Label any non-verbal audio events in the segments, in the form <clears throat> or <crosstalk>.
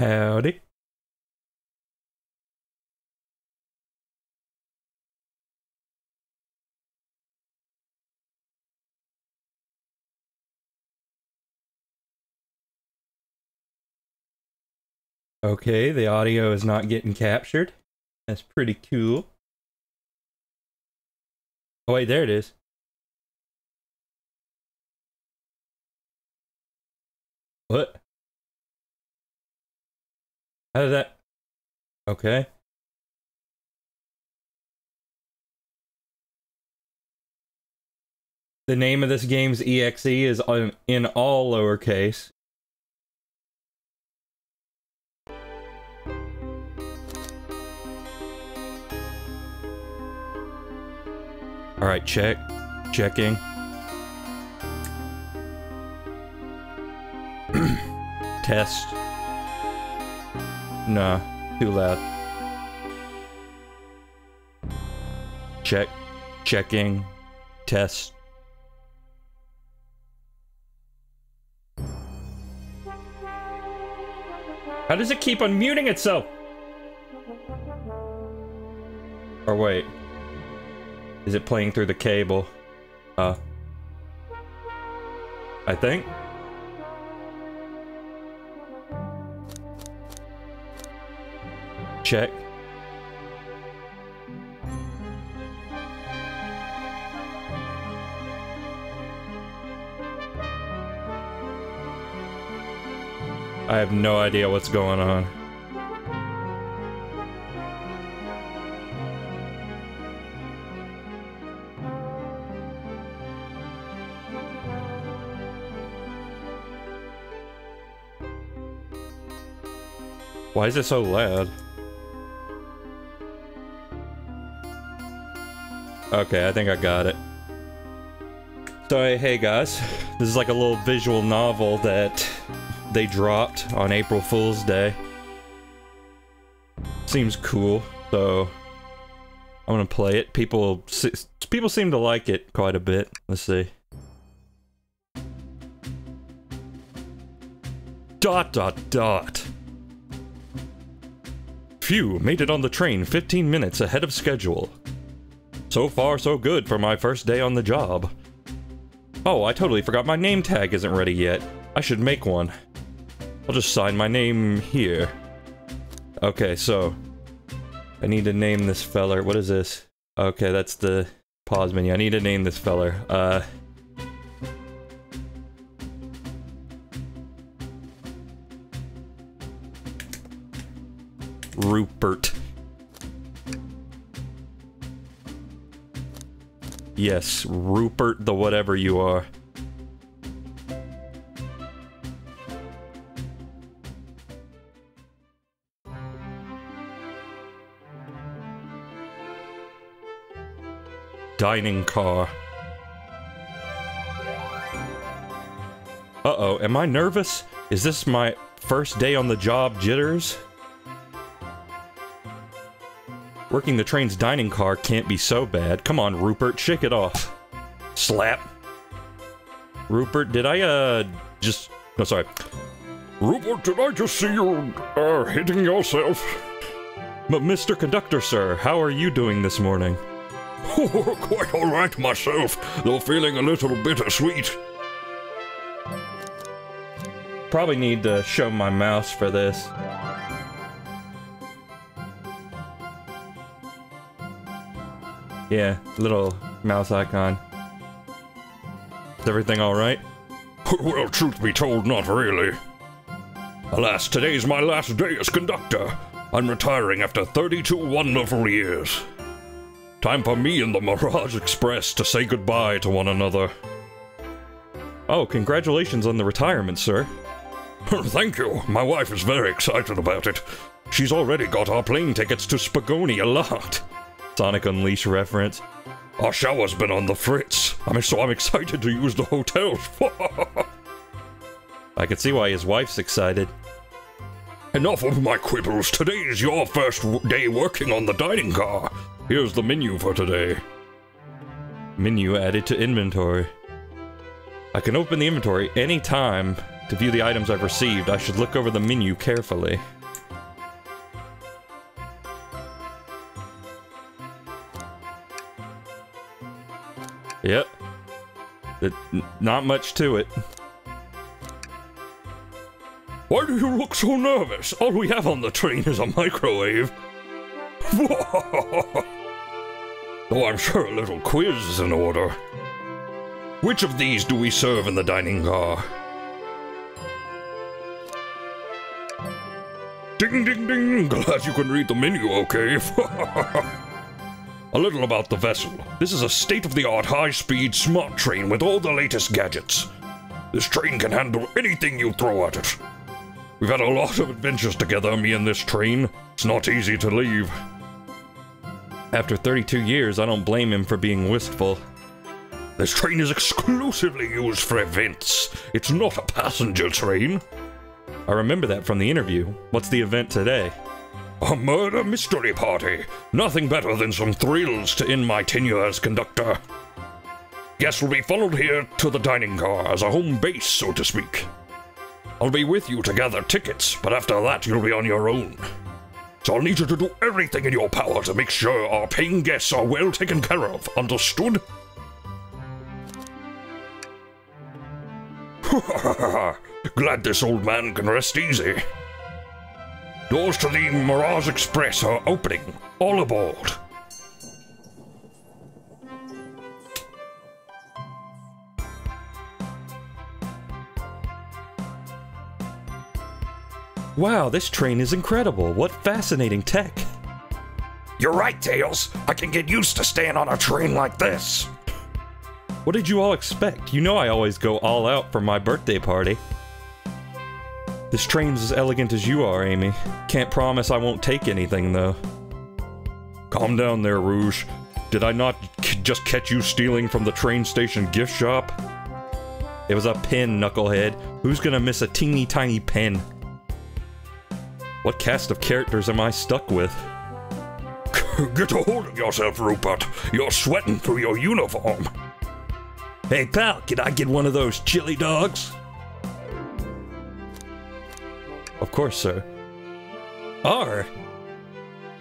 Howdy. Okay, the audio is not getting captured. That's pretty cool. Oh wait, there it is. What? How did that? Okay. The name of this game's EXE is in all lowercase. All right, check. Checking. <clears throat> Test. Nah, too loud. Check. Checking. Test. How does it keep on muting itself? Or wait. Is it playing through the cable? Uh. I think. Check. I have no idea what's going on. Why is it so loud? Okay, I think I got it. So, hey guys, this is like a little visual novel that they dropped on April Fool's Day. Seems cool, so I'm gonna play it. People, people seem to like it quite a bit. Let's see. Dot dot dot. Phew, made it on the train 15 minutes ahead of schedule. So far, so good for my first day on the job. Oh, I totally forgot my name tag isn't ready yet. I should make one. I'll just sign my name here. Okay, so... I need to name this feller. What is this? Okay, that's the pause menu. I need to name this feller. Uh... Rupert. Yes, Rupert the whatever you are. Dining car. Uh-oh, am I nervous? Is this my first day on the job jitters? Working the train's dining car can't be so bad. Come on, Rupert, shake it off. Slap. Rupert, did I, uh, just... No, sorry. Rupert, did I just see you, uh, hitting yourself? But Mr. Conductor, sir, how are you doing this morning? <laughs> Quite alright myself, though feeling a little bittersweet. Probably need to show my mouse for this. Yeah, little mouse icon. Is everything alright? <laughs> Well, truth be told, not really. Alas, today's my last day as conductor. I'm retiring after 32 wonderful years. Time for me and the Mirage Express to say goodbye to one another. Oh, congratulations on the retirement, sir. <laughs> Thank you. My wife is very excited about it. She's already got our plane tickets to Spagonia lot. Sonic Unleashed reference. Our shower's been on the fritz. I mean, so I'm excited to use the hotels. <laughs> I can see why his wife's excited. Enough of my quibbles. Today is your first day working on the dining car. Here's the menu for today. Menu added to inventory. I can open the inventory anytime To view the items I've received, I should look over the menu carefully. Yep. It, not much to it. Why do you look so nervous? All we have on the train is a microwave. <laughs> Though I'm sure a little quiz is in order. Which of these do we serve in the dining car? Ding ding ding! Glad you can read the menu okay. <laughs> a little about the vessel. This is a state-of-the-art high-speed smart train with all the latest gadgets. This train can handle anything you throw at it. We've had a lot of adventures together, me and this train. It's not easy to leave. After 32 years, I don't blame him for being wistful. This train is exclusively used for events. It's not a passenger train. I remember that from the interview. What's the event today? A murder mystery party. Nothing better than some thrills to end my tenure as conductor. Guests will be funneled here to the dining car as a home base, so to speak. I'll be with you to gather tickets, but after that you'll be on your own. So I'll need you to do everything in your power to make sure our paying guests are well taken care of. Understood? <laughs> Glad this old man can rest easy. Doors to the Mirage Express are opening. All aboard. Wow, this train is incredible. What fascinating tech. You're right, Tails. I can get used to staying on a train like this. What did you all expect? You know I always go all out for my birthday party. This train's as elegant as you are, Amy. Can't promise I won't take anything, though. Calm down there, Rouge. Did I not just catch you stealing from the train station gift shop? It was a pin, knucklehead. Who's gonna miss a teeny tiny pin? What cast of characters am I stuck with? <laughs> Get a hold of yourself, Rupert. You're sweating through your uniform. Hey, pal, can I get one of those chili dogs? Of course, sir. R?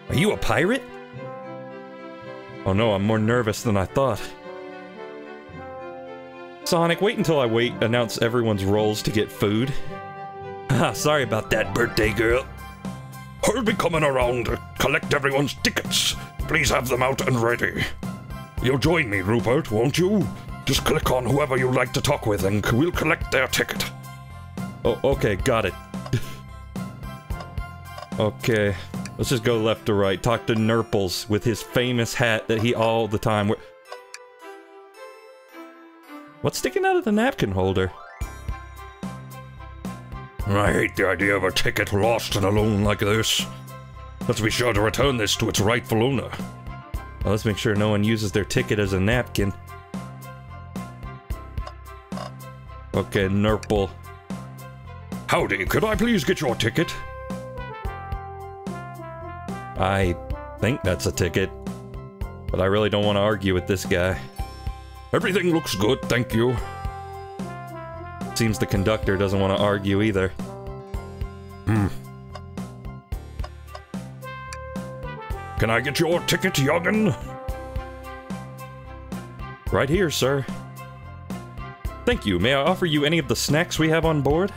Are you a pirate? Oh no, I'm more nervous than I thought. Sonic, wait until I wait announce everyone's roles to get food. Ah, sorry about that, birthday girl. I'll be coming around to collect everyone's tickets. Please have them out and ready. You'll join me, Rupert, won't you? Just click on whoever you'd like to talk with and we'll collect their ticket. Oh, okay, got it. Okay, let's just go left to right. Talk to Nurples with his famous hat that he all the time wear. What's sticking out of the napkin holder? I hate the idea of a ticket lost and alone like this. Let's be sure to return this to its rightful owner. Well, let's make sure no one uses their ticket as a napkin. Okay, Nurple. Howdy, could I please get your ticket? I think that's a ticket. But I really don't want to argue with this guy. Everything looks good, thank you. Seems the conductor doesn't want to argue either. Hmm. Can I get your ticket, youngin? Right here, sir. Thank you. May I offer you any of the snacks we have on board?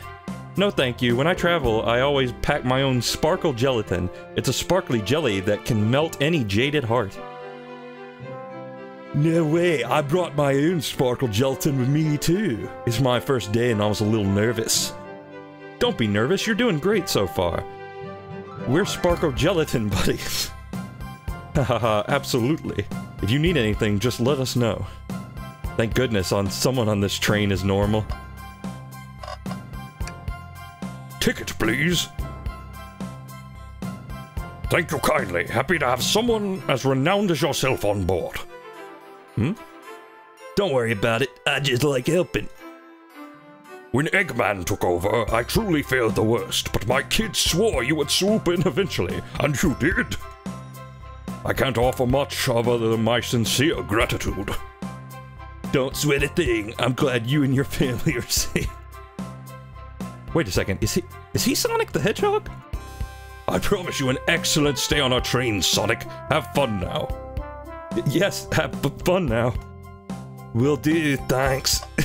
No thank you. When I travel, I always pack my own sparkle gelatin. It's a sparkly jelly that can melt any jaded heart. No way, I brought my own sparkle gelatin with me too. It's my first day and I was a little nervous. Don't be nervous, you're doing great so far. We're sparkle gelatin <laughs> buddies. Hahaha, absolutely. If you need anything, just let us know. Thank goodness on someone on this train is normal. Ticket, please. Thank you kindly. Happy to have someone as renowned as yourself on board. Hmm? Don't worry about it. I just like helping. When Eggman took over, I truly feared the worst, but my kids swore you would swoop in eventually, and you did. I can't offer much other than my sincere gratitude. Don't sweat a thing. I'm glad you and your family are <laughs> safe. Wait a second, is he is he Sonic the Hedgehog? I promise you an excellent stay on our train, Sonic. Have fun now. Y- Yes, have fun now. Will do, thanks. <laughs>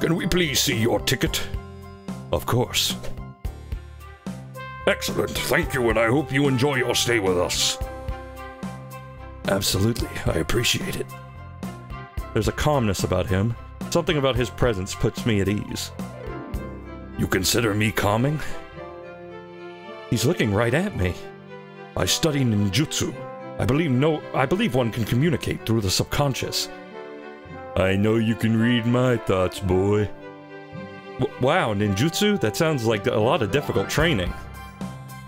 Can we please see your ticket? Of course. Excellent, thank you, and I hope you enjoy your stay with us. Absolutely, I appreciate it. There's a calmness about him. Something about his presence puts me at ease. You consider me calming? He's looking right at me. I study ninjutsu. I believe no I believe one can communicate through the subconscious. I know you can read my thoughts, boy. W- wow, ninjutsu? That sounds like a lot of difficult training.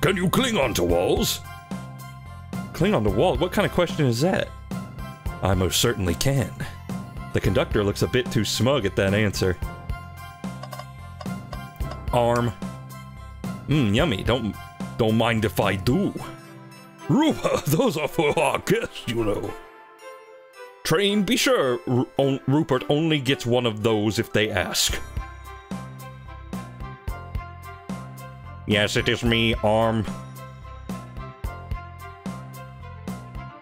Can you cling onto walls? Cling on the wall? What kind of question is that? I most certainly can. The conductor looks a bit too smug at that answer. Arm. Mmm, yummy. Don't don't mind if I do. Rupa, <laughs> those are for our guests, you know. Train, be sure Rupert only gets one of those if they ask. Yes, it is me, Arm.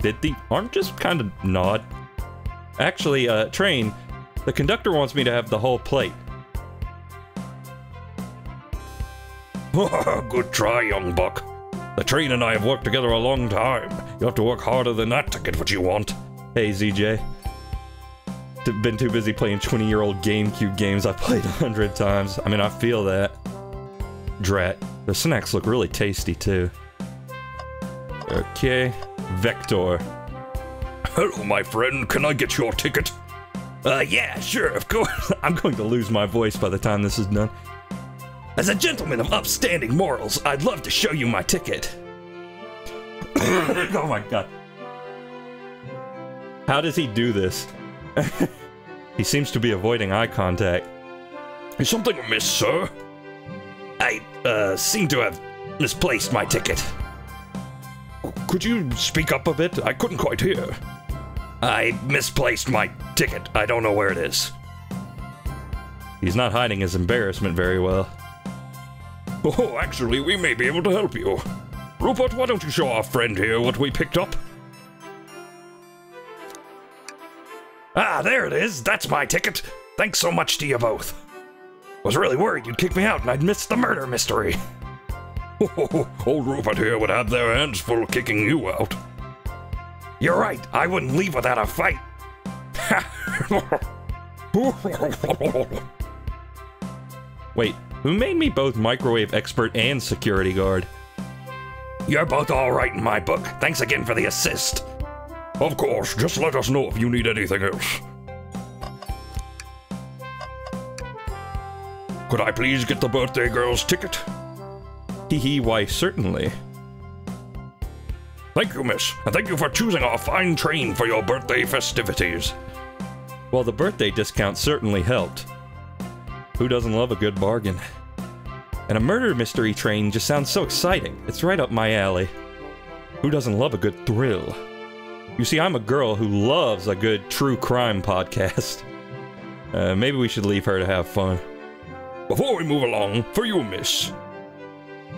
Did the arm just kind of nod? Actually, uh, Train, the conductor wants me to have the whole plate. <laughs> Good try, young buck. The train and I have worked together a long time. You have to work harder than that to get what you want. Hey, ZJ. Been too busy playing 20 year old GameCube games I've played a hundred times. I mean, I feel that. Drat. The snacks look really tasty, too. Okay. Vector. Hello, my friend. Can I get your ticket? Uh, yeah, sure, of course. <laughs> I'm going to lose my voice by the time this is done. As a gentleman of upstanding morals, I'd love to show you my ticket. <coughs> oh my god. How does he do this? <laughs> he seems to be avoiding eye contact. Is something amiss, sir? I, uh, seem to have misplaced my ticket. Could you speak up a bit? I couldn't quite hear. I misplaced my ticket. I don't know where it is. He's not hiding his embarrassment very well. Oh, actually, we may be able to help you. Rupert, why don't you show our friend here what we picked up? Ah, there it is. That's my ticket. Thanks so much to you both. Was really worried you'd kick me out and I'd miss the murder mystery. <laughs> Old Rupert here would have their hands full kicking you out. You're right. I wouldn't leave without a fight. Wait, who made me both microwave expert and security guard? You're both all right in my book. Thanks again for the assist. Of course, just let us know if you need anything else. Could I please get the birthday girl's ticket? Hee hee, why, certainly. Thank you, miss, and thank you for choosing our fine train for your birthday festivities. Well, the birthday discount certainly helped. Who doesn't love a good bargain? And a murder mystery train just sounds so exciting. It's right up my alley. Who doesn't love a good thrill? You see, I'm a girl who loves a good true crime podcast. <laughs> Uh, maybe we should leave her to have fun. Before we move along, for you, miss.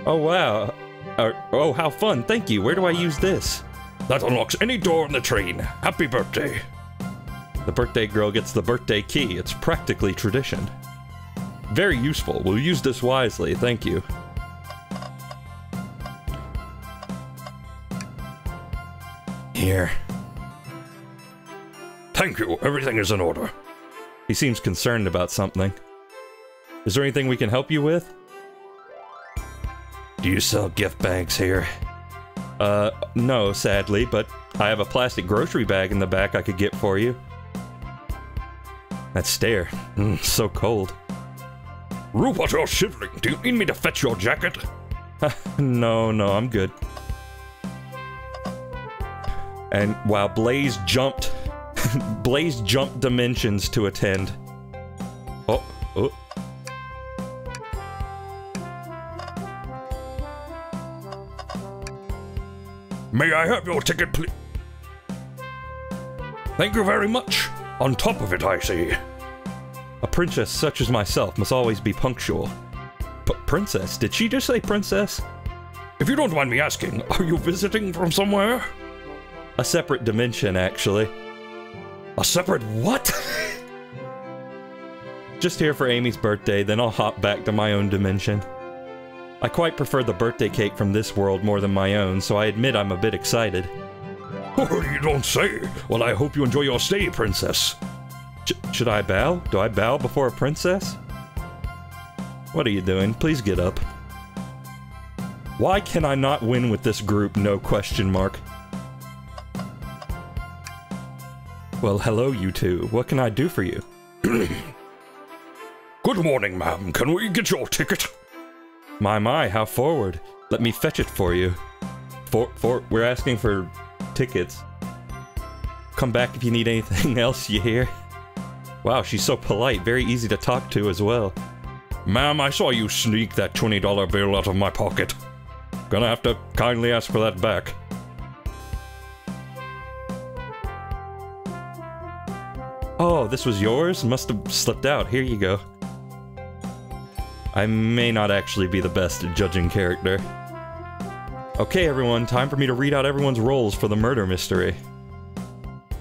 Oh, wow. Uh, oh, how fun. Thank you. Where do I use this? That unlocks any door in the train. Happy birthday. The birthday girl gets the birthday key. It's practically tradition. Very useful. We'll use this wisely. Thank you. Here. Thank you, everything is in order. He seems concerned about something. Is there anything we can help you with? Do you sell gift bags here? Uh, no, sadly, but I have a plastic grocery bag in the back I could get for you. That stare. Mm, so cold. Rupert, you're shivering. Do you need me to fetch your jacket? <laughs> No, no, I'm good. And while Blaze jumped, <laughs> Blaze jumped dimensions to attend. Oh, oh. May I have your ticket, please? Thank you very much. On top of it, I see. A princess such as myself must always be punctual. P princess? Did she just say princess? If you don't mind me asking, are you visiting from somewhere? A separate dimension, actually. A separate what? <laughs> Just here for Amy's birthday, then I'll hop back to my own dimension. I quite prefer the birthday cake from this world more than my own, so I admit I'm a bit excited. Oh, you don't say. Well, I hope you enjoy your stay, princess. Sh should I bow? Do I bow before a princess? What are you doing? Please get up. Why can I not win with this group, no question mark? Well, hello, you two. What can I do for you? <clears throat> Good morning, ma'am. Can we get your ticket? My, my, how forward. Let me fetch it for you. For, for, we're asking for tickets. Come back if you need anything <laughs> else, you hear? Wow, she's so polite, very easy to talk to as well. Ma'am, I saw you sneak that $20 bill out of my pocket. Gonna have to kindly ask for that back. Oh, this was yours? Must have slipped out. Here you go. I may not actually be the best at judging character. Okay, everyone, time for me to read out everyone's roles for the murder mystery.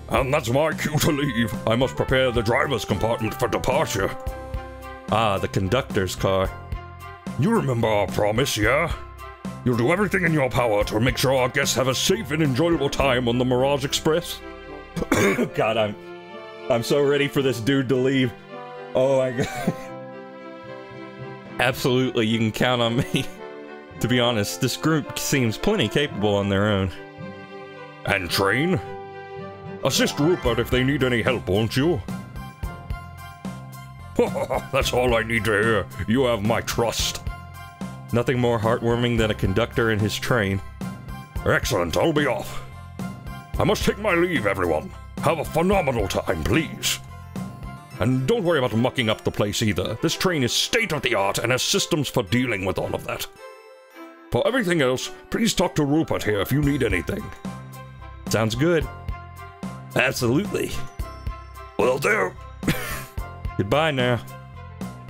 And that's my cue to leave. I must prepare the driver's compartment for departure. Ah, the conductor's car. You remember our promise, yeah? You'll do everything in your power to make sure our guests have a safe and enjoyable time on the Mirage Express. <coughs> God, I'm I'm so ready for this dude to leave. Oh my god. <laughs> Absolutely, you can count on me. <laughs> to be honest, this group seems plenty capable on their own. And train? Assist Rupert if they need any help, won't you? <laughs> That's all I need to hear. You have my trust. Nothing more heartwarming than a conductor and his train. Excellent, I'll be off. I must take my leave, everyone. Have a phenomenal time, please. And don't worry about mucking up the place either. This train is state of the art and has systems for dealing with all of that. For everything else, please talk to Rupert here if you need anything. Sounds good. Absolutely. Will do. <laughs> Goodbye now.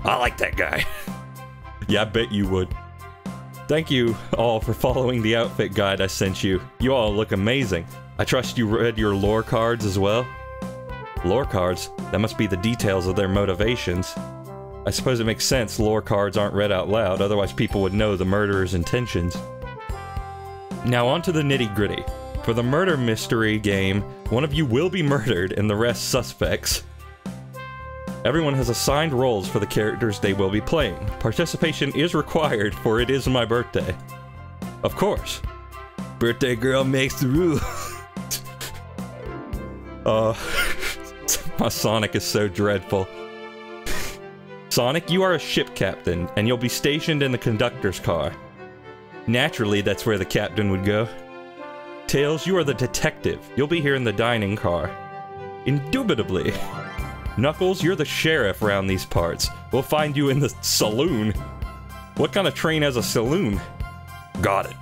I like that guy. <laughs> yeah, I bet you would. Thank you all for following the outfit guide I sent you. You all look amazing. I trust you read your lore cards as well? Lore cards? That must be the details of their motivations. I suppose it makes sense lore cards aren't read out loud, otherwise people would know the murderer's intentions. Now on to the nitty gritty. For the murder mystery game, one of you will be murdered and the rest suspects. Everyone has assigned roles for the characters they will be playing. Participation is required, for it is my birthday. Of course. Birthday girl makes the rules. <laughs> uh, <laughs> my Sonic is so dreadful. <laughs> Sonic, you are a ship captain, and you'll be stationed in the conductor's car. Naturally, that's where the captain would go. Tails, you are the detective. You'll be here in the dining car. Indubitably. Knuckles, you're the sheriff around these parts. We'll find you in the saloon. What kind of train has a saloon? Got it.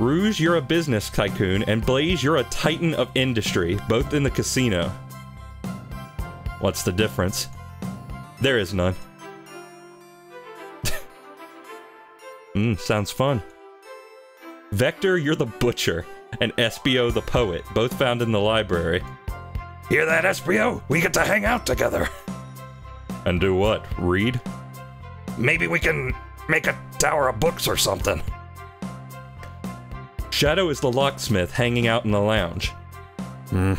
Rouge, you're a business tycoon, and Blaze, you're a titan of industry, both in the casino. What's the difference? There is none. Mmm, <laughs> sounds fun. Vector, you're the butcher, and Espio the poet, both found in the library. Hear that, Espio? We get to hang out together. And do what? Read? Maybe we can make a tower of books or something. Shadow is the locksmith hanging out in the lounge. Hmm.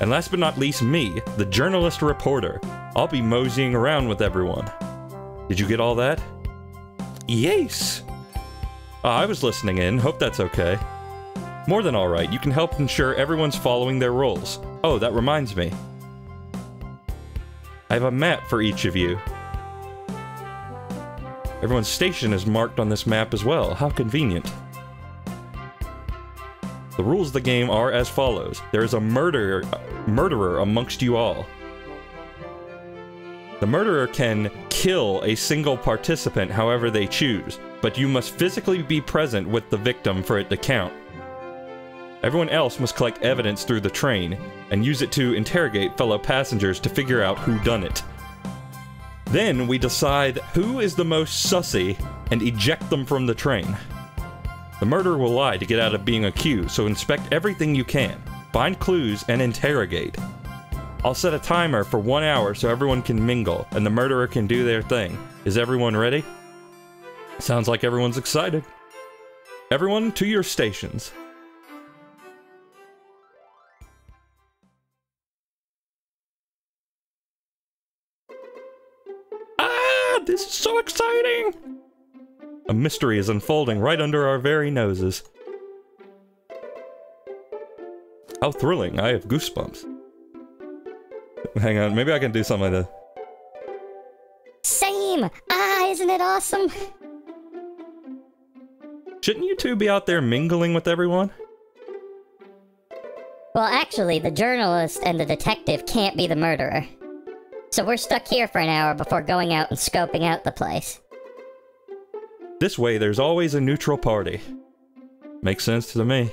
And last but not least, me, the journalist reporter. I'll be moseying around with everyone. Did you get all that? Yes! Ah, I was listening in, hope that's okay. More than alright, you can help ensure everyone's following their roles. Oh, that reminds me. I have a map for each of you. Everyone's station is marked on this map as well. How convenient. The rules of the game are as follows. There is a murderer, murderer amongst you all. The murderer can kill a single participant however they choose, but you must physically be present with the victim for it to count. Everyone else must collect evidence through the train and use it to interrogate fellow passengers to figure out who done it. Then we decide who is the most sussy and eject them from the train. The murderer will lie to get out of being accused, so inspect everything you can, find clues, and interrogate. I'll set a timer for one hour so everyone can mingle and the murderer can do their thing. Is everyone ready? Sounds like everyone's excited. Everyone to your stations. Ah, this is so exciting! A mystery is unfolding right under our very noses. How thrilling, I have goosebumps. Hang on, maybe I can do something like this. Same! Ah, isn't it awesome? Shouldn't you two be out there mingling with everyone? Well, actually, the journalist and the detective can't be the murderer. So we're stuck here for an hour before going out and scoping out the place. This way, there's always a neutral party. Makes sense to me.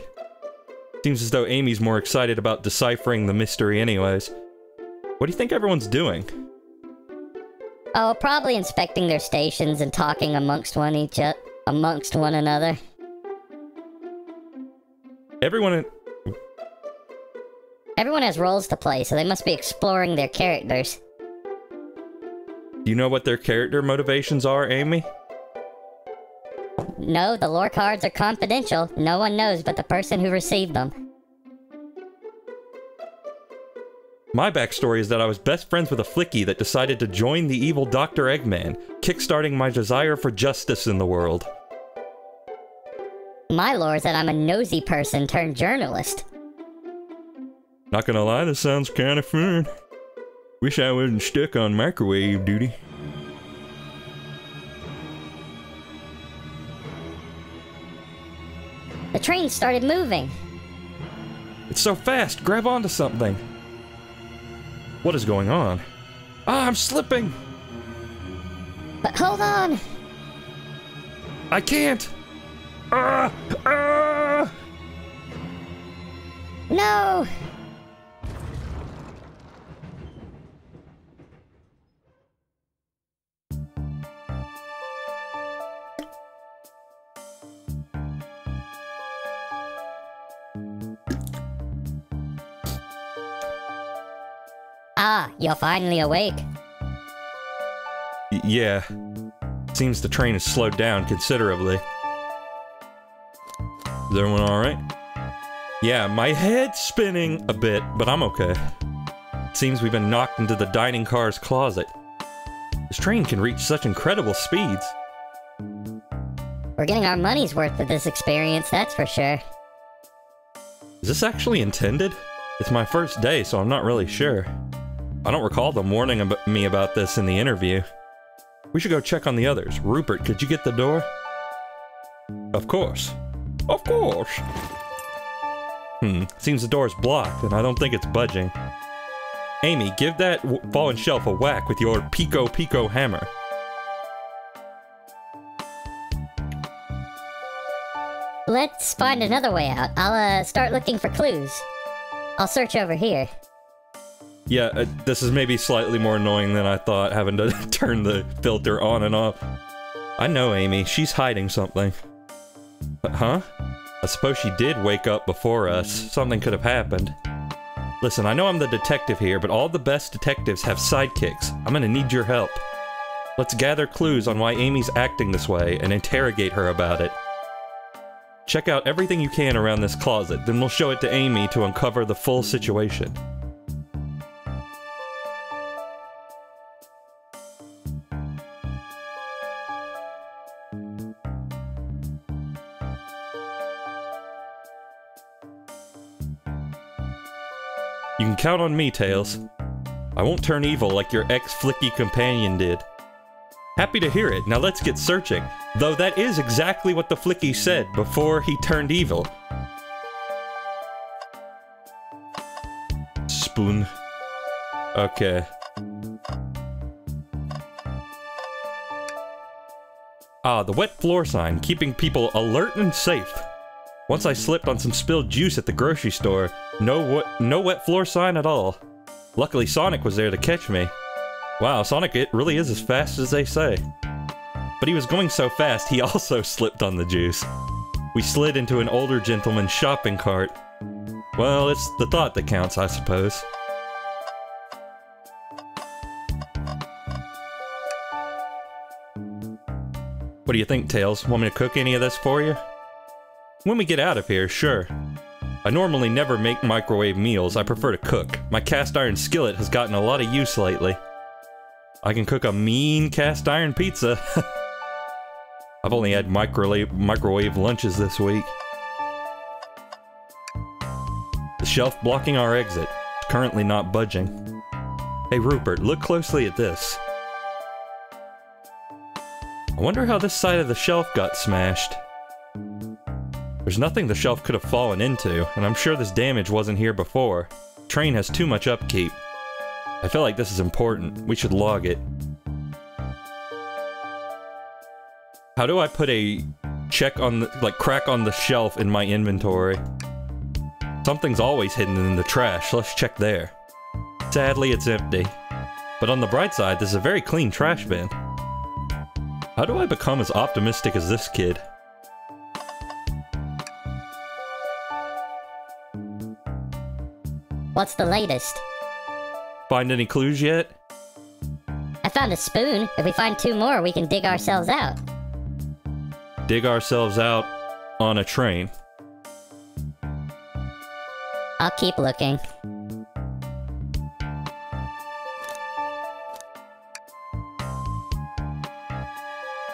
Seems as though Amy's more excited about deciphering the mystery anyways. What do you think everyone's doing? Oh, probably inspecting their stations and talking amongst one each o- amongst one another. Everyone Everyone has roles to play, so they must be exploring their characters. Do you know what their character motivations are, Amy? No, the lore cards are confidential. No one knows but the person who received them. My backstory is that I was best friends with a flicky that decided to join the evil Dr. Eggman, kickstarting my desire for justice in the world. My lore is that I'm a nosy person turned journalist. Not gonna lie, this sounds kinda fun. Wish I wasn't stuck on microwave duty. The train started moving. It's so fast, grab onto something. What is going on? Ah, I'm slipping! But hold on! I can't! Ah! Ah! No! Ah, you're finally awake. Y- yeah. Seems the train has slowed down considerably. Is everyone alright? Yeah, my head's spinning a bit, but I'm okay. Seems we've been knocked into the dining car's closet. This train can reach such incredible speeds. We're getting our money's worth of this experience, that's for sure. Is this actually intended? It's my first day, so I'm not really sure. I don't recall them warning ab- me about this in the interview. We should go check on the others. Rupert, could you get the door? Of course. Of course. Hmm, seems the door's blocked, and I don't think it's budging. Amy, give that fallen shelf a whack with your Piko Piko hammer. Let's find another way out. I'll uh, start looking for clues. I'll search over here. Yeah, uh, this is maybe slightly more annoying than I thought, having to <laughs> turn the filter on and off. I know Amy, she's hiding something. Uh, huh? I suppose she did wake up before us. Something could have happened. Listen, I know I'm the detective here, but all the best detectives have sidekicks. I'm gonna need your help. Let's gather clues on why Amy's acting this way and interrogate her about it. Check out everything you can around this closet, then we'll show it to Amy to uncover the full situation. Can count on me, Tails. I won't turn evil like your ex-flicky companion did. Happy to hear it. Now let's get searching. Though that is exactly what the flicky said before he turned evil. Spoon. Okay. Ah, the wet floor sign, keeping people alert and safe. Once I slipped on some spilled juice at the grocery store. No, no wet floor sign at all. Luckily, Sonic was there to catch me. Wow, Sonic, it really is as fast as they say. But he was going so fast, he <laughs> also slipped on the juice. We slid into an older gentleman's shopping cart. Well, it's the thought that counts, I suppose. What do you think, Tails? Want me to cook any of this for you? When we get out of here, sure. I normally never make microwave meals, I prefer to cook. My cast iron skillet has gotten a lot of use lately. I can cook a mean cast iron pizza. <laughs> I've only had microwave, microwave lunches this week. The shelf blocking our exit currently not budging. Hey Rupert, look closely at this. I wonder how this side of the shelf got smashed. There's nothing the shelf could have fallen into, and I'm sure this damage wasn't here before. Train has too much upkeep. I feel like this is important. We should log it. How do I put a check on the, like, crack on the shelf in my inventory? Something's always hidden in the trash. Let's check there. Sadly, it's empty. But on the bright side, this is a very clean trash bin. How do I become as optimistic as this kid? What's the latest? Find any clues yet? I found a spoon. If we find two more, we can dig ourselves out. Dig ourselves out on a train. I'll keep looking.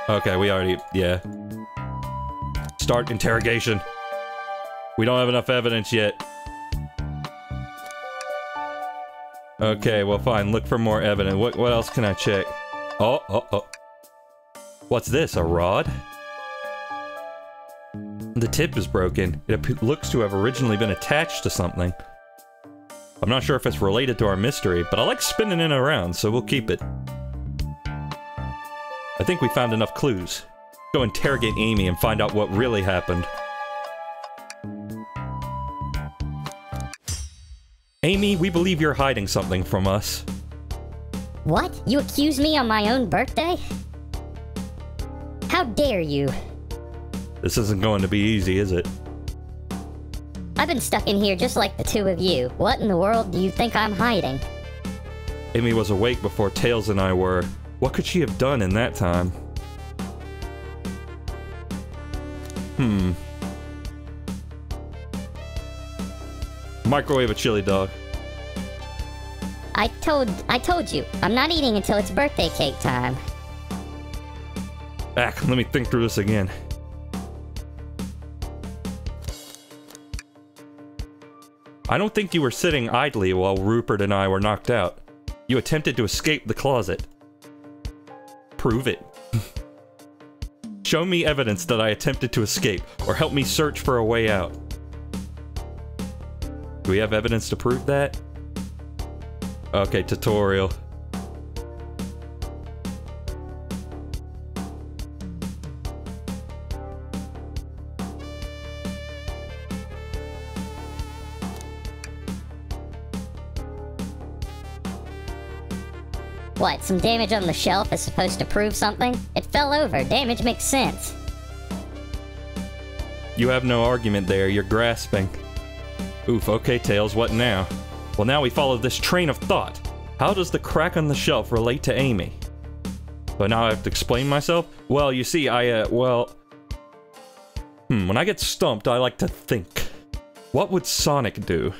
Okay, we already... yeah. Start interrogation. We don't have enough evidence yet. Okay, well fine, look for more evidence. What, what else can I check? Oh, oh, oh. What's this, a rod? The tip is broken. It looks to have originally been attached to something. I'm not sure if it's related to our mystery, but I like spinning it around, so we'll keep it. I think we found enough clues. Go interrogate Amy and find out what really happened. Amy, we believe you're hiding something from us. What? You accuse me on my own birthday? How dare you? This isn't going to be easy, is it? I've been stuck in here just like the two of you. What in the world do you think I'm hiding? Amy was awake before Tails and I were. What could she have done in that time? Hmm. Microwave a chili dog. I told I told you, I'm not eating until it's birthday cake time. Back, let me think through this again. I don't think you were sitting idly while Rupert and I were knocked out. You attempted to escape the closet. Prove it. <laughs> Show me evidence that I attempted to escape, or help me search for a way out. Do we have evidence to prove that? Okay, tutorial. What, some damage on the shelf is supposed to prove something? It fell over. Damage makes sense. You have no argument there, you're grasping. Oof, okay, Tails, what now? Well, now we follow this train of thought. How does the crack on the shelf relate to Amy? But now I have to explain myself? Well, you see, I, uh, well... Hmm, when I get stumped, I like to think. What would Sonic do?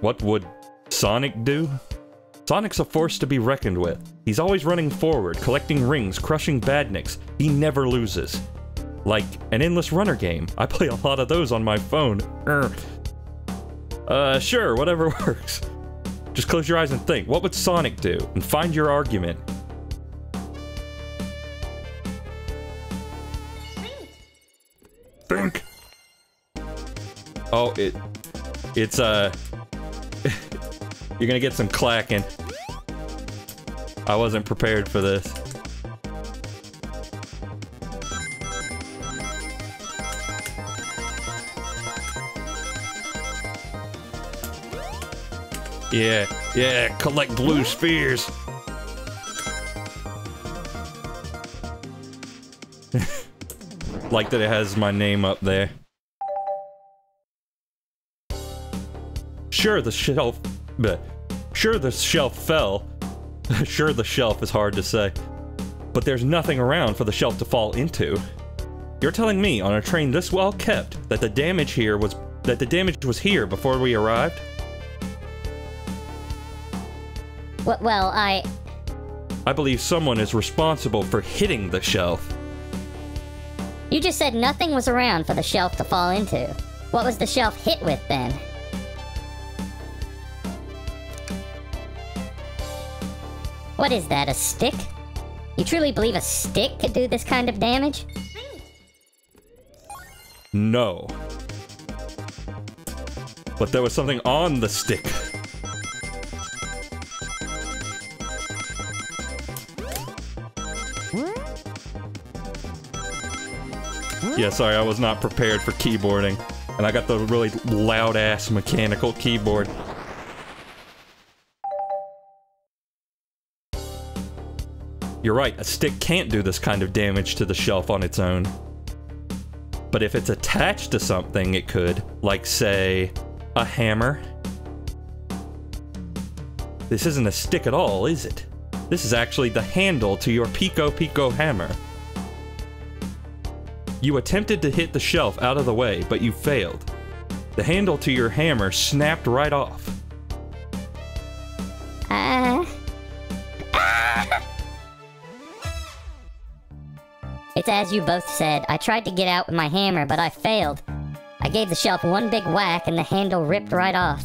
What would Sonic do? Sonic's a force to be reckoned with. He's always running forward, collecting rings, crushing badniks. He never loses. Like an endless runner game. I play a lot of those on my phone. Uh, sure, whatever <laughs> works. Just close your eyes and think. What would Sonic do? And find your argument. Think. Oh, it... It's, uh... <laughs> You're gonna get some clacking. I wasn't prepared for this. Yeah, yeah, collect blue spheres. <laughs> like that it has my name up there. Sure, the shelf... But sure, the shelf fell. <laughs> sure, the shelf is hard to say. But there's nothing around for the shelf to fall into. You're telling me, on a train this well kept, that the damage here was... that the damage was here before we arrived? Well, I... I believe someone is responsible for hitting the shelf. You just said nothing was around for the shelf to fall into. What was the shelf hit with then? What is that, a stick? You truly believe a stick could do this kind of damage? No. But there was something on the stick. Yeah, sorry, I was not prepared for keyboarding. And I got the really loud-ass mechanical keyboard. You're right, a stick can't do this kind of damage to the shelf on its own. But if it's attached to something, it could. Like, say, a hammer. This isn't a stick at all, is it? This is actually the handle to your Piko Piko hammer. You attempted to hit the shelf out of the way, but you failed. The handle to your hammer snapped right off. Uh... <laughs> It's as you both said. I tried to get out with my hammer, but I failed. I gave the shelf one big whack and the handle ripped right off.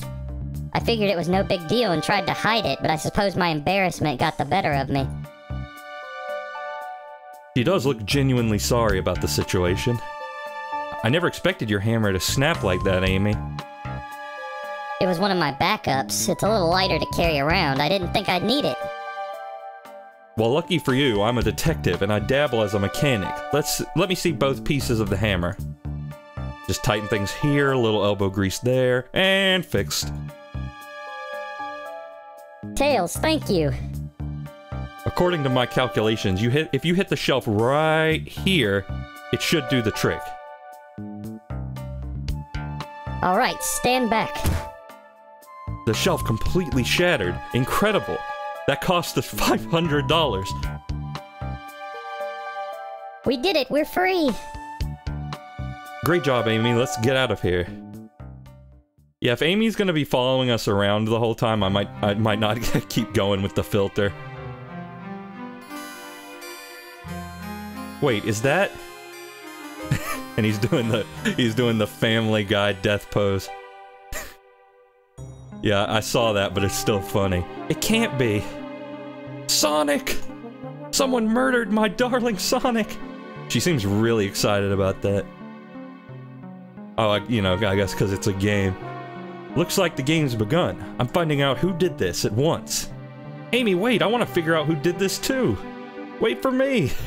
I figured it was no big deal and tried to hide it, but I suppose my embarrassment got the better of me. She does look genuinely sorry about the situation. I never expected your hammer to snap like that, Amy. It was one of my backups. It's a little lighter to carry around. I didn't think I'd need it. Well, lucky for you, I'm a detective and I dabble as a mechanic. Let's let me see both pieces of the hammer. Just tighten things here, a little elbow grease there, and fixed. Tails, thank you. According to my calculations, you hit if you hit the shelf right here, it should do the trick. All right, stand back. The shelf completely shattered. Incredible. That cost us $500. We did it. We're free. Great job, Amy. Let's get out of here. Yeah, if Amy's gonna be following us around the whole time, I might I might not <laughs> keep going with the filter. Wait, is that? <laughs> and he's doing the he's doing the Family Guy death pose. <laughs> yeah, I saw that, but it's still funny. It can't be. Sonic! Someone murdered my darling Sonic! She seems really excited about that. Oh, I, you know, I guess because it's a game. Looks like the game's begun. I'm finding out who did this at once. Amy, wait, I want to figure out who did this too. Wait for me. <laughs>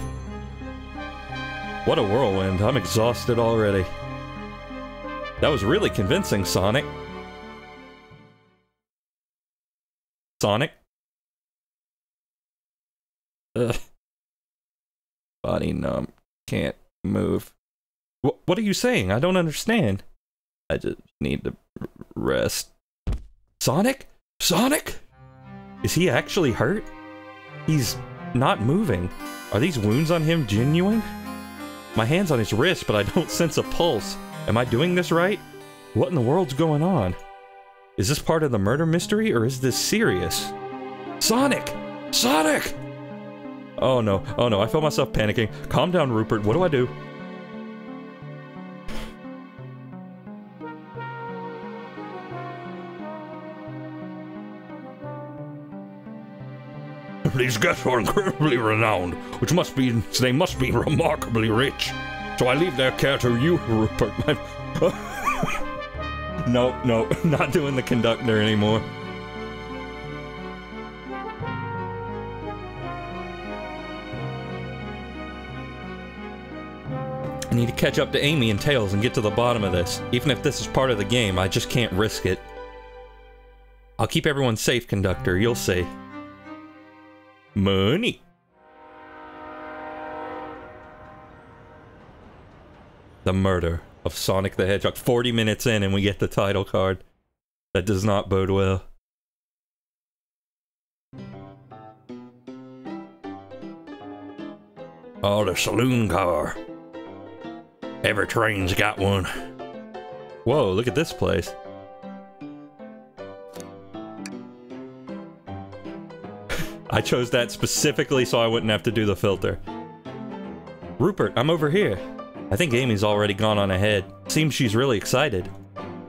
What a whirlwind. I'm exhausted already. That was really convincing, Sonic. Sonic? Ugh. Body numb. Can't move. Wh what are you saying? I don't understand. I just need to rest. Sonic? Sonic? Is he actually hurt? He's not moving. Are these wounds on him genuine? My hand's on his wrist, but I don't <laughs> sense a pulse. Am I doing this right? What in the world's going on? Is this part of the murder mystery, or is this serious? Sonic! Sonic! Oh no, oh no, I feel myself panicking. Calm down, Rupert, what do I do? These guests are incredibly renowned, which must be they must be remarkably rich. So I leave their care to you, Rupert. <laughs> no, no, <laughs> not doing the conductor anymore. I need to catch up to Amy and Tails and get to the bottom of this. Even if this is part of the game, I just can't risk it. I'll keep everyone safe, conductor. You'll see. Money. The murder of Sonic the Hedgehog. 40 minutes in and we get the title card. That does not bode well. Oh, the saloon car. Every train's got one. Whoa, look at this place. I chose that specifically so I wouldn't have to do the filter. Rupert, I'm over here. I think Amy's already gone on ahead. Seems she's really excited.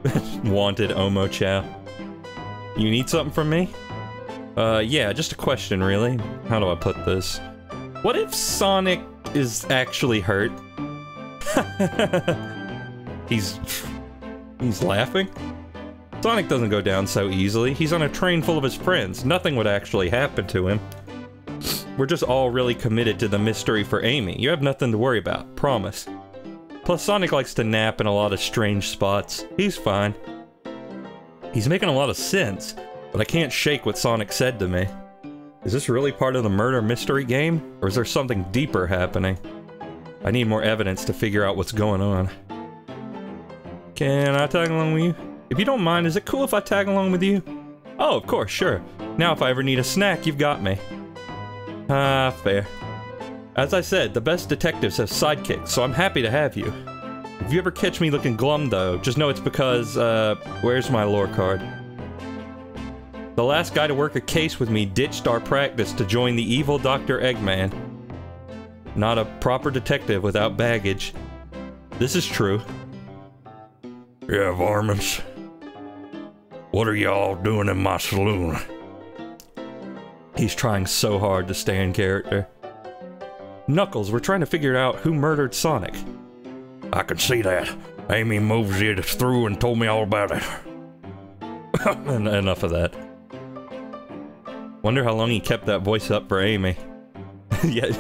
<laughs> Wanted Omochao. You need something from me? Uh, yeah, just a question, really. How do I put this? What if Sonic is actually hurt? <laughs> he's... he's laughing? Sonic doesn't go down so easily. He's on a train full of his friends. Nothing would actually happen to him. We're just all really committed to the mystery for Amy. You have nothing to worry about, promise. Plus, Sonic likes to nap in a lot of strange spots. He's fine. He's making a lot of sense, but I can't shake what Sonic said to me. Is this really part of the murder mystery game? Or is there something deeper happening? I need more evidence to figure out what's going on. Can I tag along with you? If you don't mind, is it cool if I tag along with you? Oh, of course, sure. Now if I ever need a snack, you've got me. Ah, fair. As I said, the best detectives have sidekicks, so I'm happy to have you. If you ever catch me looking glum, though, just know it's because, uh, where's my lore card? The last guy to work a case with me ditched our practice to join the evil Dr. Eggman. Not a proper detective without baggage. This is true. Yeah, varmints. What are y'all doing in my saloon? He's trying so hard to stay in character. Knuckles, we're trying to figure out who murdered Sonic. I can see that. Amy moseyed through and told me all about it. <laughs> Enough of that. Wonder how long he kept that voice up for Amy. <laughs> yeah,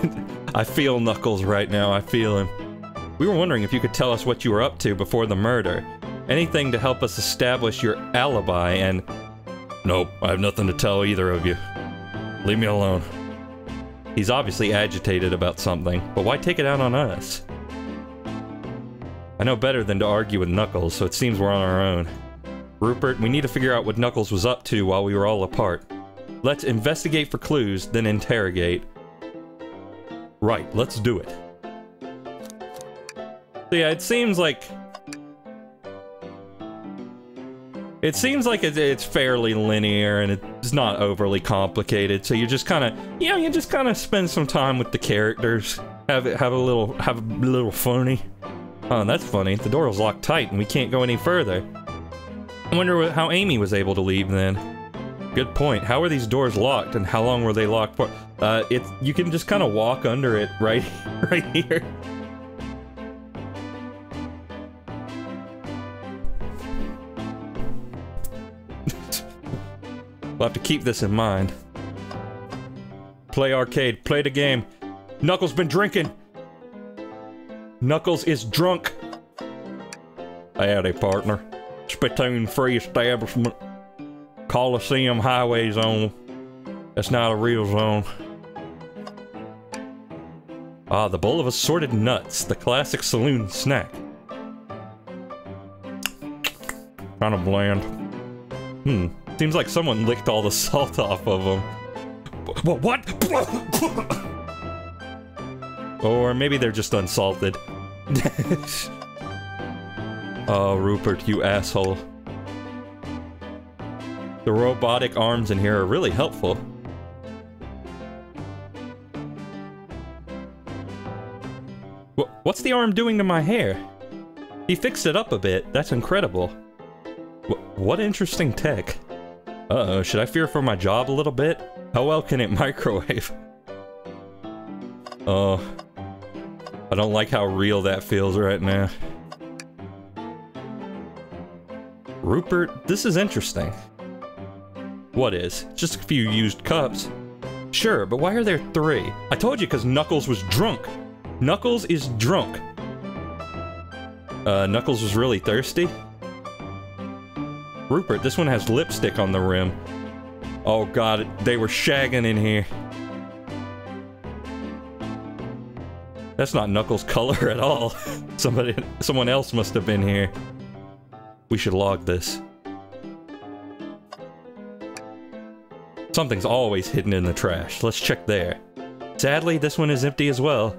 I feel Knuckles right now. I feel him. We were wondering if you could tell us what you were up to before the murder. Anything to help us establish your alibi and... Nope, I have nothing to tell either of you. Leave me alone. He's obviously agitated about something, but why take it out on us? I know better than to argue with Knuckles, so it seems we're on our own. Rupert, we need to figure out what Knuckles was up to while we were all apart. Let's investigate for clues, then interrogate. Right, let's do it. So yeah, it seems like... It seems like it's fairly linear and it's not overly complicated, so you just kind of, you know, you just kind of spend some time with the characters, have it, have a little, have a little funny. Oh, that's funny. The door was locked tight and we can't go any further. I wonder how Amy was able to leave then. Good point. How were these doors locked and how long were they locked for? Uh, it's, you can just kind of walk under it right, <laughs> right here. We'll have to keep this in mind. Play arcade. Play the game. Knuckles been drinking. Knuckles is drunk. Howdy, partner. Spittoon Free Establishment. Coliseum Highway Zone. That's not a real zone. Ah, the bowl of assorted nuts. The classic saloon snack. Kind of bland. Hmm. Seems like someone licked all the salt off of them. What? What? or maybe they're just unsalted. <laughs> oh, Rupert, you asshole. The robotic arms in here are really helpful. Wh- What's the arm doing to my hair? He fixed it up a bit. That's incredible. Wh- What interesting tech. Uh-oh, should I fear for my job a little bit? How well can it <laughs> microwave? Oh. I don't like how real that feels right now. Rupert, this is interesting. What is? Just a few used cups. Sure, but why are there three? I told you because Knuckles was drunk. Knuckles is drunk. Uh, Knuckles was really thirsty? Rupert, this one has lipstick on the rim. Oh god, they were shagging in here. That's not Knuckles' color <laughs> at all. Somebody, someone else must have been here. We should log this. Something's always hidden in the trash. Let's check there. Sadly, this one is empty as well.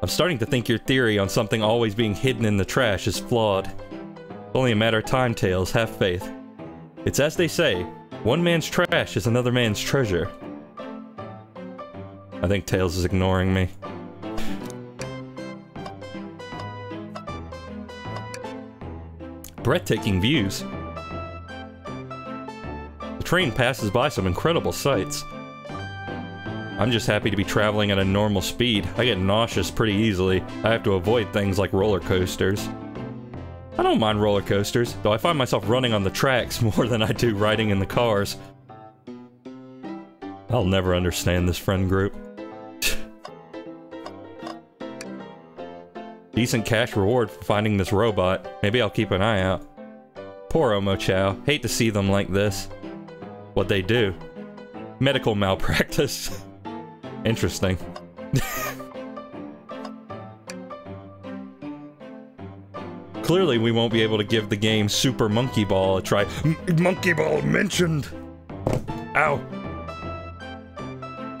I'm starting to think your theory on something always being hidden in the trash is flawed. Only a matter of time, Tails. Have faith. It's as they say, one man's trash is another man's treasure. I think Tails is ignoring me. Breathtaking views. The train passes by some incredible sights. I'm just happy to be traveling at a normal speed. I get nauseous pretty easily. I have to avoid things like roller coasters. I don't mind roller coasters, though I find myself running on the tracks <laughs> more than I do riding in the cars. I'll never understand this friend group. <sighs> Decent cash reward for finding this robot. Maybe I'll keep an eye out. Poor Omochao. Hate to see them like this. What they do. Medical malpractice. <laughs> Interesting. <laughs> Clearly, we won't be able to give the game Super Monkey Ball a try. M monkey Ball mentioned. Ow.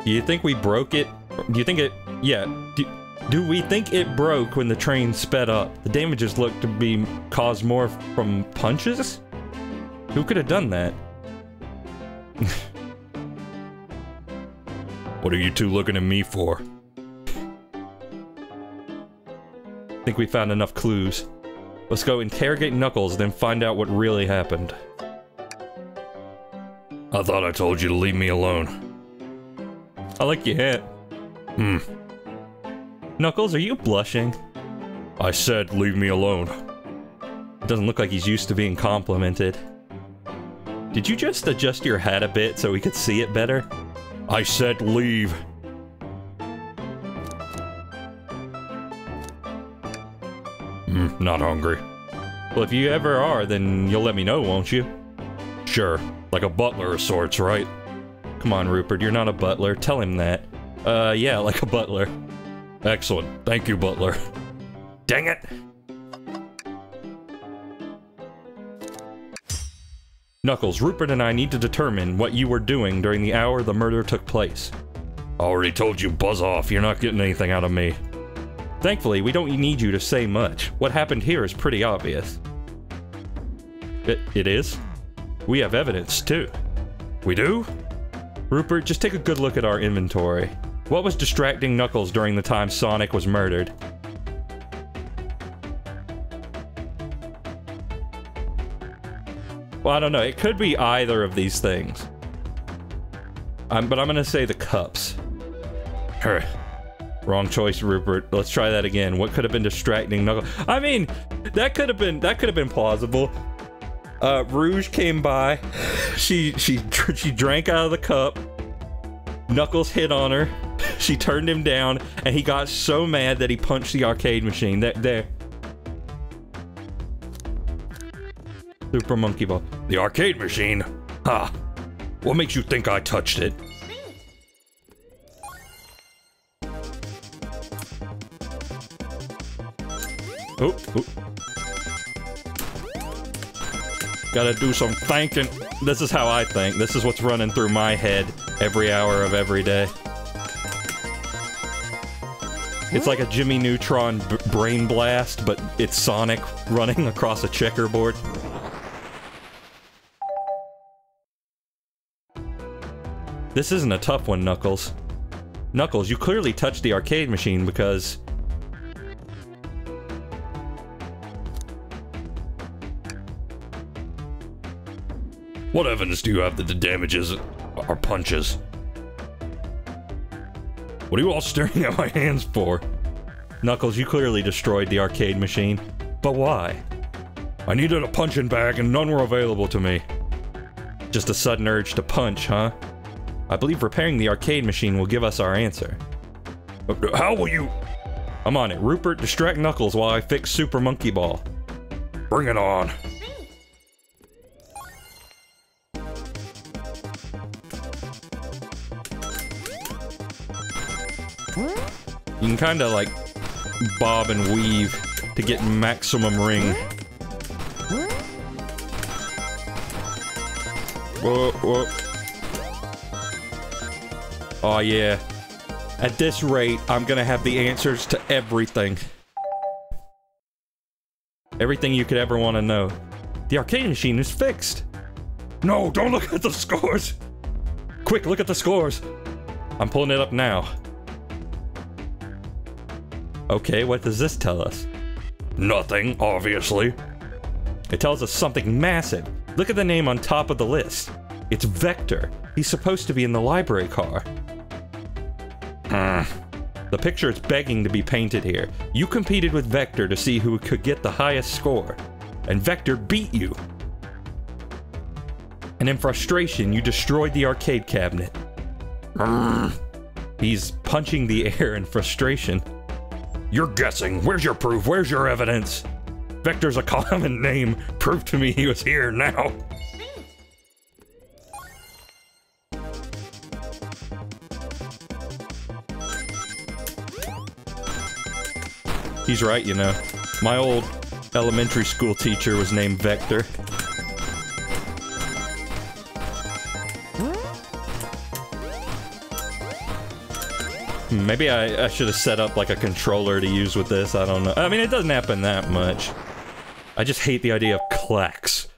Do you think we broke it? Do you think it... Yeah. Do, do we think it broke when the train sped up? The damages look to be caused more from punches? Who could have done that? <laughs> What are you two looking at me for? I Think we found enough clues. Let's go interrogate Knuckles, then find out what really happened. I thought I told you to leave me alone. I like your hat. Hmm. Knuckles, are you blushing? I said leave me alone. It doesn't look like he's used to being complimented. Did you just adjust your hat a bit so we could see it better? I said leave. Hmm, not hungry. Well, if you ever are, then you'll let me know, won't you? Sure, like a butler of sorts, right? Come on, Rupert, you're not a butler. Tell him that. Uh, yeah, like a butler. Excellent. Thank you, butler. Dang it. Knuckles, Rupert and I need to determine what you were doing during the hour the murder took place. I already told you, buzz off. You're not getting anything out of me. Thankfully, we don't need you to say much. What happened here is pretty obvious. It, it is? We have evidence, too. We do? Rupert, just take a good look at our inventory. What was distracting Knuckles during the time Sonic was murdered? Well, I don't know. It could be either of these things. But I'm gonna say the cups. Her. Wrong choice, Rupert. Let's try that again. What could have been distracting Knuckles? I mean, that could have been that could have been plausible. Uh, Rouge came by. <sighs> She she she drank out of the cup. Knuckles hit on her. <laughs> She turned him down, and he got so mad that he punched the arcade machine. There, there. Super Monkey Ball. The arcade machine? Ha! What makes you think I touched it? Oh, oh. Gotta do some thinking. This is how I think. This is what's running through my head every hour of every day. It's like a Jimmy Neutron brain blast, but it's Sonic running <laughs> across a checkerboard. This isn't a tough one, Knuckles. Knuckles, you clearly touched the arcade machine because... What evidence do you have that the damages are punches? What are you all staring at my hands for? Knuckles, you clearly destroyed the arcade machine. But why? I needed a punching bag and none were available to me. Just a sudden urge to punch, huh? I believe repairing the arcade machine will give us our answer. How will you... I'm on it. Rupert, distract Knuckles while I fix Super Monkey Ball. Bring it on. You can kind of like bob and weave to get maximum ring. Whoa, whoa. Oh yeah. At this rate, I'm gonna have the answers to everything. Everything you could ever want to know. The arcade machine is fixed. No, don't look at the scores. Quick, look at the scores. I'm pulling it up now. Okay, what does this tell us? Nothing, obviously. It tells us something massive. Look at the name on top of the list. It's Vector. He's supposed to be in the library car. Hmm. The picture is begging to be painted here. You competed with Vector to see who could get the highest score, and Vector beat you. And in frustration, you destroyed the arcade cabinet. Hmm. He's punching the <laughs> air in frustration. You're guessing. Where's your proof? Where's your evidence? Vector's a common <laughs> name. Prove to me he was here now. He's right, you know. My old elementary school teacher was named Vector. Maybe I, I should have set up like a controller to use with this. I don't know. I mean, it doesn't happen that much. I just hate the idea of clacks.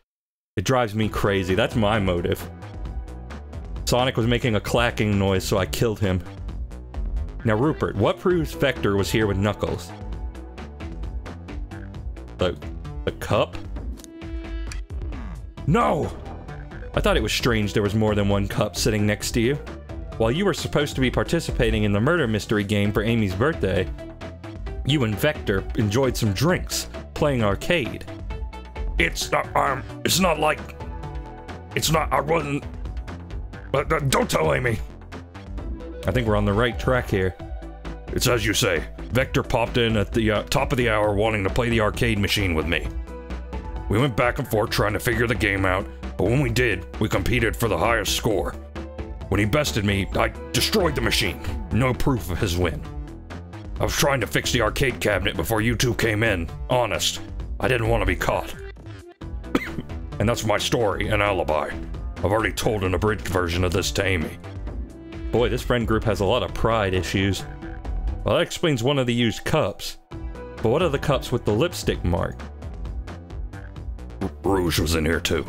It drives me crazy. That's my motive. Sonic was making a clacking noise, so I killed him. Now, Rupert, what proves Vector was here with Knuckles? The, the cup? No! I thought it was strange there was more than one cup sitting next to you. While you were supposed to be participating in the murder mystery game for Amy's birthday, you and Vector enjoyed some drinks, playing arcade. It's not, um, it's not like. It's not, I wasn't. But uh, don't tell Amy. I think we're on the right track here. It's as you say. Vector popped in at the uh, top of the hour wanting to play the arcade machine with me. We went back and forth trying to figure the game out, but when we did, we competed for the highest score. When he bested me, I destroyed the machine. No proof of his win. I was trying to fix the arcade cabinet before you two came in. Honest. I didn't want to be caught. <coughs> and that's my story and alibi. I've already told an abridged version of this to Amy. Boy, this friend group has a lot of pride issues. Well, that explains one of the used cups. But what are the cups with the lipstick mark? Rouge was in here too.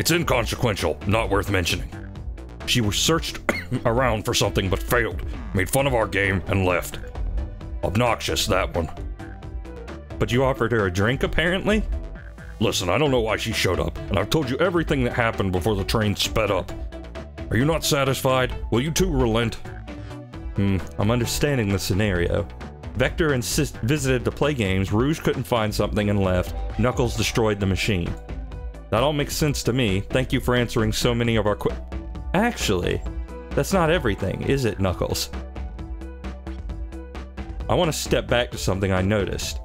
It's inconsequential, not worth mentioning. She was searched <coughs> around for something but failed, made fun of our game, and left. Obnoxious, that one. But you offered her a drink, apparently? Listen, I don't know why she showed up, and I've told you everything that happened before the train sped up. Are you not satisfied? Will you two relent? Hmm, I'm understanding the scenario. Vector insist- visited to play games, Rouge couldn't find something and left, Knuckles destroyed the machine. That all makes sense to me. Thank you for answering so many of our que- Actually, that's not everything, is it, Knuckles? I want to step back to something I noticed.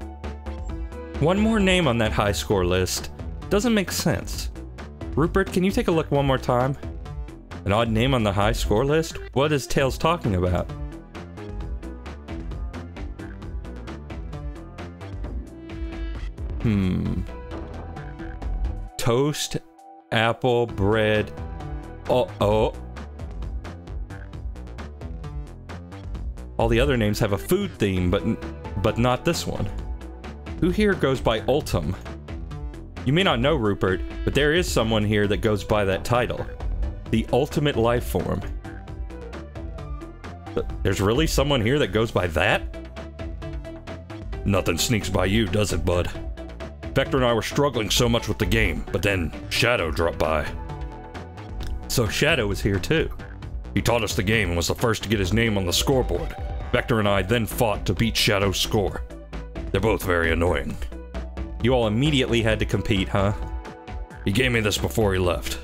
One more name on that high score list doesn't make sense. Rupert, can you take a look one more time? An odd name on the high score list? What is Tails talking about? Hmm. Toast, apple, bread. Oh, oh. All the other names have a food theme, but but not this one. Who here goes by Ultim? You may not know Rupert, but there is someone here that goes by that title. The ultimate life form. Th- There's really someone here that goes by that? Nothing sneaks by you, does it, bud? Vector and I were struggling so much with the game, but then Shadow dropped by. So Shadow is here too. He taught us the game and was the first to get his name on the scoreboard. Vector and I then fought to beat Shadow's score. They're both very annoying. You all immediately had to compete, huh? He gave me this before he left.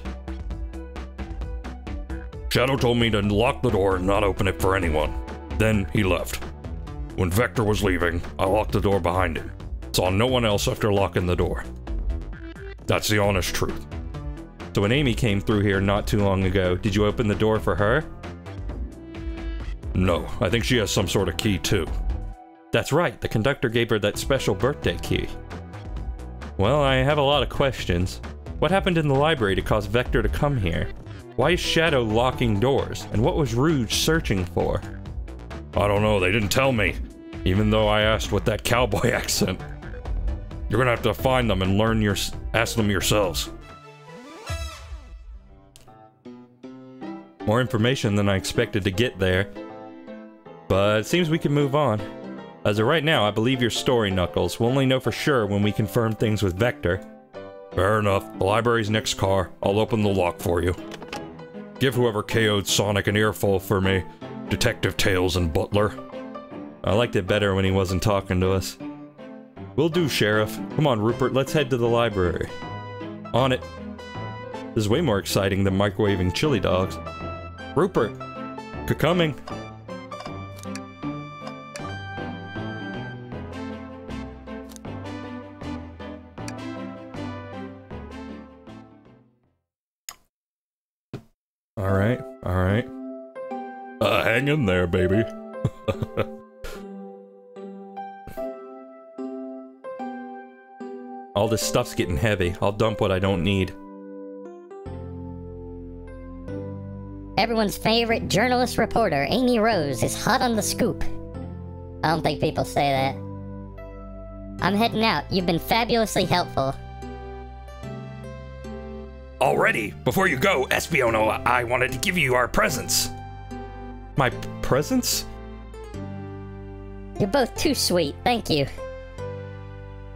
Shadow told me to lock the door and not open it for anyone. Then he left. When Vector was leaving, I locked the door behind him. Saw no one else after locking the door. That's the honest truth. So when Amy came through here not too long ago, did you open the door for her? No, I think she has some sort of key too. That's right, the conductor gave her that special birthday key. Well, I have a lot of questions. What happened in the library to cause Vector to come here? Why is Shadow locking doors? And what was Rouge searching for? I don't know, they didn't tell me. Even though I asked with that cowboy <laughs> accent. You're gonna have to find them and learn your ask them yourselves. More information than I expected to get there. But it seems we can move on. As of right now, I believe your story, Knuckles. We'll only know for sure when we confirm things with Vector. Fair enough. The library's next car. I'll open the lock for you. Give whoever KO'd Sonic an earful for me. Detective Tails and Butler. I liked it better when he wasn't talking to us. Will do, Sheriff. Come on, Rupert, let's head to the library. On it. This is way more exciting than microwaving chili dogs. Rupert! coming. Alright, alright. Uh, hang in there, baby. <laughs> All this stuff's getting heavy. I'll dump what I don't need. Everyone's favorite journalist reporter, Amy Rose, is hot on the scoop. I don't think people say that. I'm heading out. You've been fabulously helpful. Already, before you go, Espiono, I wanted to give you our presents. My presents? You're both too sweet, thank you.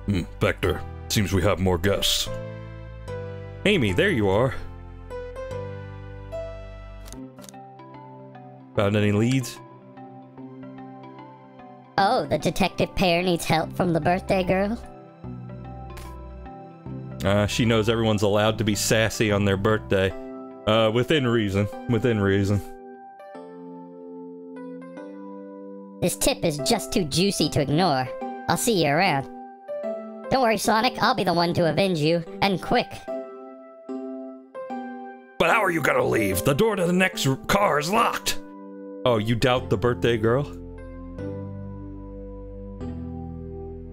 Hmm, Vector, seems we have more guests. Amy, there you are. Found any leads? Oh, the detective pair needs help from the birthday girl? Uh, she knows everyone's allowed to be sassy on their birthday. Uh, within reason. Within reason. This tip is just too juicy to ignore. I'll see you around. Don't worry, Sonic, I'll be the one to avenge you, and quick. But how are you gonna leave? The door to the next car is locked. Oh, you doubt the birthday girl?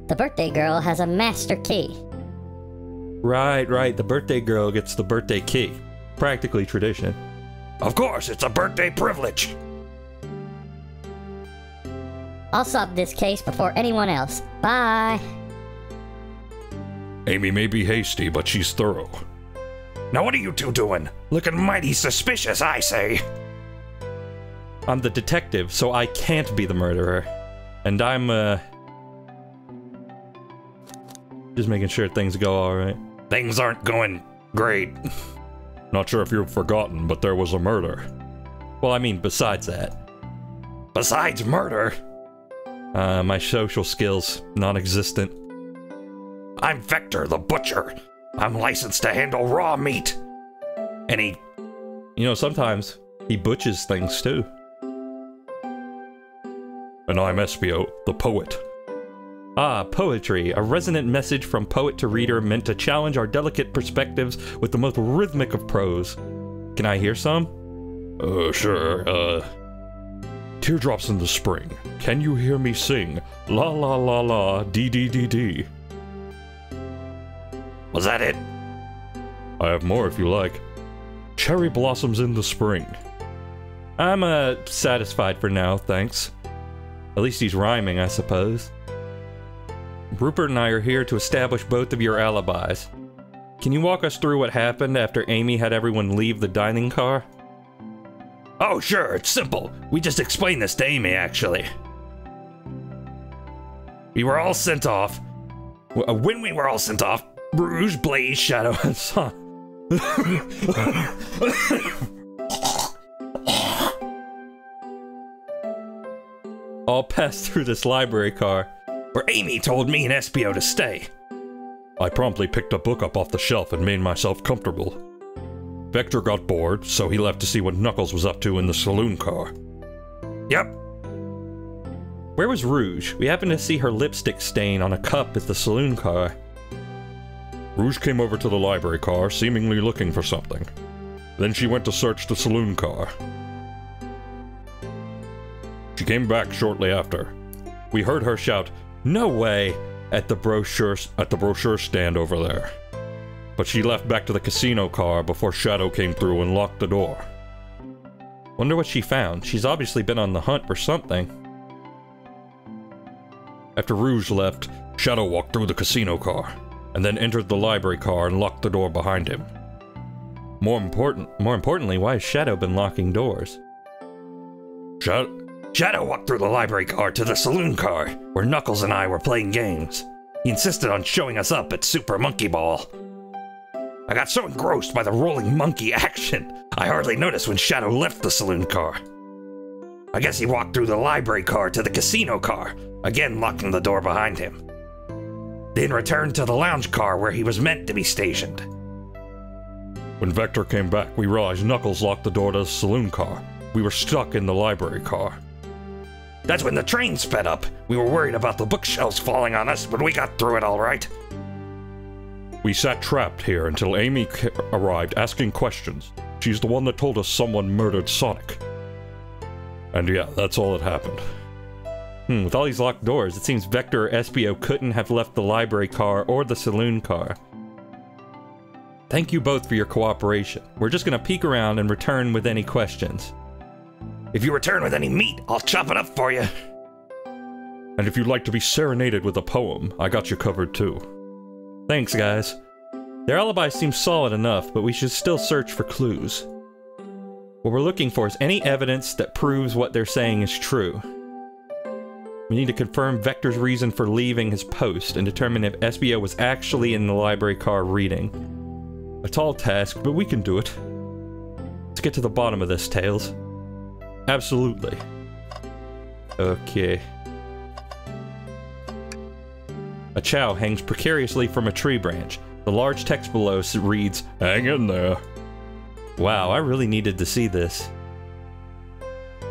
The birthday girl has a master key. Right, right. The birthday girl gets the birthday key. Practically tradition. Of course, it's a birthday privilege. I'll solve this case before anyone else. Bye. Amy may be hasty, but she's thorough. Now what are you two doing? Looking mighty suspicious, I say. I'm the detective, so I can't be the murderer. And I'm, uh... Just making sure things go alright. Things aren't going great. Not sure if you've forgotten, but there was a murder. Well, I mean, besides that. Besides murder? Uh, my social skills, non-existent. I'm Vector the Butcher. I'm licensed to handle raw meat. And he, You know, sometimes he butches things too. And I'm Espio, the poet. Ah, poetry, a resonant message from poet to reader meant to challenge our delicate perspectives with the most rhythmic of prose. Can I hear some? Uh, sure, uh... Teardrops in the spring. Can you hear me sing? La la la la, dee dee dee dee. Was that it? I have more if you like. Cherry blossoms in the spring. I'm, uh, satisfied for now, thanks. At least he's rhyming, I suppose. Rupert and I are here to establish both of your alibis. Can you walk us through what happened after Amy had everyone leave the dining car? Oh, sure, it's simple. We just explained this to Amy, actually. We were all sent off. When we were all sent off, Rouge, Blaze, Shadow, <laughs> and I'll pass through this library car, where Amy told me and Espio to stay. I promptly picked a book up off the shelf and made myself comfortable. Vector got bored, so he left to see what Knuckles was up to in the saloon car. Yep. Where was Rouge? We happened to see her lipstick stain on a cup at the saloon car. Rouge came over to the library car, seemingly looking for something. Then she went to search the saloon car. She came back shortly after. We heard her shout, "No way!" at the brochure at the brochure stand over there. But she left back to the casino car before Shadow came through and locked the door. Wonder what she found. She's obviously been on the hunt for something. After Rouge left, Shadow walked through the casino car, and then entered the library car and locked the door behind him. More important, more importantly, why has Shadow been locking doors? Shadow, Shadow walked through the library car to the saloon car, where Knuckles and I were playing games. He insisted on showing us up at Super Monkey Ball. I got so engrossed by the rolling monkey <laughs> action, I hardly noticed when Shadow left the saloon car. I guess he walked through the library car to the casino car, again locking the door behind him. Then returned to the lounge car where he was meant to be stationed. When Vector came back, we realized Knuckles locked the door to the saloon car. We were stuck in the library car. That's when the train sped up. We were worried about the bookshelves falling on us, but we got through it all right. We sat trapped here until Amy arrived asking questions. She's the one that told us someone murdered Sonic. And yeah, that's all that happened. Hmm, with all these locked doors, it seems Vector or Espio couldn't have left the library car or the saloon car. Thank you both for your cooperation. We're just gonna peek around and return with any questions. If you return with any meat, I'll chop it up for you. And if you'd like to be serenaded with a poem, I got you covered too. Thanks, guys. Their alibi seems solid enough, but we should still search for clues. What we're looking for is any evidence that proves what they're saying is true. We need to confirm Vector's reason for leaving his post and determine if Espio was actually in the library car reading. A tall task, but we can do it. Let's get to the bottom of this, Tails. Absolutely. Okay. A Chao hangs precariously from a tree branch. The large text below reads, Hang in there. Wow, I really needed to see this.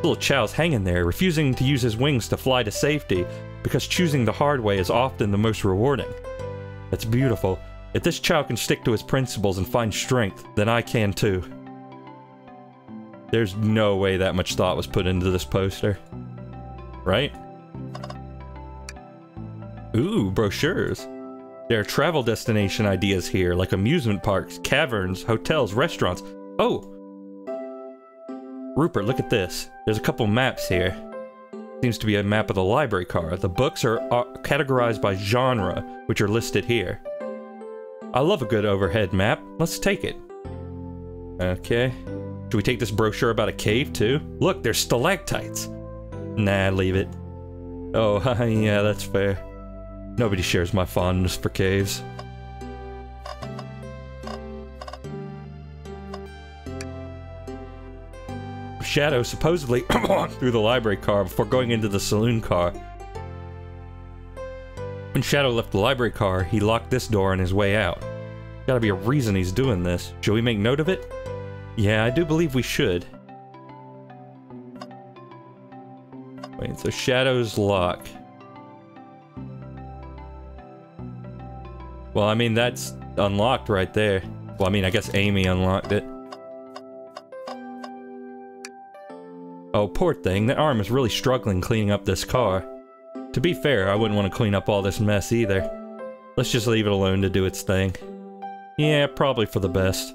Little Chao's hanging there, refusing to use his wings to fly to safety, because choosing the hard way is often the most rewarding. That's beautiful. If this Chao can stick to his principles and find strength, then I can too. There's no way that much thought was put into this poster. Right? Ooh, brochures. There are travel destination ideas here, like amusement parks, caverns, hotels, restaurants. Oh! Rupert, look at this. There's a couple maps here. Seems to be a map of the library car. The books are, are categorized by genre, which are listed here. I love a good overhead map. Let's take it. Okay. Should we take this brochure about a cave too? Look, there's stalactites. Nah, leave it. Oh, <laughs> yeah, that's fair. Nobody shares my fondness for caves. Shadow supposedly <coughs> through the library car before going into the saloon car. When Shadow left the library car, he locked this door on his way out. Gotta be a reason he's doing this. Should we make note of it? Yeah, I do believe we should. Wait, so Shadow's lock. Well, I mean, that's unlocked right there. Well, I mean, I guess Amy unlocked it. Oh, poor thing. That arm is really struggling cleaning up this car. To be fair, I wouldn't want to clean up all this mess either. Let's just leave it alone to do its thing. Yeah, probably for the best.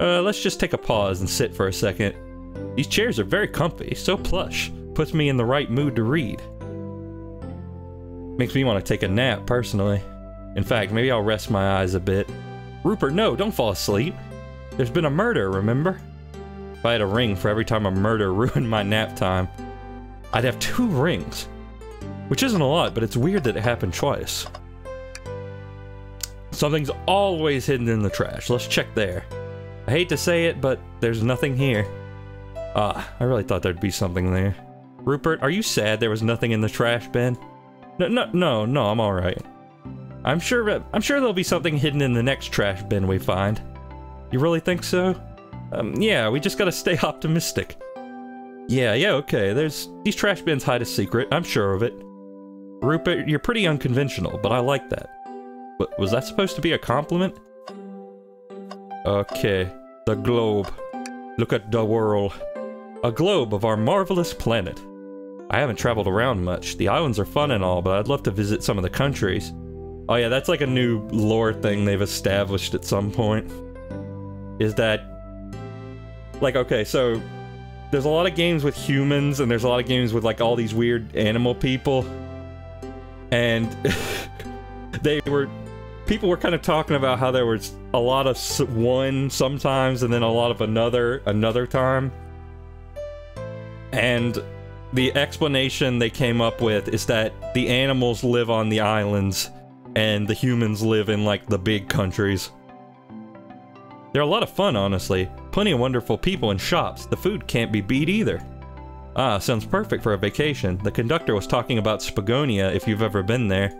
Uh, let's just take a pause and sit for a second. These chairs are very comfy, so plush. Puts me in the right mood to read. Makes me want to take a nap, personally. In fact, maybe I'll rest my eyes a bit. Rupert, no, don't fall asleep. There's been a murder, remember? If I had a ring for every time a murder <laughs> ruined my nap time, I'd have two rings. Which isn't a lot, but it's weird that it happened twice. Something's always hidden in the trash. Let's check there. I hate to say it, but there's nothing here. Ah, I really thought there'd be something there. Rupert, are you sad there was nothing in the trash bin? No, no, no, no, I'm alright. I'm sure, I'm sure there'll be something hidden in the next trash bin we find. You really think so? Um, yeah, we just gotta stay <laughs> optimistic. Yeah, yeah, okay, there's... These trash bins hide a secret, I'm sure of it. Rupert, you're pretty unconventional, but I like that. But was that supposed to be a compliment? Okay, the globe. Look at the world. A globe of our marvelous planet. I haven't traveled around much. The islands are fun and all, but I'd love to visit some of the countries. Oh yeah, that's like a new lore thing they've established at some point. Is that... Like, okay, so... There's a lot of games with humans, and there's a lot of games with, like, all these weird animal people. And... <laughs> they were... People were kind of talking about how there was a lot of one sometimes, and then a lot of another another time. And the explanation they came up with is that the animals live on the islands and the humans live in like the big countries. They're a lot of fun, honestly. Plenty of wonderful people and shops. The food can't be beat either. Ah, sounds perfect for a vacation. The conductor was talking about Spagonia if you've ever been there.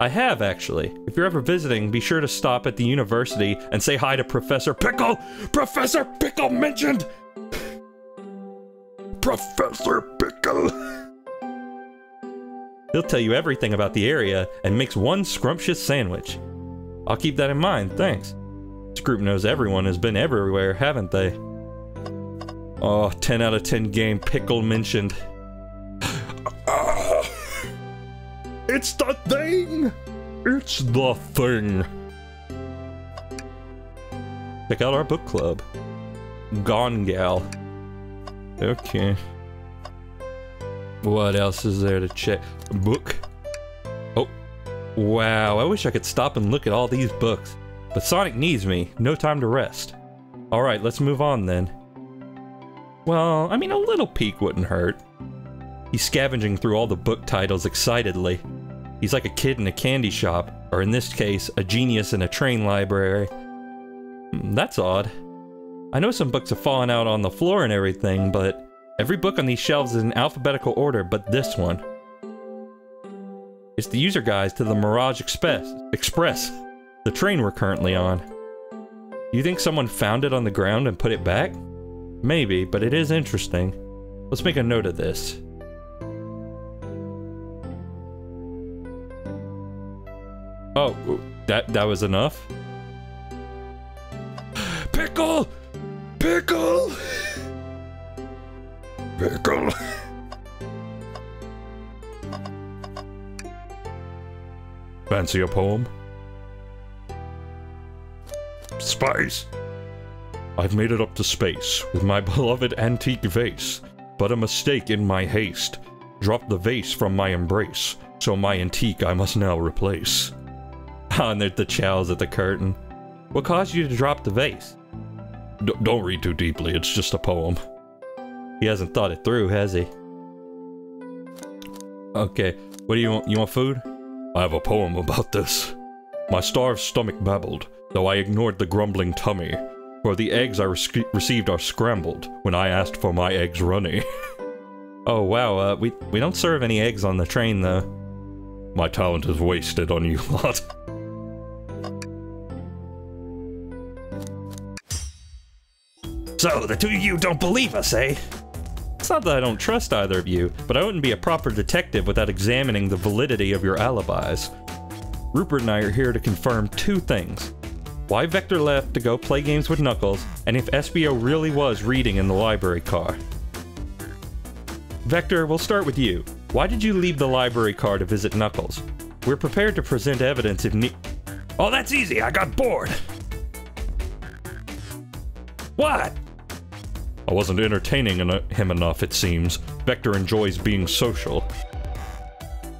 I have, actually. If you're ever visiting, be sure to stop at the university and say hi to Professor Pickle! Professor Pickle mentioned! <sighs> Professor Pickle! He'll tell you everything about the area and makes one scrumptious sandwich. I'll keep that in mind, thanks. This group knows everyone has been everywhere, haven't they? Oh, 10 out of 10 game Pickle mentioned. Uh, <sighs> it's the thing! It's the thing! Check out our book club. Gone Gal. Okay. What else is there to check? Book? Oh. Wow, I wish I could stop and look at all these books. But Sonic needs me. No time to rest. Alright, let's move on then. Well, I mean, a little peek wouldn't hurt. He's scavenging through all the book titles excitedly. He's like a kid in a candy shop, or in this case, a genius in a train library. Hmm, that's odd. I know some books have fallen out on the floor and everything, but every book on these shelves is in alphabetical order but this one. It's the user guides to the Mirage Express, Express, the train we're currently on. You think someone found it on the ground and put it back? Maybe, but it is interesting. Let's make a note of this. Oh, that that was enough? Pickle! Pickle! Pickle! Fancy a poem? Space! I've made it up to space with my <laughs> beloved antique vase, but a mistake in my haste. Dropped the vase from my embrace, so my antique I must now replace. <laughs> Ah, and there's the Chaos at the curtain. What caused you to drop the vase? D don't read too deeply, it's just a poem. He hasn't thought it through, has he? Okay, what do you want? You want food? I have a poem about this. My starved stomach babbled, though I ignored the grumbling tummy, for the eggs I re received are scrambled when I asked for my eggs runny. <laughs> oh wow, uh, we, we don't serve any eggs on the train though. My talent is wasted on you <laughs> lot. So, the two of you don't believe us, eh? It's not that I don't trust either of you, but I wouldn't be a proper detective without examining the validity of your alibis. Rupert and I are here to confirm two things. Why Vector left to go play games with Knuckles, and if Espio really was reading in the library car. Vector, we'll start with you. Why did you leave the library car to visit Knuckles? We're prepared to present evidence if ne- Oh, that's easy, I got bored! What? I wasn't entertaining en him enough, it seems. Vector enjoys being social.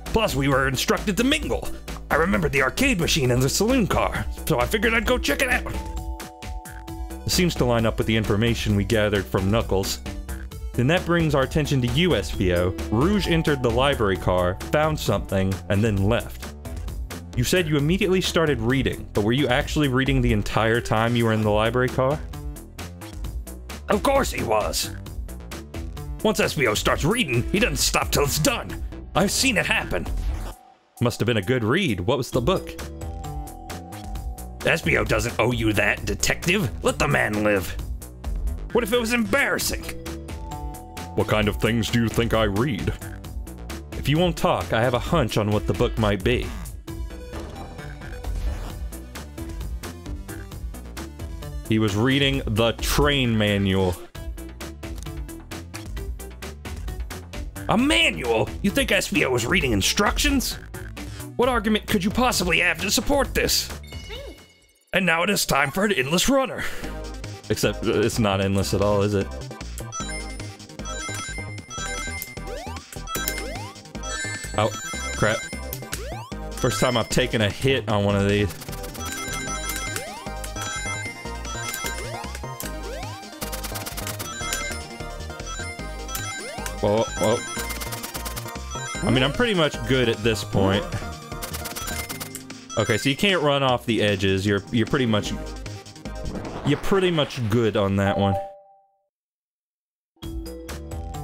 Plus, we were instructed to mingle. I remembered the arcade machine and the saloon car, so I figured I'd go check it out. It seems to line up with the information we gathered from Knuckles. Then that brings our attention to you, Espio. Rouge entered the library car, found something, and then left. You said you immediately started reading, but were you actually reading the entire time you were in the library car? Of course he was. Once Espio starts reading, he doesn't stop till it's done. I've seen it happen. Must have been a good read. What was the book? Espio doesn't owe you that, detective. Let the man live. What if it was embarrassing? What kind of things do you think I read? If you won't talk, I have a hunch on what the book might be. He was reading the train manual. A manual? You think Espio was reading instructions? What argument could you possibly have to support this? And now it is time for an endless runner. Except uh, it's not endless at all, is it? Oh, crap. First time I've taken a hit on one of these. Whoa, whoa. I mean, I'm pretty much good at this point. Okay, so you can't run off the edges. You're you're pretty much you're pretty much good on that one.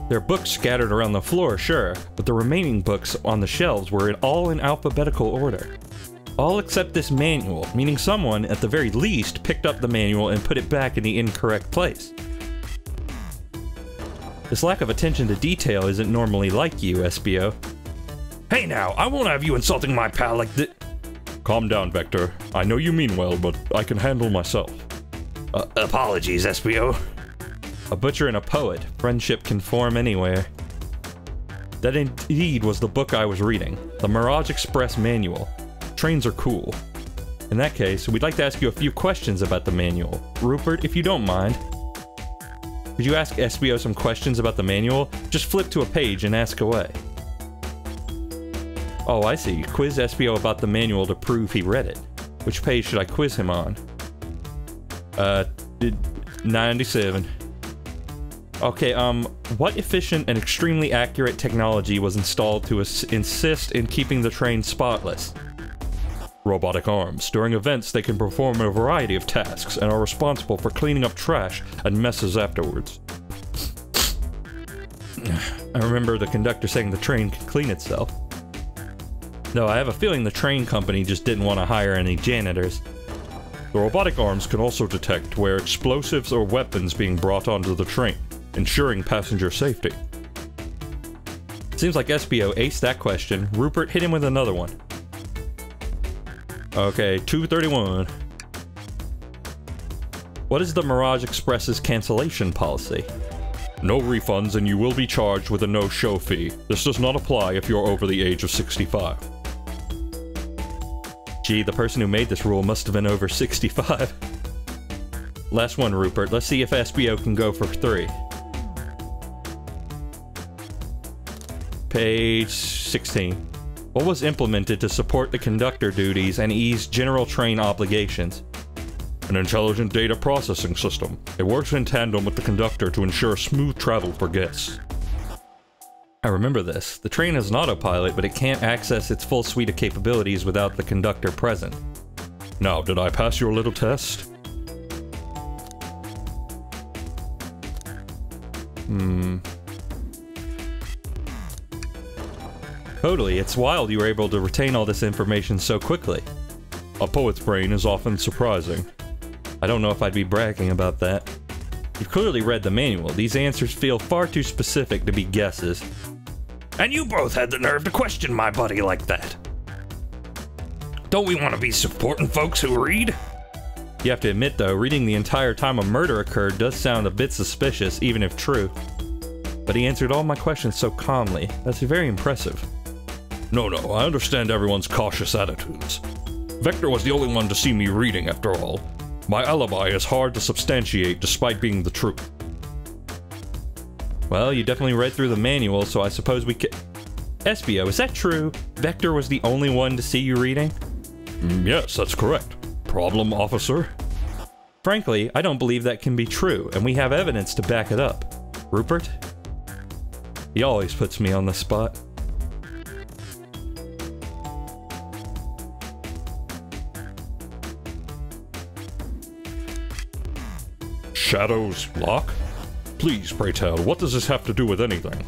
There are books scattered around the floor, sure, but the remaining books on the shelves were all in alphabetical order. All except this manual, meaning someone, at the very least, picked up the manual and put it back in the incorrect place. This lack of attention to detail isn't normally like you, Espio. Hey now, I won't have you insulting my pal like this. Calm down, Vector. I know you mean well, but I can handle myself. Uh, apologies, Espio. A butcher and a poet. Friendship can form anywhere. That indeed was the book I was reading. The Mirage Express Manual. Trains are cool. In that case, we'd like to ask you a few questions about the manual. Rupert, if you don't mind. Could you ask Espio some questions about the manual? Just flip to a page and ask away. Oh, I see. Quiz Espio about the manual to prove he read it. Which page should I quiz him on? Uh, 97. Okay, um, what efficient and extremely accurate technology was installed to insist in keeping the train spotless? Robotic arms. During events, they can perform a variety of tasks and are responsible for cleaning up trash and messes afterwards. <sighs> I remember the conductor saying the train could clean itself. No, I have a feeling the train company just didn't want to hire any janitors. The robotic arms can also detect where explosives or weapons being brought onto the train ensuring passenger safety. Seems like Espio aced that question. Rupert hit him with another one. Okay, 231. What is the Mirage Express's cancellation policy? No refunds and you will be charged with a no-show fee. This does not apply if you're over the age of 65. Gee, the person who made this rule must have been over 65. Last one, Rupert. Let's see if Espio can go for three. Page 16. What was implemented to support the conductor duties and ease general train obligations? An intelligent data processing system. It works in tandem with the conductor to ensure smooth travel for guests. I remember this. The train has an autopilot, but it can't access its full suite of capabilities without the conductor present. Now, did I pass your little test? Hmm. Totally, it's wild you were able to retain all this information so quickly. A poet's brain is often surprising. I don't know if I'd be bragging about that. You've clearly read the manual. These answers feel far too specific to be guesses. And you both had the nerve to question my buddy like that. Don't we want to be supporting folks who read? You have to admit, though, reading the entire time a murder occurred does sound a bit suspicious, even if true. But he answered all my questions so calmly. That's very impressive. No, no, I understand everyone's cautious attitudes. Vector was the only one to see me reading, after all. My alibi is hard to substantiate despite being the truth. Well, you definitely read through the manual, so I suppose we could... Espio, is that true? Vector was the only one to see you reading? Mm, yes, that's correct. Problem, officer? Frankly, I don't believe that can be true, and we have evidence to back it up. Rupert? He always puts me on the spot. Shadow's lock? Please, pray tell, what does this have to do with anything?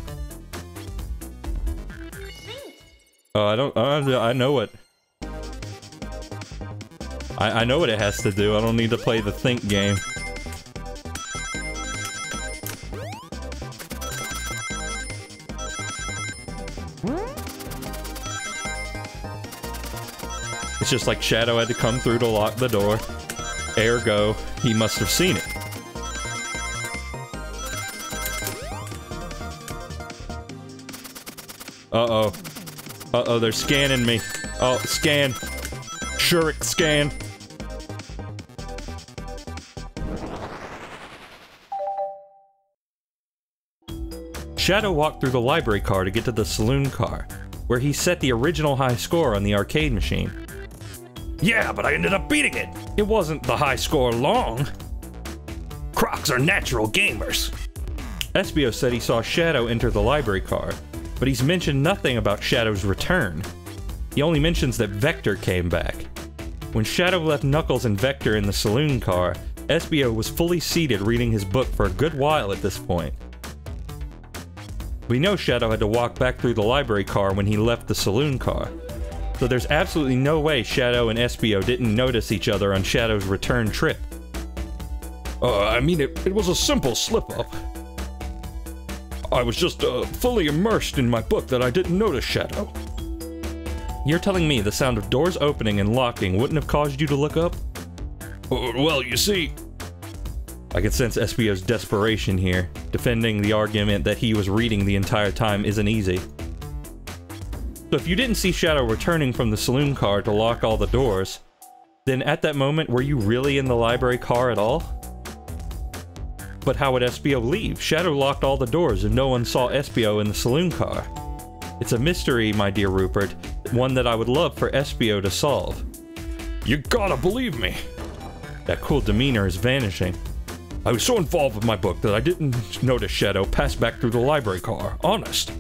Oh, I don't. Uh, I know what. I, I know what it has to do. I don't need to play the think game. It's just like Shadow had to come through to lock the door. Ergo, he must have seen it. Uh-oh. Uh-oh, they're scanning me. Oh, scan. Shurik, scan. Shadow walked through the library car to get to the saloon car, where he set the original high score on the arcade machine. Yeah, but I ended up beating it. It wasn't the high score long. Crocs are natural gamers. Espio said he saw Shadow enter the library car, but he's mentioned nothing about Shadow's return. He only mentions that Vector came back. When Shadow left Knuckles and Vector in the saloon car, Espio was fully seated reading his book for a good while at this point. We know Shadow had to walk back through the library car when he left the saloon car. So there's absolutely no way Shadow and Espio didn't notice each other on Shadow's return trip. Uh, I mean, it, it was a simple slip-up. I was just uh, fully immersed in my book that I didn't notice Shadow. You're telling me the sound of doors opening and locking wouldn't have caused you to look up? Uh, well, you see... I can sense Espio's desperation here. Defending the argument that he was reading the entire time isn't easy. So if you didn't see Shadow returning from the saloon car to lock all the doors, then at that moment were you really in the library car at all? But how would Espio leave? Shadow locked all the doors and no one saw Espio in the saloon car. It's a mystery, my dear Rupert, one that I would love for Espio to solve. You gotta believe me. That cool demeanor is vanishing. I was so involved with my book that I didn't notice Shadow pass back through the library car, honest.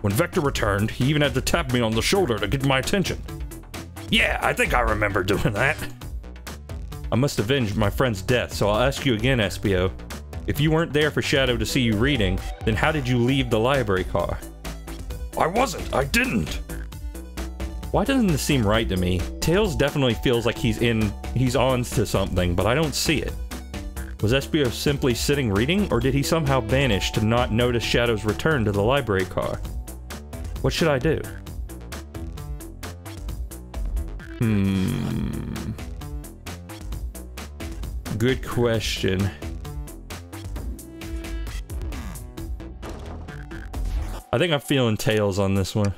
When Vector returned, he even had to tap me on the shoulder to get my attention. Yeah, I think I remember doing that. I must avenge my friend's death, so I'll ask you again, Espio. If you weren't there for Shadow to see you reading, then how did you leave the library car? I wasn't. I didn't. Why doesn't this seem right to me? Tails definitely feels like he's in, he's on to something, but I don't see it. Was Espio simply sitting reading, or did he somehow vanish to not notice Shadow's return to the library car? What should I do? Hmm. Good question. I think I'm feeling Tails on this one.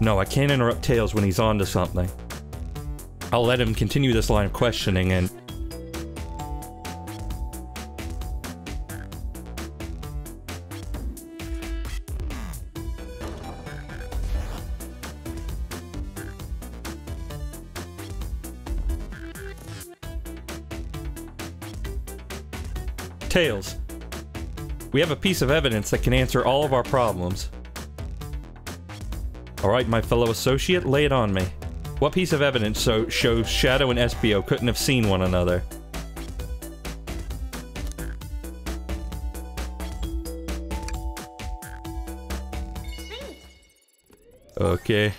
No, I can't interrupt Tails when he's on to something. I'll let him continue this line of questioning and... Tails, we have a piece of evidence that can answer all of our problems. Alright, my fellow associate, lay it on me. What piece of evidence so shows Shadow and Espio couldn't have seen one another? Hmm. Okay.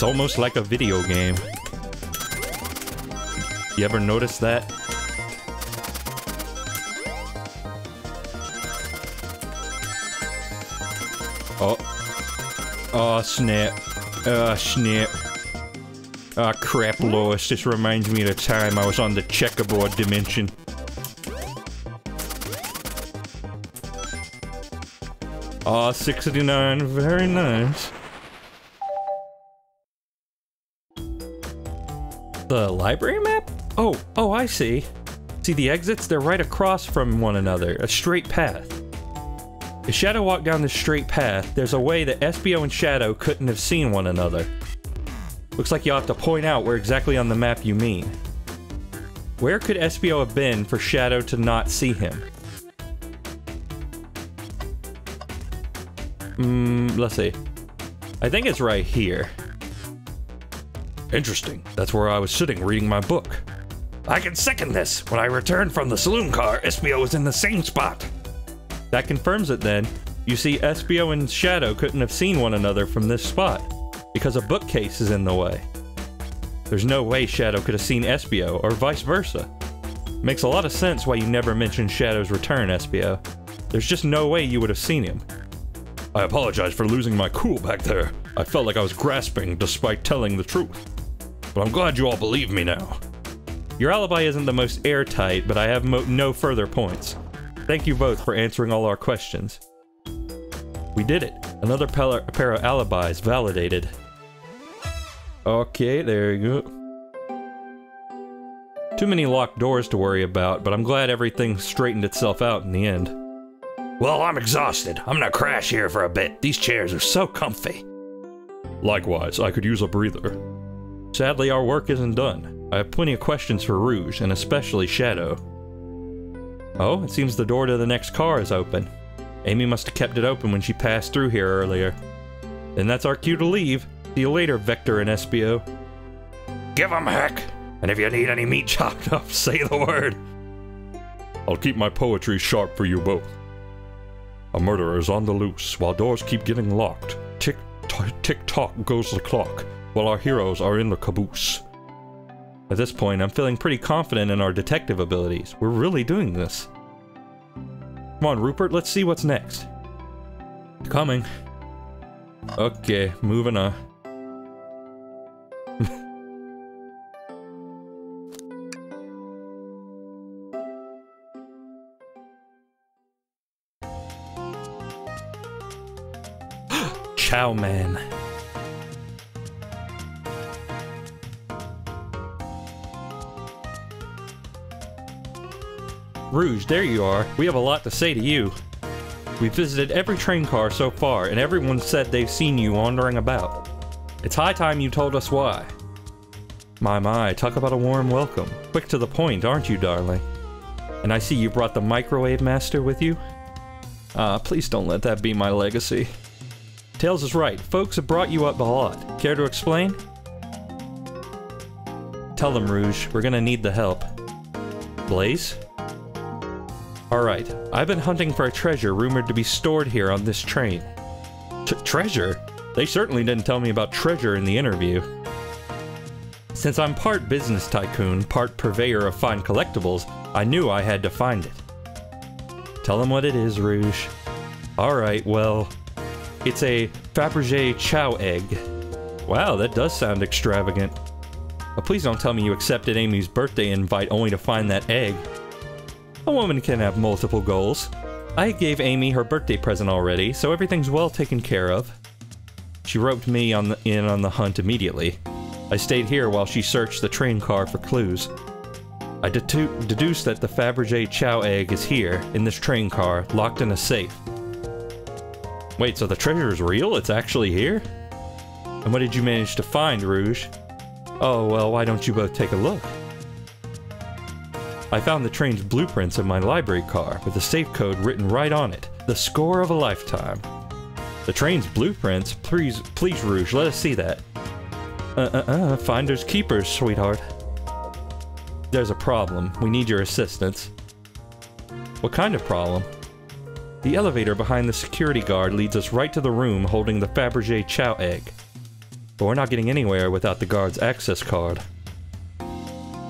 It's almost like a video game. You ever notice that? Oh. Oh, snap. Oh, snap. Oh, crap, Lois. This reminds me of the time I was on the checkerboard dimension. Oh, 69. Very nice. The library map? Oh, oh, I see. See the exits? They're right across from one another, a straight path. If Shadow walked down this straight path, there's a way that Espio and Shadow couldn't have seen one another. Looks like you'll have to point out where exactly on the map you mean. Where could Espio have been for Shadow to not see him? Hmm, let's see. I think it's right here. Interesting. That's where I was sitting reading my book. I can second this. When I returned from the saloon car, Espio was in the same spot. That confirms it then. You see, Espio and Shadow couldn't have seen one another from this spot, because a bookcase is in the way. There's no way Shadow could have seen Espio, or vice versa. Makes a lot of sense why you never mentioned Shadow's return, Espio. There's just no way you would have seen him. I apologize for losing my cool back there. I felt like I was grasping despite telling the truth. But I'm glad you all believe me now. Your alibi isn't the most airtight, but I have no further points. Thank you both for answering all our questions. We did it. Another pair of alibis validated. Okay, there you go. Too many locked doors to worry about, but I'm glad everything straightened itself out in the end. Well, I'm exhausted. I'm gonna crash here for a bit. These chairs are so comfy. Likewise, I could use a breather. Sadly, our work isn't done. I have plenty of questions for Rouge, and especially Shadow. Oh, it seems the door to the next car is open. Amy must have kept it open when she passed through here earlier. Then that's our cue to leave. See you later, Vector and Espio. Give 'em heck! And if you need any meat <laughs> chopped up, say the word. I'll keep my poetry sharp for you both. A murderer is on the loose while doors keep getting locked. Tick, tick tock goes the clock while our heroes are in the caboose. At this point, I'm feeling pretty confident in our detective abilities. We're really doing this. Come on, Rupert, let's see what's next. Coming. Okay, moving on. <laughs> Chao Man. Rouge, there you are. We have a lot to say to you. We've visited every train car so far, and everyone said they've seen you wandering about. It's high time you told us why. My, my, talk about a warm welcome. Quick to the point, aren't you, darling? And I see you brought the Microwave Master with you? Ah, uh, please don't let that be my legacy. Tails is right. Folks have brought you up a lot. Care to explain? Tell them, Rouge. We're gonna need the help. Blaze? Alright, I've been hunting for a treasure rumored to be stored here on this train. T treasure? They certainly didn't tell me about treasure in the interview. Since I'm part business tycoon, part purveyor of fine collectibles, I knew I had to find it. Tell them what it is, Rouge. Alright, well, it's a Fabergé Chao egg. Wow, that does sound extravagant. But please don't tell me you accepted Amy's birthday invite only to find that egg. A woman can have multiple goals. I gave Amy her birthday present already, so everything's well taken care of. She roped me on the, in on the hunt immediately. I stayed here while she searched the train car for clues. I deduced that the Fabergé Chao egg is here, in this train car, locked in a safe. Wait, so the treasure is real? It's actually here? And what did you manage to find, Rouge? Oh, well, why don't you both take a look? I found the train's blueprints in my library car, with the safe code written right on it. The score of a lifetime. The train's blueprints? Please, please, Rouge, let us see that. Uh-uh-uh, finders keepers, sweetheart. There's a problem. We need your assistance. What kind of problem? The elevator behind the security guard leads us right to the room holding the Fabergé Chao egg. But we're not getting anywhere without the guard's access card.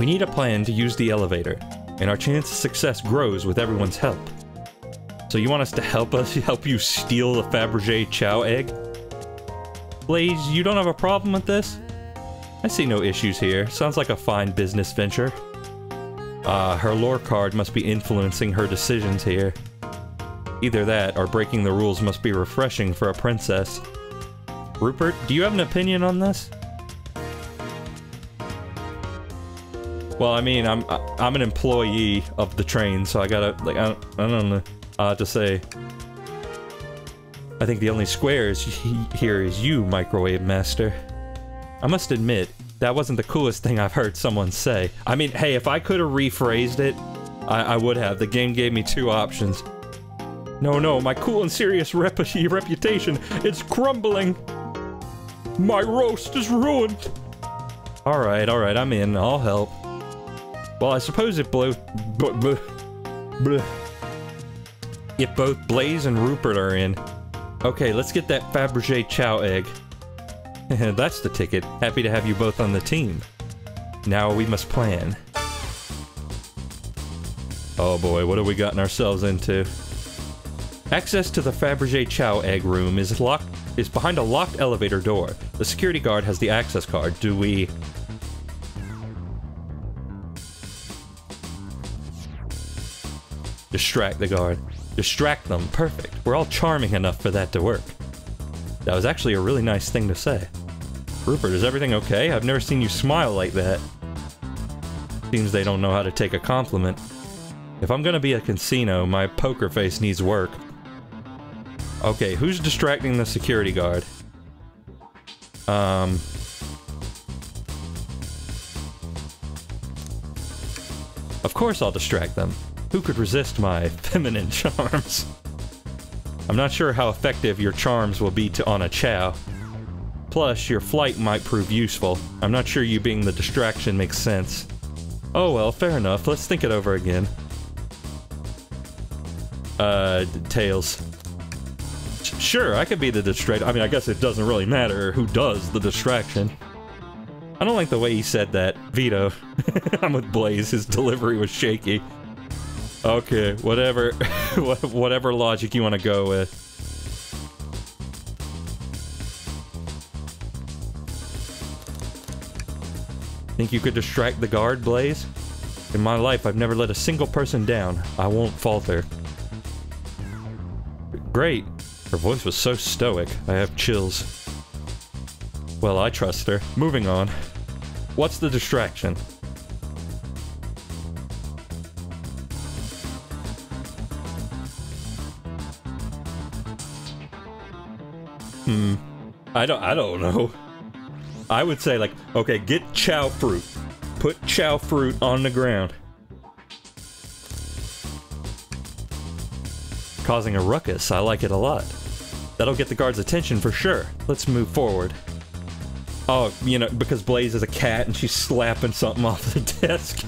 We need a plan to use the elevator, and our chance of success grows with everyone's help. So you want us to help us <laughs> help you steal the Fabergé Chao egg? Blaze, you don't have a problem with this? I see no issues here. Sounds like a fine business venture. Ah, uh, her lore card must be influencing her decisions here. Either that, or breaking the rules must be refreshing for a princess. Rupert, do you have an opinion on this? Well, I mean, I'm I'm an employee of the train, so I gotta like I don't, I don't know uh, to say. I think the only squares here is you, Microwave Master. I must admit, that wasn't the coolest thing I've heard someone say. I mean, hey, if I could have rephrased it, I, I would have. The game gave me two options. No, no, my cool and serious rep <laughs> reputation, it's crumbling. My roast is ruined. Alright, alright, I'm in. I'll help. Well, I suppose if both... If both Blaze and Rupert are in... Okay, let's get that Fabergé Chao egg. <laughs> That's the ticket. Happy to have you both on the team. Now we must plan. Oh boy, what have we gotten ourselves into? Access to the Fabergé Chao egg room is locked is behind a locked elevator door. The security guard has the access card. Do we Distract the guard. Distract them. Perfect. We're all charming enough for that to work. That was actually a really nice thing to say. Rupert, is everything okay? I've never seen you smile like that. Seems they don't know how to take a compliment. If I'm gonna be a casino, my poker face needs work. Okay, who's distracting the security guard? Um... Of course I'll distract them. Who could resist my <laughs> feminine charms? I'm not sure how effective your charms will be to on a Chao. Plus, your flight might prove useful. I'm not sure you being the distraction makes sense. Oh well, fair enough. Let's think it over again. Uh, Tails. Sure, I could be the distract. I mean, I guess it doesn't really matter who does the distraction. I don't like the way he said that. Vito. <laughs> I'm with Blaze. His delivery was shaky. Okay, whatever, <laughs> whatever logic you want to go with. Think you could distract the guard, Blaze? In my life, I've never let a single person down. I won't falter. Great. Her voice was so stoic, I have chills. Well, I trust her. Moving on. What's the distraction? I don't I don't know. I would say like, okay, get Chao fruit. Put Chao fruit on the ground. Causing a ruckus, I like it a lot. That'll get the guard's attention for sure. Let's move forward. Oh, you know, because Blaze is a cat and she's slapping something <laughs> off the desk.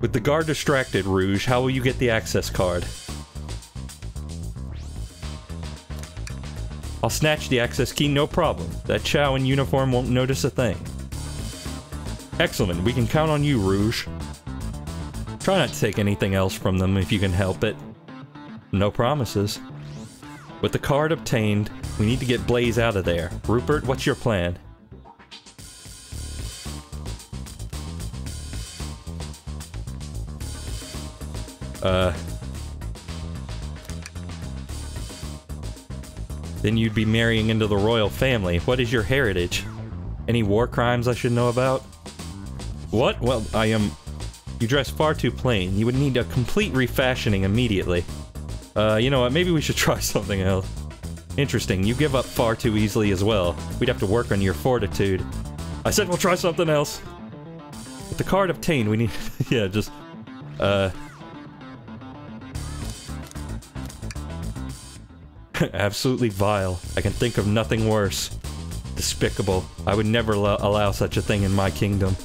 With the guard distracted, Rouge, how will you get the access card? I'll snatch the access key, no problem. That Chao in uniform won't notice a thing. Excellent, we can count on you, Rouge. Try not to take anything else from them if you can help it. No promises. With the card obtained, we need to get Blaze out of there. Rupert, what's your plan? Uh... Then you'd be marrying into the royal family. What is your heritage? Any war crimes I should know about? What? Well, I am... You dress far too plain. You would need a complete refashioning immediately. Uh, you know what? Maybe we should <laughs> try something else. Interesting. You give up far too easily as well. We'd have to work on your fortitude. I said we'll try something else. With the card obtained, we need... <laughs> yeah, just... Uh... <laughs> Absolutely vile. I can think of nothing worse. Despicable. I would never allow such a thing in my kingdom.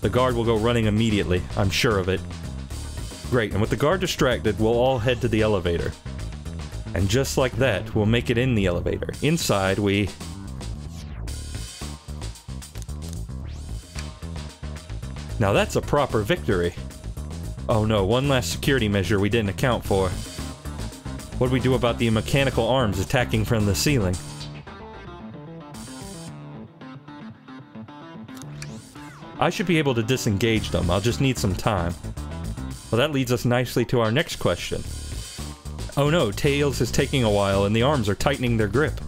The guard will go running immediately. I'm sure of it. Great, and with the guard distracted, we'll all head to the elevator. And just like that, we'll make it in the elevator. Inside, we... Now that's a proper victory. Oh no, one last security measure we didn't account for. What do we do about the mechanical arms attacking from the ceiling? I should be able to disengage them, I'll just need some time. Well, that leads us nicely to our next question. Oh no, Tails is taking a while and the arms are tightening their grip.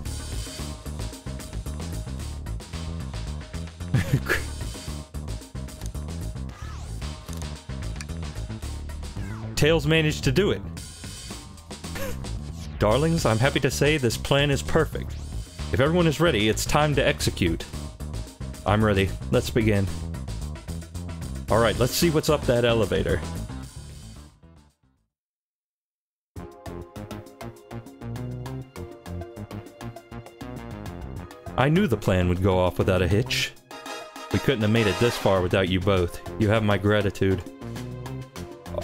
<laughs> Tails managed to do it. Darlings, I'm happy to say this plan is perfect. If everyone is ready, it's time to execute. I'm ready. Let's begin. Alright, let's see what's up that elevator. I knew the plan would go off without a hitch. We couldn't have made it this far without you both. You have my gratitude.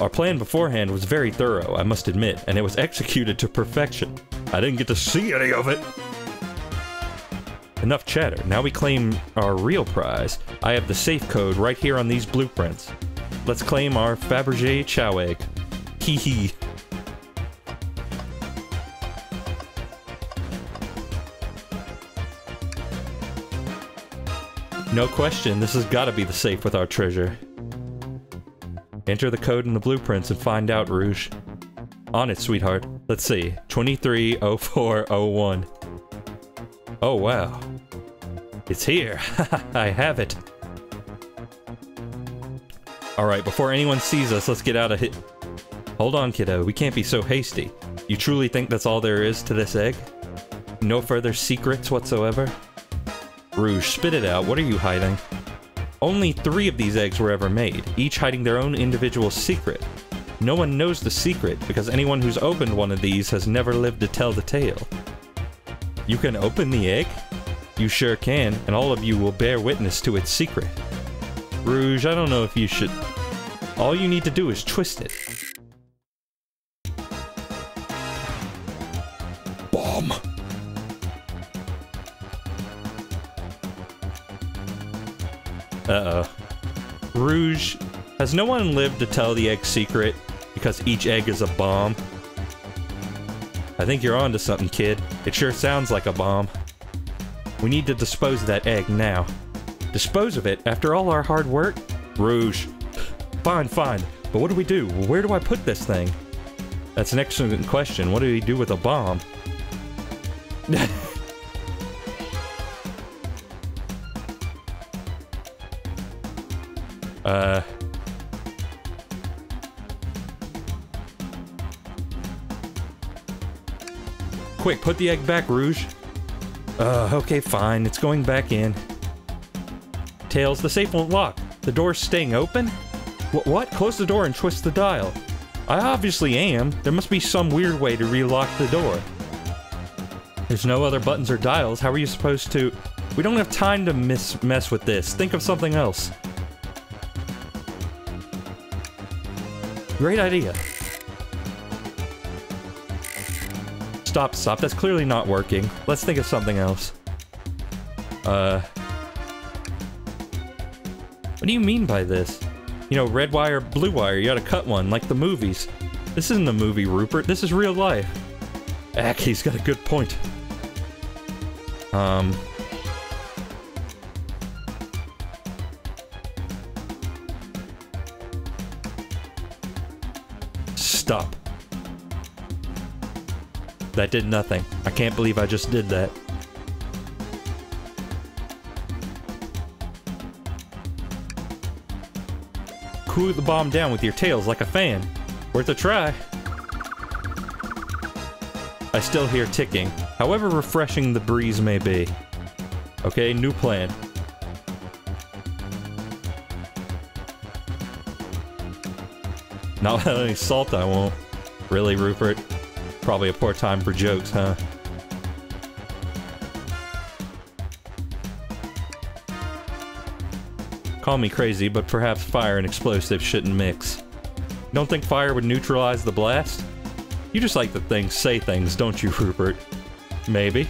Our plan beforehand was very thorough, I must admit, and it was executed to perfection. I didn't get to see any of it. Enough chatter. Now we claim our real prize. I have the safe code right here on these blueprints. Let's claim our Fabergé Chao egg. Hee hee. No question, this has gotta be the safe with our treasure. Enter the code in the blueprints and find out, Rouge. On it, sweetheart. Let's see. 230401. Oh, wow. It's here. <laughs> I have it. Alright, before anyone sees us, let's get out of hit. Hold on, kiddo. We can't be so hasty. You truly think that's all there is to this egg? No further secrets whatsoever? Rouge, spit it out. What are you hiding? Only three of these eggs were ever made, each hiding their own individual secret. No one knows the secret, because anyone who's opened one of these has never lived to tell the tale. You can open the egg? You sure can, and all of you will bear witness to its secret. Rouge, I don't know if you should... All you need to do is twist it. Uh-oh. Rouge, has no one lived to tell the egg secret because each egg is a bomb? I think you're onto something, kid. It sure sounds like a bomb. We need to dispose of that egg now. Dispose of it after all our hard work? Rouge. Fine, fine. But what do we do? Where do I put this thing? That's an excellent question. What do we do with a bomb? <laughs> uh... Quick, put the egg back, Rouge. Uh, okay, fine. It's going back in. Tails, the safe won't lock. The door's staying open? Wh what? Close the door and twist the dial. I obviously am. There must be some weird way to relock the door. There's no other buttons or dials. How are you supposed to... We don't have time to mess with this. Think of something else. Great idea. Stop, stop. That's clearly not working. Let's think of something else. Uh... What do you mean by this? You know, red wire, blue wire, you gotta cut one, like the movies. This isn't a movie, Rupert. This is real life. Aki's got a good point. Um... Stop. That did nothing. I can't believe I just did that. Cool the bomb down with your tails like a fan. Worth a try. I still hear ticking, however refreshing the breeze may be. Okay, new plan. Not <laughs> without any salt, I won't. Really, Rupert? Probably a poor time for jokes, huh? Call me crazy, but perhaps fire and explosives shouldn't mix. Don't think fire would neutralize the blast? You just like the things say things, don't you, Rupert? Maybe.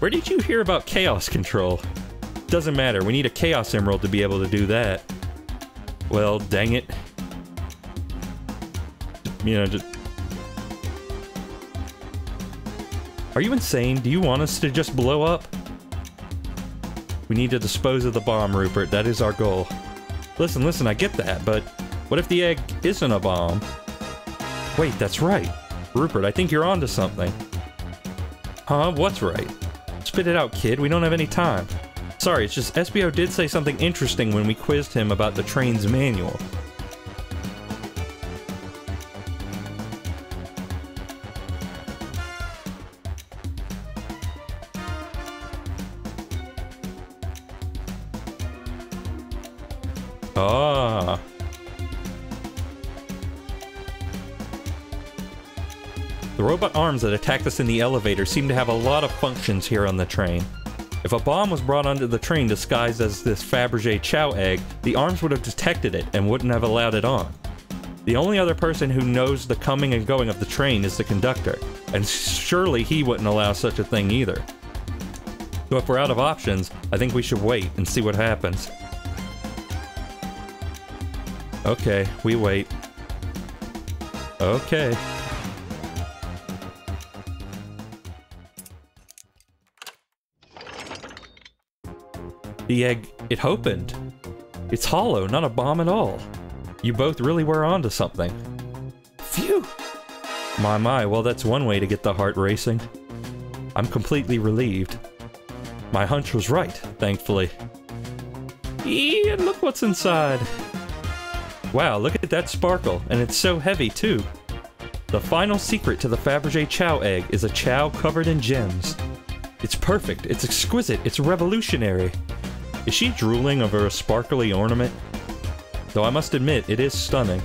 Where did you hear about Chaos Control? Doesn't matter, we need a Chaos Emerald to be able to do that. Well, dang it. You know, just... Are you insane? Do you want us to just blow up? We need to dispose of the bomb, Rupert. That is our goal. Listen, listen, I get that, but what if the egg isn't a bomb? Wait, that's right. Rupert, I think you're onto something. Huh? What's right? Spit it out, kid. We don't have any time. Sorry, it's just SBO did say something interesting when we quizzed him about the train's manual. Ah. The robot arms that attacked us in the elevator seem to have a lot of functions here on the train. If a bomb was brought onto the train disguised as this Fabergé Chao egg, the arms would have detected it and wouldn't have allowed it on. The only other person who knows the coming and going of the train is the conductor, and surely he wouldn't allow such a thing either. So if we're out of options, I think we should wait and see what happens. Okay, we wait. Okay. The egg, it opened. It's hollow, not a bomb at all. You both really were onto something. Phew! My, my, well that's one way to get the heart racing. I'm completely relieved. My hunch was right, thankfully. And look what's inside. Wow, look at that sparkle, and it's so heavy too. The final secret to the Fabergé Chao egg is a Chao covered in gems. It's perfect, it's exquisite, it's revolutionary. Is she drooling over a sparkly ornament? Though I must admit, it is stunning.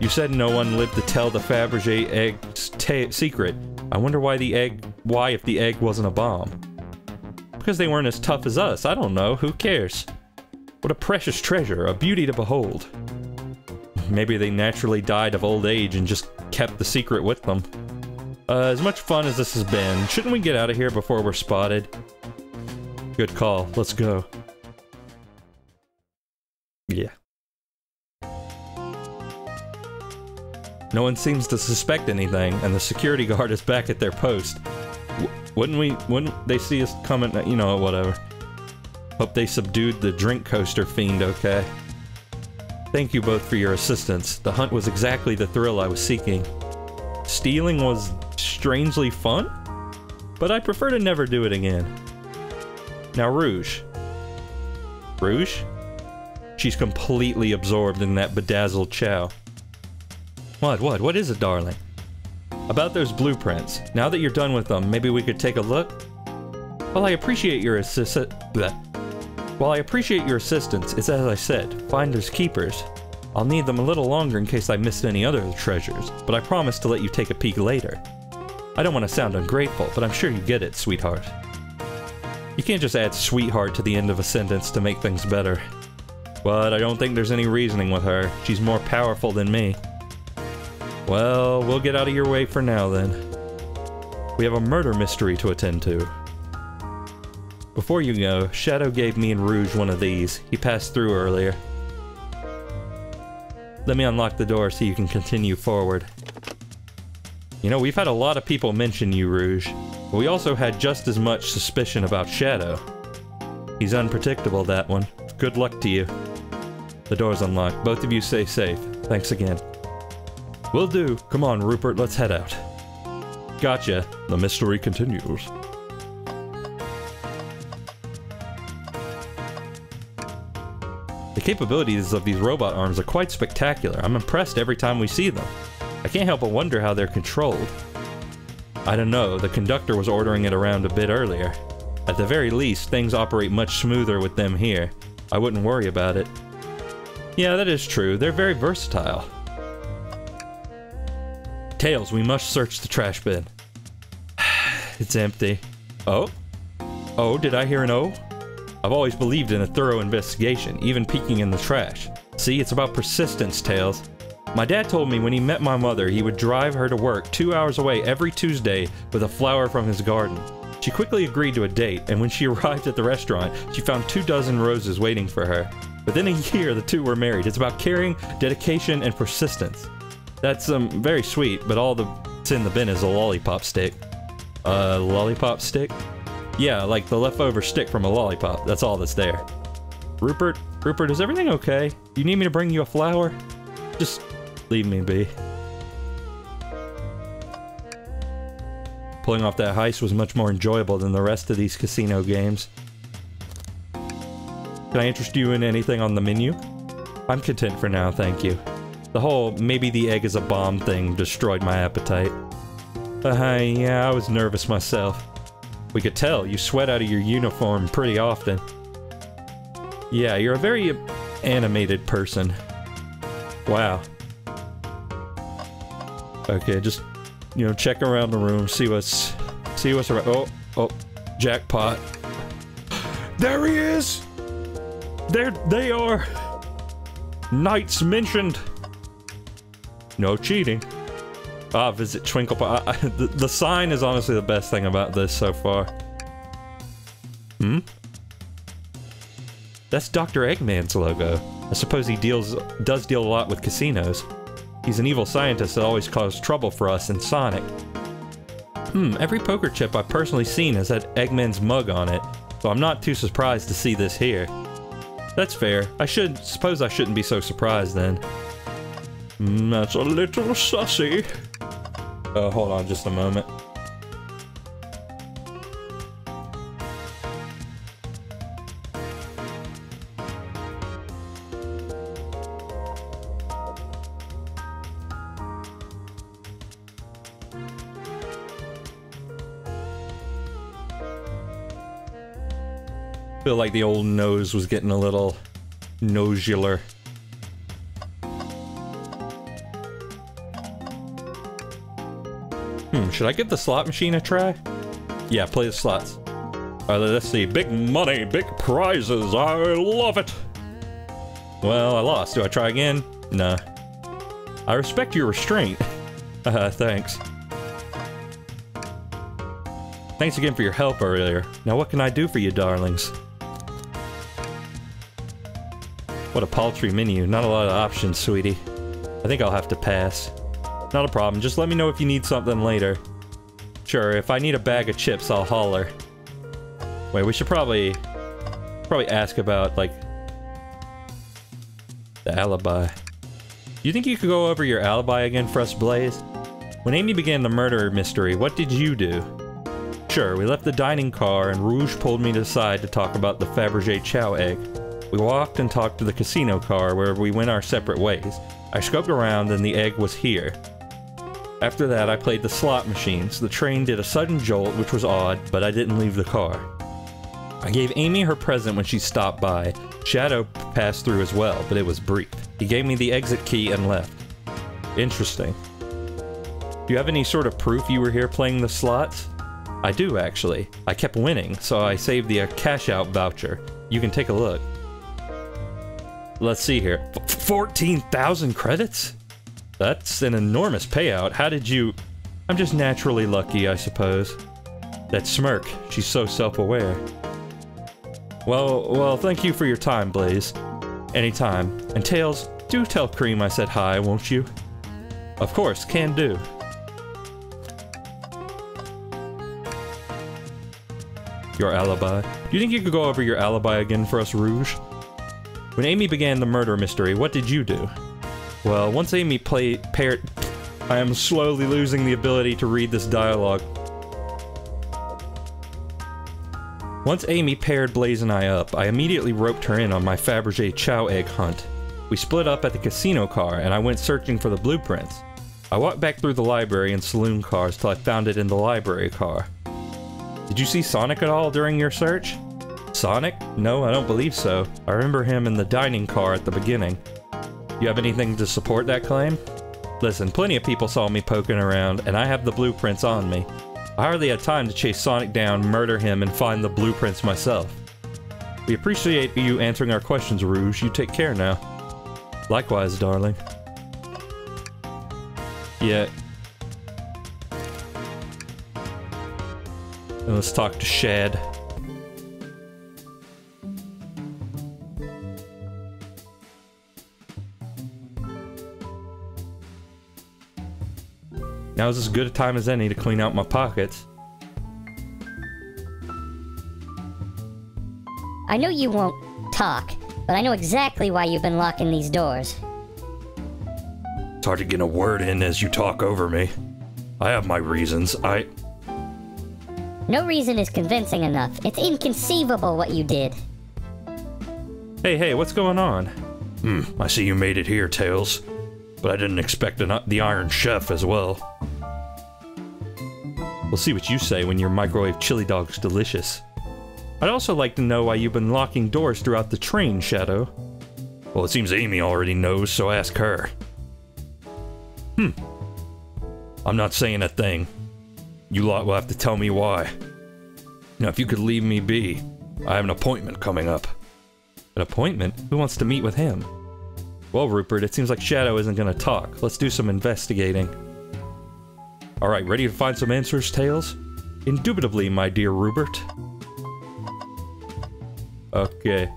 You said no one lived to tell the Fabergé egg's secret. I wonder why the egg- why if the egg wasn't a bomb. Because they weren't as tough as us, I don't know, who cares? What a precious treasure, a beauty to behold. Maybe they naturally died of old age and just kept the secret with them. Uh, as much fun as this has been, shouldn't we get out of here before we're spotted? Good call, let's go. Yeah. No one seems to suspect anything, and the security guard is back at their post. W wouldn't we, wouldn't they see us coming, uh, you know, whatever. Hope they subdued the drink coaster fiend okay. Thank you both for your assistance. The hunt was exactly the thrill I was seeking. Stealing was strangely fun, but I prefer to never do it again. Now Rouge. Rouge? She's completely absorbed in that bedazzled Chao. What, what, what is it, darling? About those blueprints. Now that you're done with them, maybe we could take a look? Well, I appreciate your assist- while I appreciate your assistance, it's as I said, finders keepers. I'll need them a little longer in case I missed any other treasures, but I promise to let you take a peek later. I don't want to sound ungrateful, but I'm sure you get it, sweetheart. You can't just add sweetheart to the end of a sentence to make things better. But I don't think there's any reasoning with her. She's more powerful than me. Well, we'll get out of your way for now then. We have a murder mystery to attend to. Before you go, Shadow gave me and Rouge one of these. He passed through earlier. Let me unlock the door so you can continue forward. You know, we've had a lot of people mention you, Rouge. We also had just as much suspicion about Shadow. He's unpredictable, that one. Good luck to you. The door's unlocked. Both of you stay safe. Thanks again. Will do. Come on, Rupert, let's head out. Gotcha. The mystery continues. The capabilities of these robot arms are quite spectacular. I'm impressed every time we see them. I can't help but wonder how they're controlled. I don't know, the conductor was ordering it around a bit earlier. At the very least, things operate much smoother with them here. I wouldn't worry about it. Yeah, that is true. They're very versatile. Tails, we must search the trash bin. <sighs> it's empty. Oh? Oh, did I hear an O? I've always believed in a thorough investigation, even peeking in the trash. See, it's about persistence, Tails. My dad told me when he met my mother, he would drive her to work two hours away every Tuesday with a flower from his garden. She quickly agreed to a date, and when she <laughs> arrived at the restaurant, she found two dozen roses waiting for her. Within a year, the two were married. It's about caring, dedication, and persistence. That's um very sweet, but all that's in the bin is a lollipop stick. A lollipop stick? Yeah, like the leftover stick from a lollipop. That's all that's there. Rupert? Rupert, is everything okay? You need me to bring you a flower? Just leave me be. Pulling off that heist was much more enjoyable than the rest of these casino games. Can I interest you in anything on the menu? I'm content for now, thank you. The whole maybe the egg is a bomb thing destroyed my appetite. Uh, yeah, I was nervous myself. We could tell, you sweat out of your uniform pretty often. Yeah, you're a very animated person. Wow. Okay, just, you know, check around the room, see what's, see what's around. Oh, oh, jackpot. There he is! There, they are! Knights mentioned! No cheating. Ah, visit Twinkle the, the sign is honestly the best thing about this so far. Hmm? That's Dr. Eggman's logo. I suppose he deals does deal a lot with casinos. He's an evil scientist that always caused trouble for us in Sonic. Hmm, every poker chip I've personally seen has had Eggman's mug on it. so I'm not too surprised to see this here. That's fair. I should suppose I shouldn't be so surprised then. Mm, that's a little sussy. Uh, hold on just a moment. Feel like the old nose was getting a little nosular. Hmm, should I give the slot machine a try? Yeah, play the slots. Alright, let's see. Big money, big prizes. I love it. Well, I lost. Do I try again? Nah. I respect your restraint. <laughs> uh, thanks. Thanks again for your help earlier. Now what can I do for you, darlings? What a paltry menu. Not a lot of options, sweetie. I think I'll have to pass. Not a problem. Just let me know if you need something later. Sure, if I need a bag of chips, I'll holler. Wait, we should probably... Probably ask about, like... The alibi. You think you could go over your alibi again for us, Blaze? When Amy began the murder mystery, what did you do? Sure, we left the dining car and Rouge pulled me to the side to talk about the Fabergé Chao egg. We walked and talked to the casino car where we went our separate ways. I scoped around and the egg was here. After that, I played the slot machines. The train did a sudden jolt, which was odd, but I didn't leave the car. I gave Amy her present when she stopped by. Shadow passed through as well, but it was brief. He gave me the exit key and left. Interesting. Do you have any sort of proof you were here playing the slots? I do, actually. I kept winning, so I saved the uh, cash out voucher. You can take a look. Let's see here. 14,000 credits? That's an enormous payout. How did you... I'm just naturally lucky, I suppose. That smirk. She's so self-aware. Well, well, thank you for your time, Blaze. Anytime. And Tails, do tell Cream I said hi, won't you? Of course, can do. Your alibi. Do you think you could go over your alibi again for us, Rouge? When Amy began the murder mystery, what did you do? Well, once Amy played paired... I am slowly losing the ability to read this dialogue. Once Amy paired Blaze and I up, I immediately roped her in on my Fabergé Chao egg hunt. We split up at the casino car, and I went searching for the blueprints. I walked back through the library and saloon cars till I found it in the library car. Did you see Sonic at all during your search? Sonic? No, I don't believe so. I remember him in the dining car at the beginning. You have anything to support that claim? Listen, plenty of people saw me poking around, and I have the blueprints on me. I hardly had time to chase Sonic down, murder him, and find the blueprints myself. We appreciate you answering our questions, Rouge. You take care now. Likewise, darling. Yeah. let's talk to Shad. Now is as good a time as any to clean out my pockets. I know you won't talk, but I know exactly why you've been locking these doors. It's hard to get a word in as you talk over me. I have my reasons. I... No reason is convincing enough. It's inconceivable what you did. Hey, hey, what's going on? Hmm, I see you made it here, Tails. But I didn't expect an, the Iron Chef as well. We'll see what you say when your microwave chili dog's delicious. I'd also like to know why you've been locking doors throughout the train, Shadow. Well, it seems Amy already knows, so ask her. Hmm. I'm not saying a thing. You lot will have to tell me why. Now, if you could leave me be, I have an appointment coming up. An appointment? Who wants to meet with him? Well, Rupert, it seems like Shadow isn't gonna talk. Let's do some investigating. Alright, ready to find some answers, Tails? Indubitably, my dear Rupert. Okay.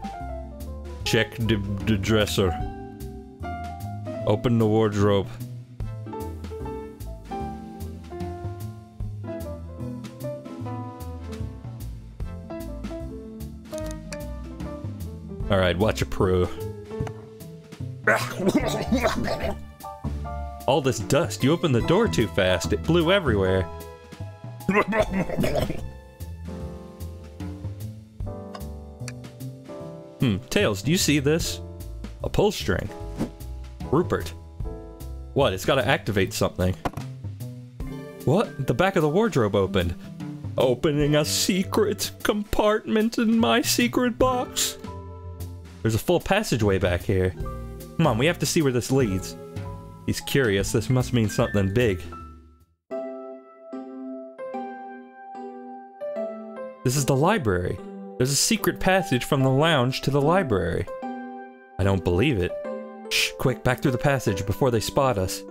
Check the, the dresser. Open the wardrobe. Alright, watch a pro. <laughs> All this dust, you opened the door too fast. It blew everywhere. <laughs> Hmm, Tails, do you see this? A pull string. Rupert. What? It's gotta activate something. What? The back of the wardrobe opened. Opening a secret compartment in my secret box. There's a full passageway back here. Come on, we have to see where this leads. He's curious, this must mean something big. This is the library. There's a secret passage from the lounge to the library. I don't believe it. Shh, quick, back through the passage before they spot us.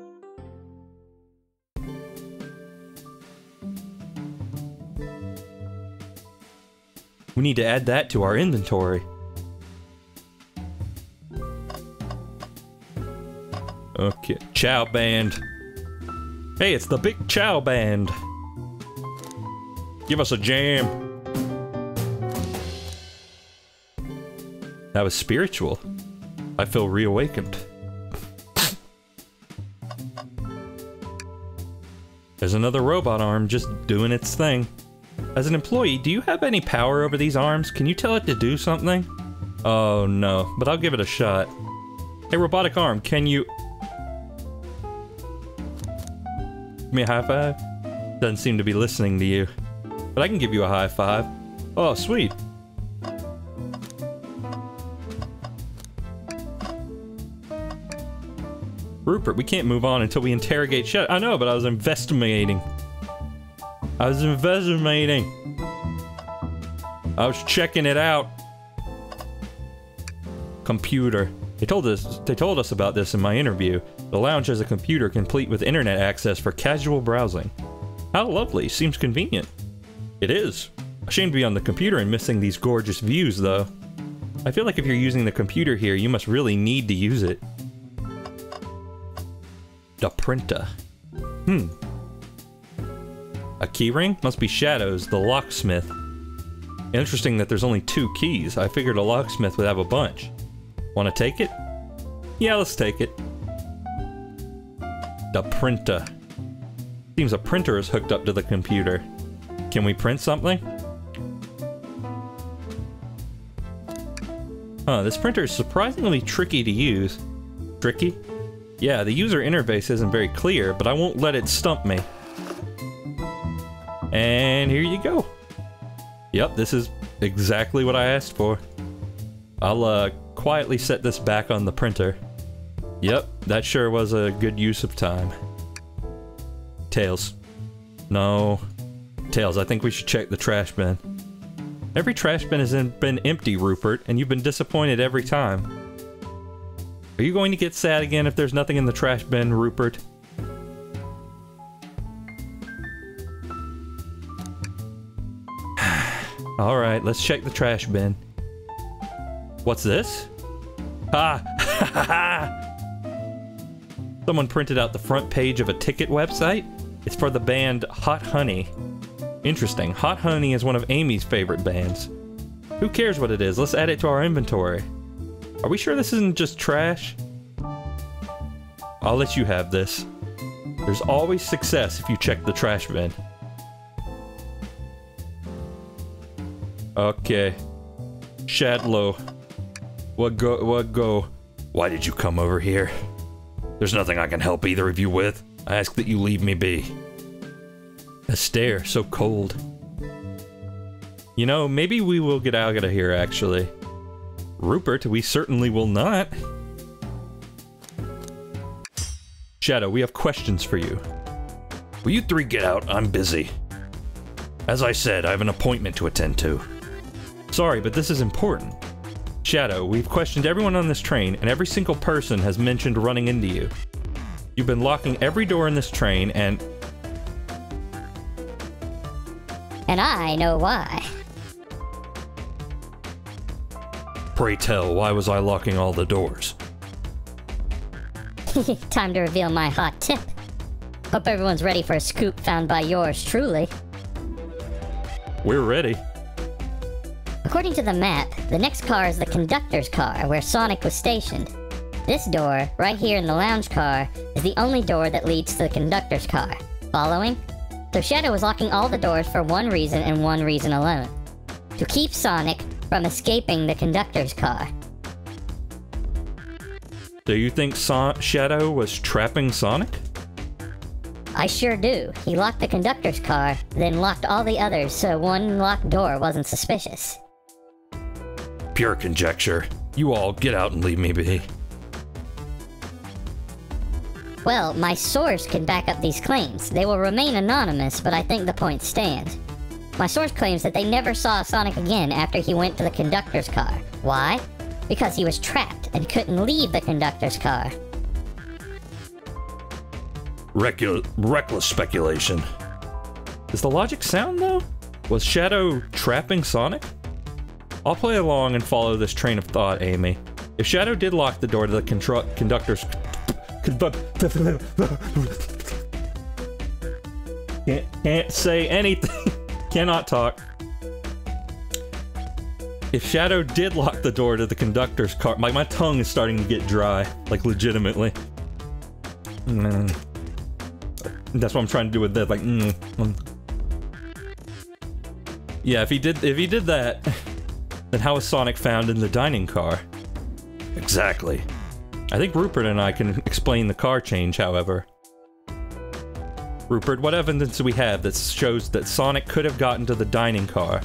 We need to add that to our inventory. Okay, Chao Band. Hey, it's the Big Chao Band. Give us a jam. That was spiritual. I feel reawakened. There's another robot arm just doing its thing. As an employee, do you have any power over these arms? Can you tell it to do something? Oh no, but I'll give it a shot. Hey, robotic arm, can you... Give me a high five? Doesn't seem to be listening to you. But I can give you a high five. Oh, sweet. Rupert, we can't move on until we interrogate Shut. I know, but I was investigating. I was investigating. I was checking it out. Computer. They told us they told us about this in my interview. The lounge has a computer complete with internet access for casual browsing. How lovely, seems convenient. It is. A shame to be on the computer and missing these gorgeous views, though. I feel like if you're using the computer here, you must really need to use it. The printer. Hmm. A keyring? Must be Shadows, the locksmith. Interesting that there's only two keys. I figured a locksmith would have a bunch. Want to take it? Yeah, let's take it. The printer. Seems a printer is hooked up to the computer. Can we print something? Huh, this printer is surprisingly tricky to use. Tricky? Yeah, the user interface isn't very clear, but I won't let it stump me. And here you go. Yep, this is exactly what I asked for. I'll uh, quietly set this back on the printer. Yep, that sure was a good use of time. Tails. No. Tails, I think we should check the trash bin. Every trash bin has been empty, Rupert, and you've been disappointed every time. Are you going to get sad again if there's nothing in the trash bin, Rupert? <sighs> Alright, let's check the trash bin. What's this? Ah! <laughs> Someone printed out the front page of a ticket website? It's for the band Hot Honey. Interesting. Hot Honey is one of Amy's favorite bands. Who cares what it is? Let's add it to our inventory. Are we sure this isn't just trash? I'll let you have this. There's always success if you check the trash bin. Okay. Shadlow. What go, what go? Why did you come over here? There's nothing I can help either of you with. I ask that you leave me be. A stare, so cold. You know, maybe we will get out of here, actually. Rupert, we certainly will not. Shadow, we have questions for you. Will you three get out? I'm busy. As I said, I have an appointment to attend to. Sorry, but this is important. Shadow, we've questioned everyone on this train, and every single person has mentioned running into you. You've been locking every door in this train, and... And I know why. Pray tell, why was I locking all the doors? <laughs> Time to reveal my hot tip. Hope everyone's ready for a scoop found by yours truly. We're ready. According to the map, the next car is the conductor's car, where Sonic was stationed. This door, right here in the lounge car, is the only door that leads to the conductor's car. Following? So Shadow was locking all the doors for one reason and one reason alone. To keep Sonic from escaping the conductor's car. Do you think Son Shadow was trapping Sonic? I sure do. He locked the conductor's car, then locked all the others so one locked door wasn't suspicious. Pure conjecture. You all get out and leave me be. Well, my source can back up these claims. They will remain anonymous, but I think the point stands. My source claims that they never saw Sonic again after he went to the conductor's car. Why? Because he was trapped and couldn't leave the conductor's car. Reckless speculation. Does the logic sound though? Was Shadow trapping Sonic? I'll play along and follow this train of thought, Amy. If Shadow did lock the door to the conductor's. Can't, can't say anything. <laughs> Cannot talk. If Shadow did lock the door to the conductor's car, my, my tongue is starting to get dry, like legitimately. Mm. That's what I'm trying to do with this. like. Mm. Yeah, if he did, if he did that, then how was Sonic found in the dining car? Exactly. I think Rupert and I can explain the car change, however. Rupert, what evidence do we have that shows that Sonic could have gotten to the dining car?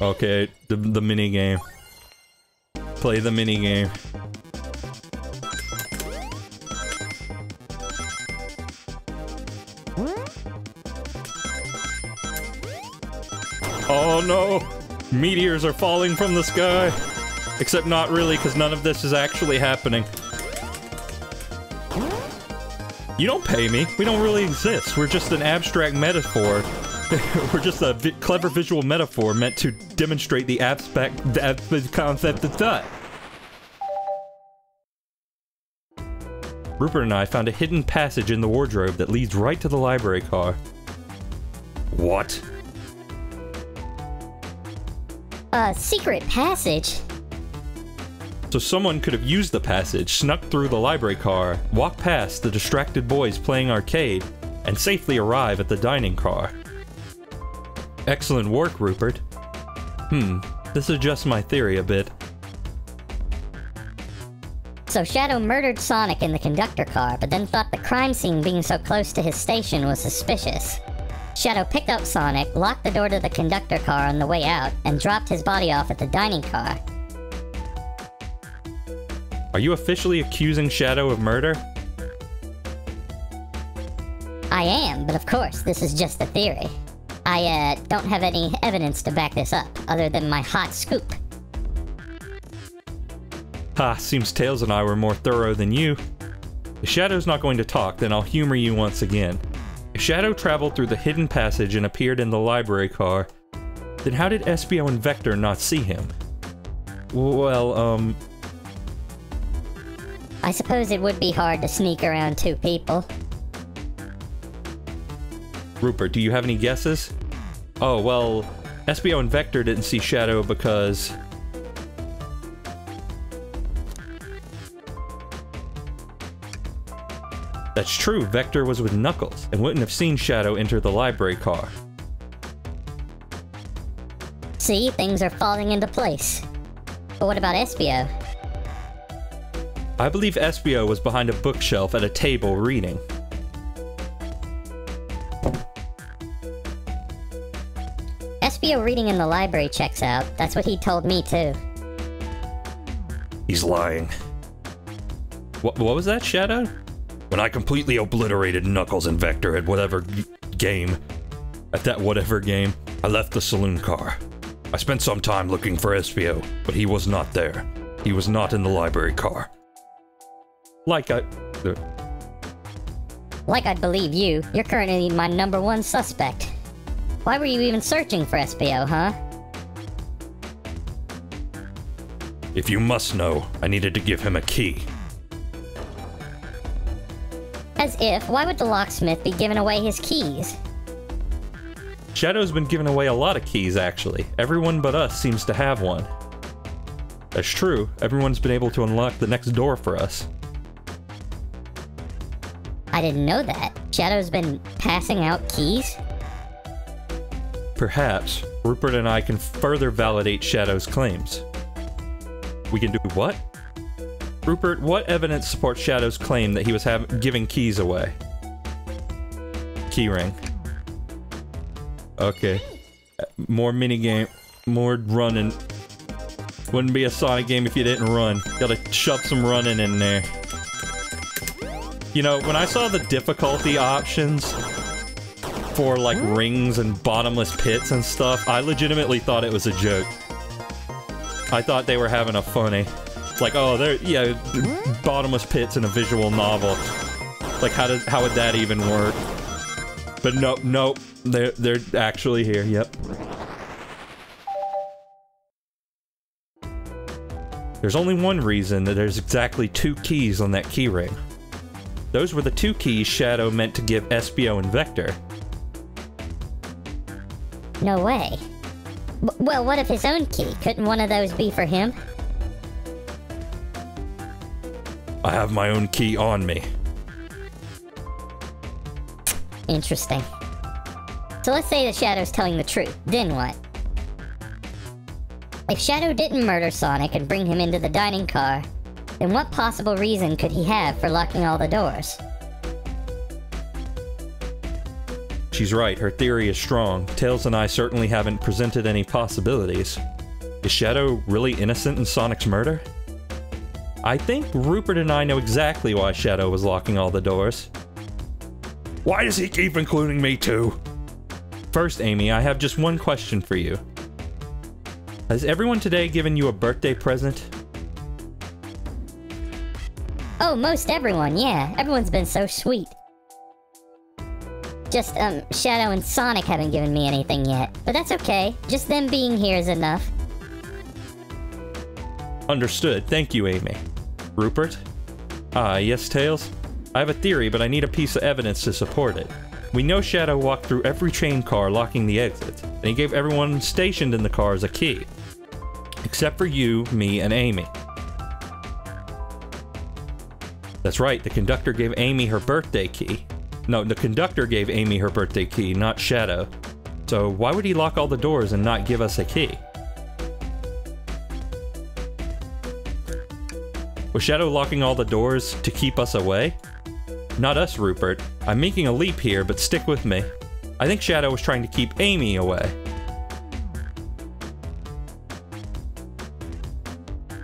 Okay, the, the mini game. Play the mini Oh no! Meteors are falling from the sky! Except not really, because none of this is actually happening. You don't pay me. We don't really exist. We're just an abstract metaphor. <laughs> We're just a vi clever visual metaphor meant to demonstrate the abstract the concept of thought. Rupert and I found a hidden passage in the wardrobe that leads right to the library car. What? A secret passage? So someone could have used the passage, snuck through the library car, walked past the distracted boys playing arcade, and safely arrive at the dining car. Excellent work, Rupert. Hmm, this adjusts my theory a bit. So Shadow murdered Sonic in the conductor car, but then thought the crime scene being so close to his station was suspicious. Shadow picked up Sonic, locked the door to the conductor car on the way out, and dropped his body off at the dining car. Are you officially accusing Shadow of murder? I am, but of course, this is just a theory. I, uh, don't have any evidence to back this up, other than my hot scoop. Ha, seems Tails and I were more thorough than you. If Shadow's not going to talk, then I'll humor you once again. Shadow traveled through the hidden passage and appeared in the library car, then how did Espio and Vector not see him? Well, um, I suppose it would be hard to sneak around two people. Rupert, do you have any guesses? Oh, well, Espio and Vector didn't see Shadow because... That's true, Vector was with Knuckles, and wouldn't have seen Shadow enter the library car. See, things are falling into place. But what about Espio? I believe Espio was behind a bookshelf at a table reading. Espio reading in the library checks out. That's what he told me too. He's lying. What, what was that, Shadow? When I completely obliterated Knuckles and Vector at whatever game, At that whatever game. I left the saloon car. I spent some time looking for Espio, but he was not there. He was not in the library car. Like I... uh, Like I'd believe you, you're currently my number one suspect. Why were you even searching for Espio, huh? If you must know, I needed to give him a key. As if, why would the locksmith be giving away his keys? Shadow's been giving away a lot of keys, actually. Everyone but us seems to have one. That's true. Everyone's been able to unlock the next door for us. I didn't know that. Shadow's been passing out keys? Perhaps Rupert and I can further validate Shadow's claims. We can do what? Rupert, what evidence supports Shadow's claim that he was giving keys away? Keyring. Okay. Uh, more minigame, more running. Wouldn't be a Sonic game if you didn't run. Gotta shove some running in there. You know, when I saw the difficulty options for like rings and bottomless pits and stuff, I legitimately thought it was a joke. I thought they were having a funny. Like, oh, there, yeah, bottomless pits in a visual novel. Like, how did, how would that even work? But nope, nope, they're, they're actually here, yep. There's only one reason that there's exactly two keys on that keyring. Those were the two keys Shadow meant to give Espio and Vector. No way. W well, what if his own key? Couldn't one of those be for him? I have my own key on me. Interesting. So let's say that Shadow's telling the truth. Then what? If Shadow didn't murder Sonic and bring him into the dining car, then what possible reason could he have for locking all the doors? She's right, her theory is strong. Tails and I certainly haven't presented any possibilities. Is Shadow really innocent in Sonic's murder? I think Rupert and I know exactly why Shadow was locking all the doors. Why does he keep including me too? First, Amy, I have just one question for you. Has everyone today given you a birthday present? Oh, most everyone, yeah. Everyone's been so sweet. Just, um, Shadow and Sonic haven't given me anything yet. But that's okay. Just them being here is enough. Understood. Thank you, Amy. Rupert? Ah, yes, Tails? I have a theory, but I need a piece of evidence to support it. We know Shadow walked through every train car locking the exits, and he gave everyone stationed in the cars a key. Except for you, me, and Amy. That's right, the conductor gave Amy her birthday key. No, the conductor gave Amy her birthday key, not Shadow. So why would he lock all the doors and not give us a key? Was Shadow locking all the doors to keep us away? Not us, Rupert. I'm making a leap here, but stick with me. I think Shadow was trying to keep Amy away.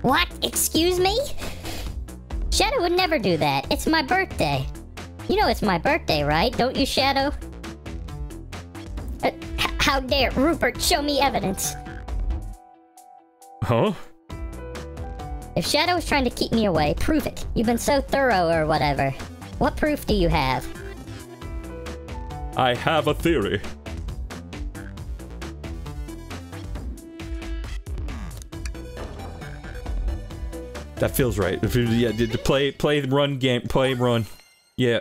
What? Excuse me? Shadow would never do that. It's my birthday. You know it's my birthday, right? Don't you, Shadow? Uh, how dare Rupert show me evidence? Huh? If Shadow is trying to keep me away, prove it. You've been so thorough or whatever. What proof do you have? I have a theory. That feels right. Yeah, play, play, run game, play, run. Yeah.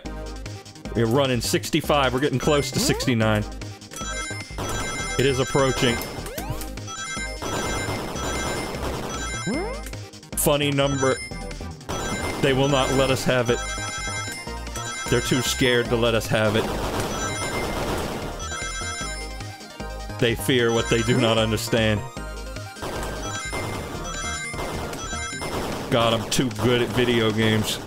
We're running 65. We're getting close to 69. It is approaching. Funny number. They will not let us have it. They're too scared to let us have it. They fear what they do not understand. God, I'm too good at video games.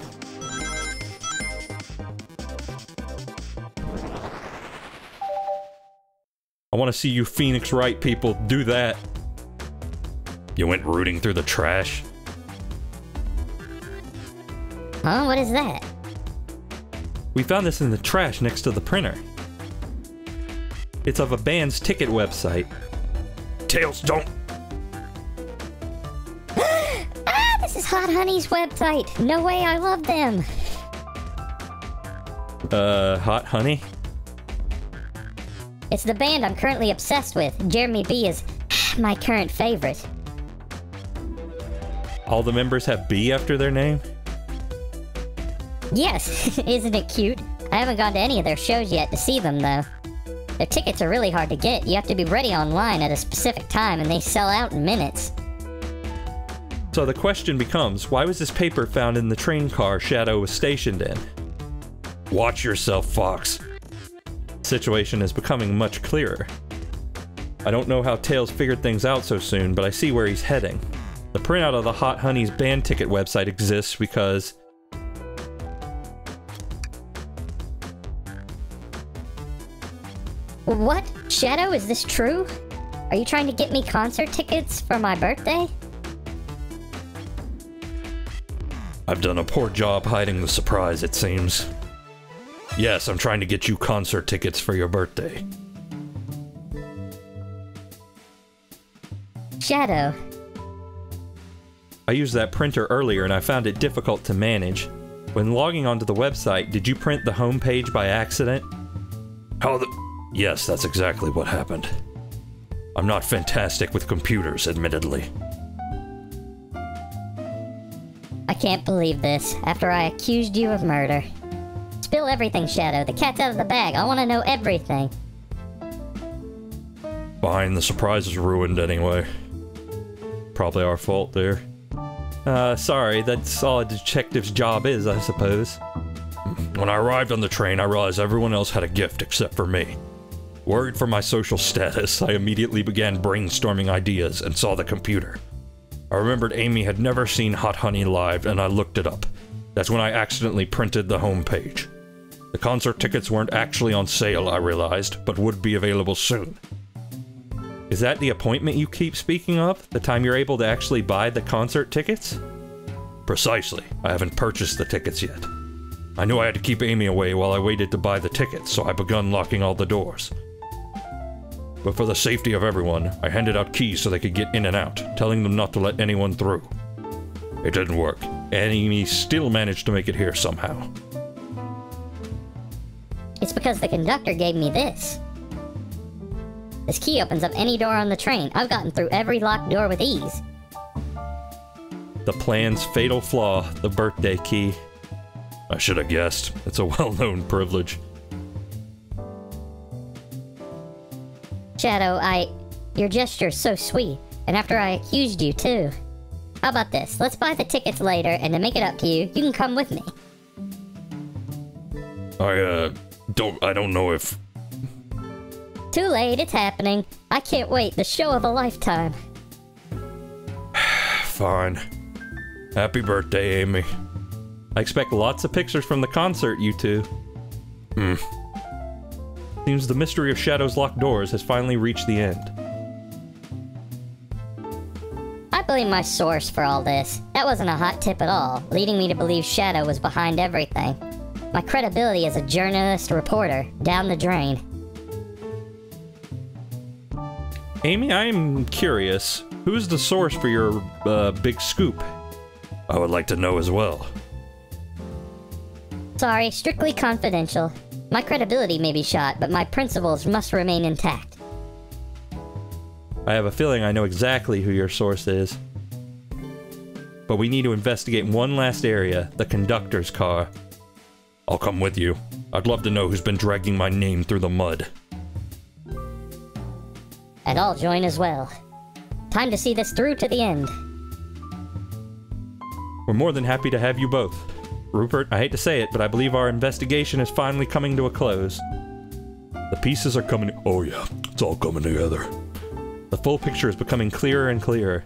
I want to see you Phoenix Wright people do that. You went rooting through the trash. Huh? What is that? We found this in the trash next to the printer. It's of a band's ticket website. Tails, don't. <gasps> ah, this is Hot Honey's website. No way, I love them. Uh, Hot Honey? It's the band I'm currently obsessed with. Jeremy B is <sighs> my current favorite. All the members have B after their name? Yes, <laughs> isn't it cute? I haven't gone to any of their shows yet to see them, though. Their tickets are really hard to get. You have to be ready online at a specific time and they sell out in minutes. So the question becomes, why was this paper found in the train car Shadow was stationed in? Watch yourself, Fox. Situation is becoming much clearer. I don't know how Tails figured things out so soon, but I see where he's heading. The printout of the Hot Honey's band ticket website exists because What? Shadow, is this true? Are you trying to get me concert tickets for my birthday? I've done a poor job hiding the surprise, it seems. Yes, I'm trying to get you concert tickets for your birthday. Shadow. I used that printer earlier and I found it difficult to manage. When logging onto the website, did you print the home page by accident? How the. Yes, that's exactly what happened. I'm not fantastic with computers, admittedly. I can't believe this. After I accused you of murder. Spill everything, Shadow. The cat's out of the bag. I want to know everything. Fine, the surprise is ruined anyway. Probably our fault there. Uh, sorry, that's all a detective's job is, I suppose. When I arrived on the train, I realized everyone else had a gift except for me. Worried for my social status, I immediately began brainstorming ideas and saw the computer. I remembered Amy had never seen Hot Honey live and I looked it up. That's when I accidentally printed the homepage. The concert tickets weren't actually on sale, I realized, but would be available soon. Is that the appointment you keep speaking of? The time you're able to actually buy the concert tickets? Precisely. I haven't purchased the tickets yet. I knew I had to keep Amy away while I waited to buy the tickets, so I begun locking all the doors. But for the safety of everyone, I handed out keys so they could get in and out, telling them not to let anyone through. It didn't work, and Amy still managed to make it here somehow. It's because the conductor gave me this. This key opens up any door on the train. I've gotten through every locked door with ease. The plan's fatal flaw, the birthday key. I should have guessed. It's a <laughs> well-known privilege. Shadow, I... Your gesture's so sweet. And after I accused you, too. How about this? Let's buy the tickets later, and to make it up to you, you can come with me. I, uh, don't... I don't know if... Too late, it's happening. I can't wait, the show of a lifetime. <sighs> Fine. Happy birthday, Amy. I expect lots of pictures from the concert, you two. Hmm. Seems the mystery of Shadow's locked doors has finally reached the end. I blame my source for all this. That wasn't a hot tip at all, leading me to believe Shadow was behind everything. My credibility as a journalist reporter, down the drain. Amy, I'm curious. Who's the source for your uh, big scoop? I would like to know as well. Sorry, strictly confidential. My credibility may be shot, but my principles must remain intact. I have a feeling I know exactly who your source is. But we need to investigate one last area, the conductor's car. I'll come with you. I'd love to know who's been dragging my name through the mud. And I'll join as well. Time to see this through to the end. We're more than happy to have you both. Rupert, I hate to say it, but I believe our investigation is finally coming to a close. The pieces are coming. Oh, yeah, it's all coming together. The full picture is becoming clearer and clearer.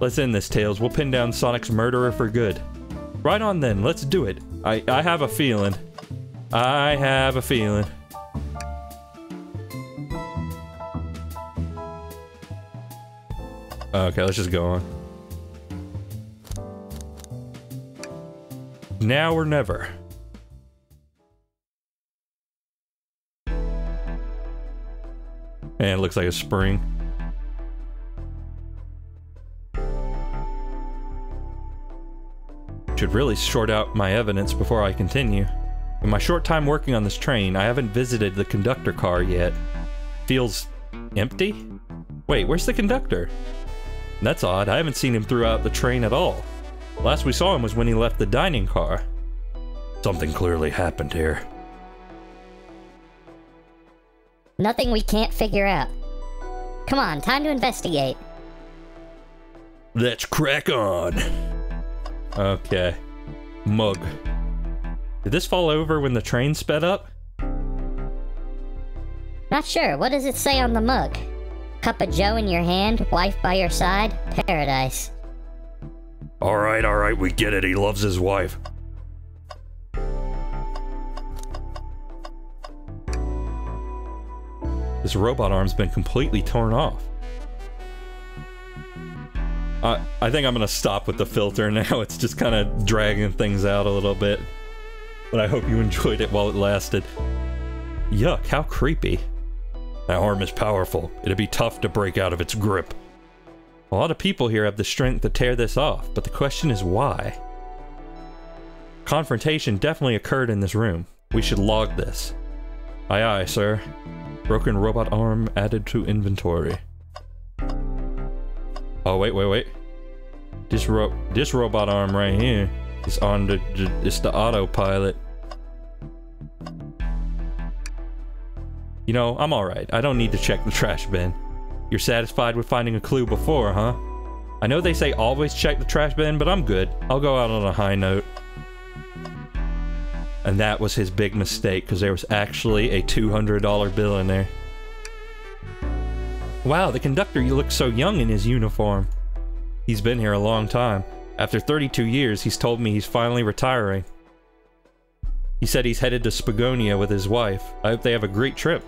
Let's end this, Tails. We'll pin down Sonic's murderer for good. Right on then, let's do it. I, I have a feeling. I have a feeling. Okay, let's just go on. Now or never. And it looks like a spring. Should really sort out my evidence before I continue. In my short time working on this train, I haven't visited the conductor car yet. Feels empty? Wait, where's the conductor? That's odd, I haven't seen him throughout the train at all. Last we saw him was when he left the dining car. Something clearly happened here. Nothing we can't figure out. Come on, time to investigate. Let's crack on. Okay. Mug. Did this fall over when the train sped up? Not sure. What does it say on the mug? Cup of joe in your hand, wife by your side, paradise. Alright, alright, we get it. He loves his wife. This robot arm's been completely torn off. I I think I'm gonna stop with the filter <laughs> now. It's just kind of dragging things out a little bit. But I hope you enjoyed it while it lasted. Yuck, how creepy. That arm is powerful. It'd be tough to break out of its grip. A lot of people here have the strength to tear this off, but the question is why? Confrontation definitely occurred in this room. We should log this. Aye aye, sir. Broken robot arm added to inventory. Oh, wait, wait, wait. This ro this robot arm right here is on the, the it's the autopilot. You know, I'm alright. I don't need to check the trash bin. You're satisfied with finding a clue before, huh? I know they say always check the trash bin, but I'm good. I'll go out on a high note. And that was his big mistake, because there was actually a $200 bill in there. Wow, the conductor you look so young in his uniform. He's been here a long time. After 32 years, he's told me he's finally retiring. He said he's headed to Spagonia with his wife. I hope they have a great trip.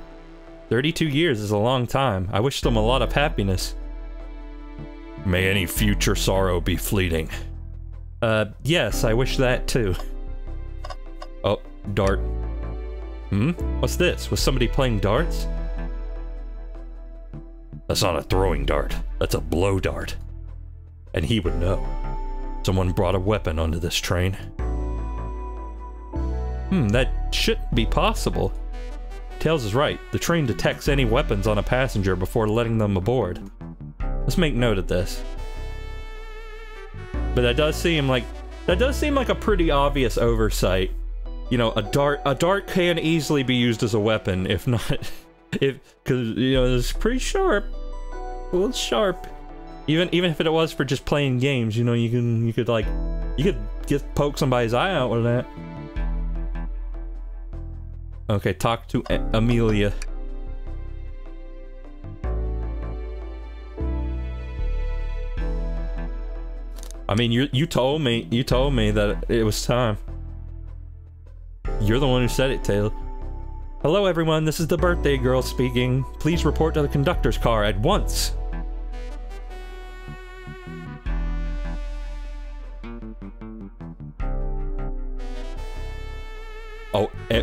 32 years is a long time. I wish them a lot of happiness. May any future sorrow be fleeting. Uh, yes, I wish that too. <laughs> Oh, dart. Hmm? What's this? Was somebody playing darts? That's not a throwing dart. That's a blow dart. And he would know. Someone brought a weapon onto this train. Hmm, that shouldn't be possible. Tails is right. The train detects any weapons on a passenger before letting them aboard. Let's make note of this. But that does seem like that does seem like a pretty obvious oversight. You know, a dart a dart can easily be used as a weapon, if not <laughs> if cuz you know, it's pretty sharp. Well, it's sharp. Even even if it was for just playing games, you know, you can you could like you could get poke somebody's eye out with that. Okay, talk to a Amelia. I mean, you you told me you told me that it was time. You're the one who said it, Taylor. Hello, everyone. This is the birthday girl speaking. Please report to the conductor's car at once. Oh, eh.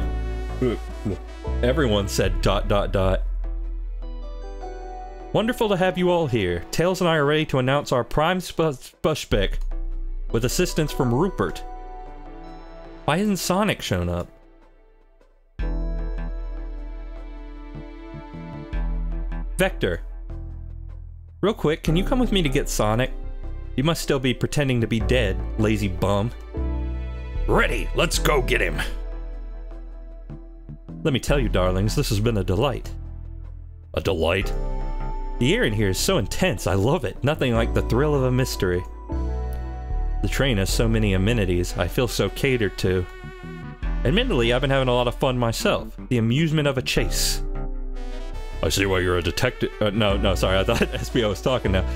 Everyone said dot dot dot. Wonderful to have you all here. Tails and I are ready to announce our prime suspect with assistance from Rupert. Why hasn't Sonic shown up? Vector. Real quick, can you come with me to get Sonic? You must still be pretending to be dead, lazy bum. Ready, let's go get him. Let me tell you, darlings, this has been a delight. A delight? The air in here is so intense, I love it. Nothing like the thrill of a mystery. The train has so many amenities, I feel so catered to. Admittedly, I've been having a lot of fun myself. The amusement of a chase. I see why you're a detective. Uh, no, no, sorry, I thought <laughs> Espio was talking now.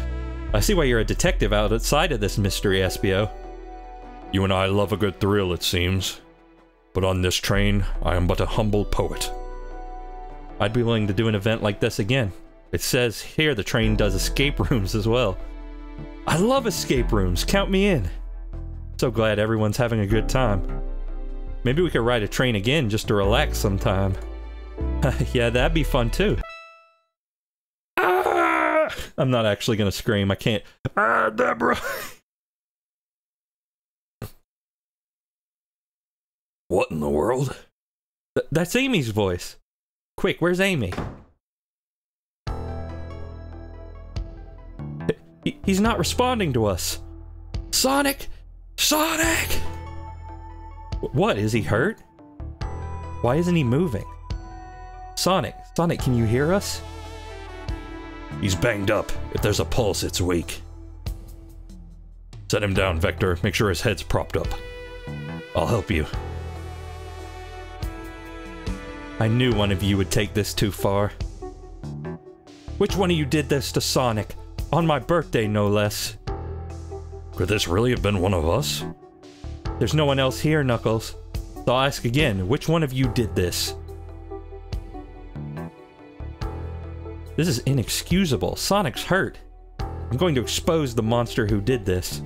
I see why you're a detective outside of this mystery, Espio. You and I love a good thrill, it seems. But on this train, I am but a humble poet. I'd be willing to do an event like this again. It says here the train does escape rooms as well. I love escape rooms, count me in. So glad everyone's having a good time. Maybe we could ride a train again just to relax sometime. <laughs> yeah, that'd be fun too. Ah! I'm not actually gonna scream, I can't. Ah, Deborah! <laughs> What in the world? Th that's Amy's voice. Quick, where's Amy? He he's not responding to us. Sonic! Sonic! What, is he hurt? Why isn't he moving? Sonic, Sonic, can you hear us? He's banged up. If there's a pulse, it's weak. Set him down, Vector. Make sure his head's propped up. I'll help you. I knew one of you would take this too far. Which one of you did this to Sonic? On my birthday, no less. Could this really have been one of us? There's no one else here, Knuckles. So I'll ask again, which one of you did this? This is inexcusable. Sonic's hurt. I'm going to expose the monster who did this.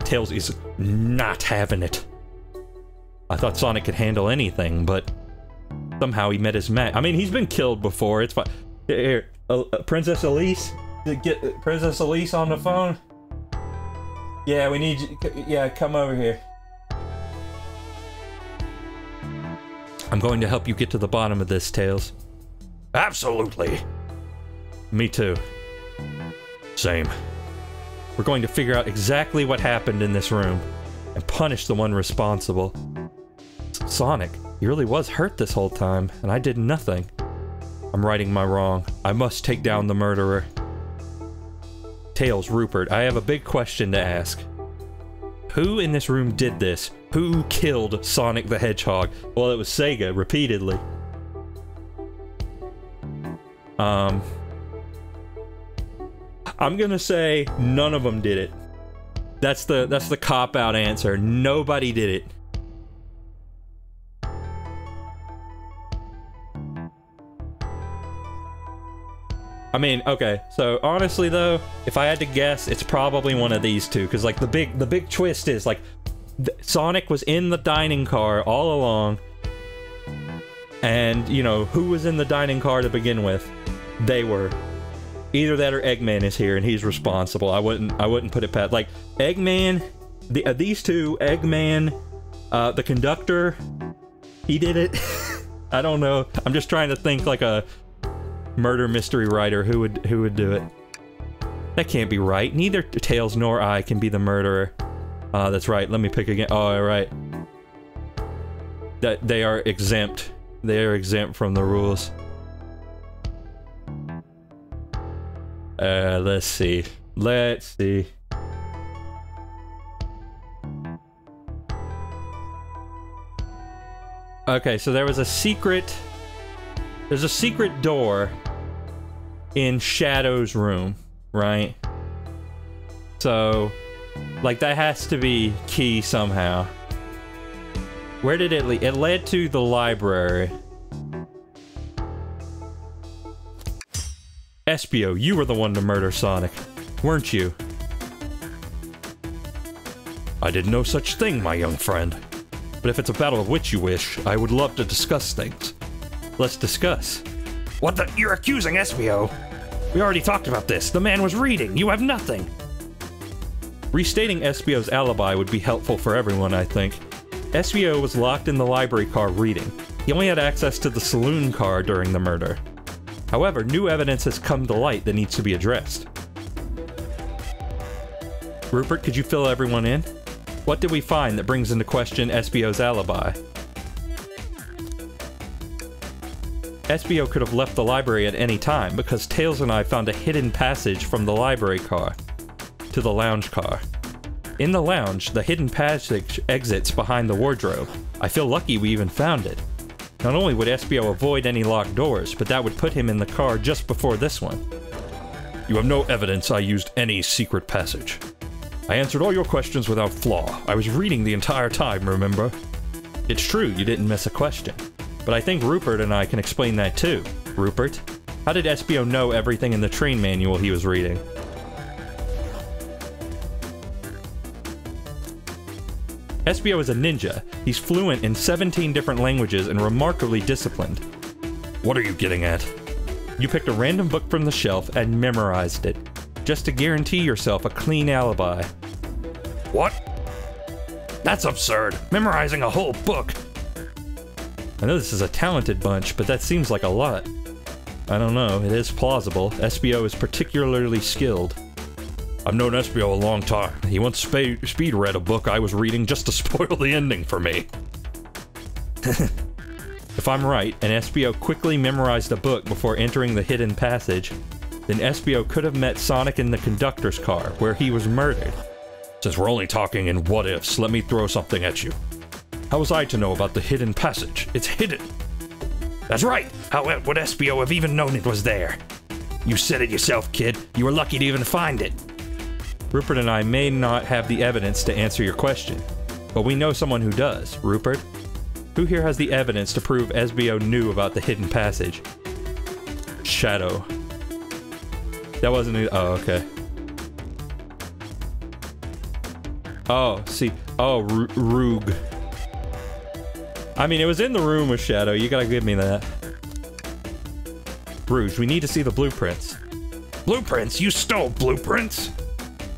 Tails is not having it. I thought Sonic could handle anything, but somehow he met his match. I mean, he's been killed before. It's fine. Here, uh, uh, Princess Elise, get uh, Princess Elise on the phone. Yeah, we need you. Yeah, come over here. I'm going to help you get to the bottom of this, Tails. Absolutely. Me too. Same. We're going to figure out exactly what happened in this room and punish the one responsible. Sonic, he really was hurt this whole time, and I did nothing. I'm righting my wrong. I must take down the murderer. Tails, Rupert, I have a big question to ask. Who in this room did this? Who killed Sonic the Hedgehog? Well, it was Sega, repeatedly. Um, I'm gonna say none of them did it. That's the that's the cop out answer. Nobody did it. I mean, okay. So honestly, though, if I had to guess, it's probably one of these two. Because like the big the big twist is like Sonic was in the dining car all along, and you know who was in the dining car to begin with? They were. Either that or Eggman is here and he's responsible. I wouldn't I wouldn't put it past like Eggman. The, uh, these two, Eggman, uh, the conductor, he did it. <laughs> I don't know. I'm just trying to think like a murder mystery writer who would who would do it. That can't be right. Neither Tails nor I can be the murderer. Uh, that's right. Let me pick again. Oh, all right. That they are exempt. They are exempt from the rules. Uh, let's see. Let's see. Okay, so there was a secret... There's a secret door in Shadow's room, right? So, like, that has to be key somehow. Where did it lead? It led to the library. Espio, you were the one to murder Sonic, weren't you? I did no such thing, my young friend. But if it's a battle of which you wish, I would love to discuss things. Let's discuss. What the? You're accusing Espio. We already talked about this. The man was reading. You have nothing. Restating Espio's alibi would be helpful for everyone, I think. Espio was locked in the library car reading. He only had access to the saloon car during the murder. However, new evidence has come to light that needs to be addressed. Rupert, could you fill everyone in? What did we find that brings into question Espio's alibi? Espio could have left the library at any time because Tails and I found a hidden passage from the library car to the lounge car. In the lounge, the hidden passage exits behind the wardrobe. I feel lucky we even found it. Not only would Espio avoid any locked doors, but that would put him in the car just before this one. You have no evidence I used any secret passage. I answered all your questions without flaw. I was reading the entire time, remember? It's true, you didn't miss a question. But I think Rupert and I can explain that too. Rupert, how did Espio know everything in the train manual he was reading? Espio is a ninja. He's fluent in 17 different languages and remarkably disciplined. What are you getting at? You picked a random book from the shelf and memorized it, just to guarantee yourself a clean alibi. What? That's absurd. Memorizing a whole book. I know this is a talented bunch, but that seems like a lot. I don't know, it is plausible. Espio is particularly skilled. I've known Espio a long time. He once speed read a book I was reading just to <laughs> spoil the ending for me. <laughs> If I'm right, and Espio quickly memorized a book before entering the hidden passage, then Espio could have met Sonic in the conductor's car, where he was murdered. Since we're only talking in what ifs, let me throw something at you. How was I to know about the hidden passage? It's hidden. That's right! How uh, would Espio have even known it was there? You said it yourself, kid. You were lucky to even find it. Rupert and I may not have the evidence to answer your question, but we know someone who does. Rupert? Who here has the evidence to prove Espio knew about the hidden passage? Shadow. That wasn't it. Oh, okay. Oh, see. Oh, Ru Rug. I mean, it was in the room with Shadow. You gotta give me that. Rouge, we need to see the blueprints. Blueprints? You stole blueprints?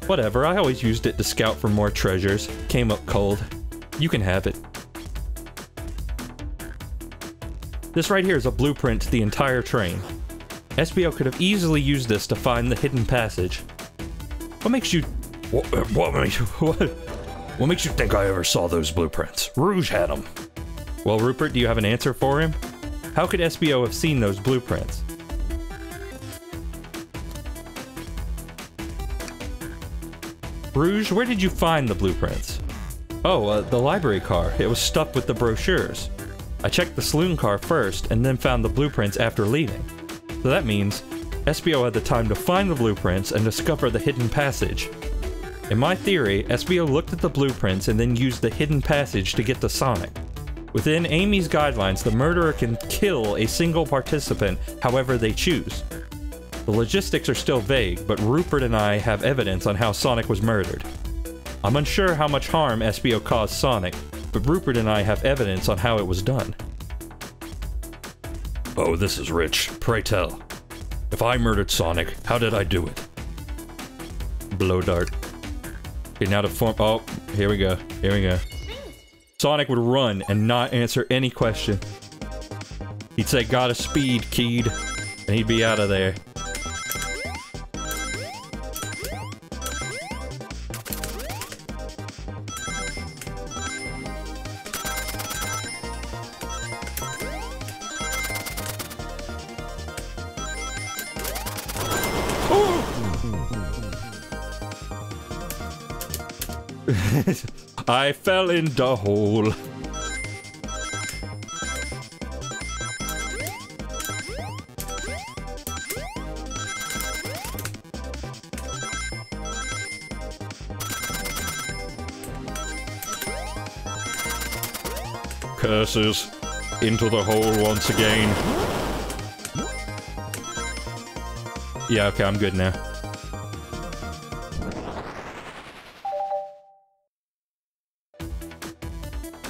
Whatever, I always used it to scout for more treasures. Came up cold. You can have it. This right here is a blueprint to the entire train. Espio could have easily used this to find the hidden passage. What makes you... What, what, makes, <laughs> what, what makes you think I ever saw those blueprints? Rouge had them. Well, Rupert, do you have an answer for him? How could Espio have seen those blueprints? Rouge, where did you find the blueprints? Oh, uh, the library car. It was stuffed with the brochures. I checked the saloon car first, and then found the blueprints after leaving. So that means, Espio had the time to find the blueprints and discover the hidden passage. In my theory, Espio looked at the blueprints and then used the hidden passage to get to Sonic. Within Amy's guidelines, the murderer can kill a single participant however they choose. The logistics are still vague, but Rupert and I have evidence on how Sonic was murdered. I'm unsure how much harm Espio caused Sonic, but Rupert and I have evidence on how it was done. Oh, this is rich. Pray tell. If I murdered Sonic, how did I do it? Blow dart. Okay, now to form- oh, here we go. Here we go. Sonic would run and not answer any question. He'd say, gotta speed, kid, and he'd be out of there. I fell in the hole. Curses. Into the hole once again. Yeah, okay, I'm good now.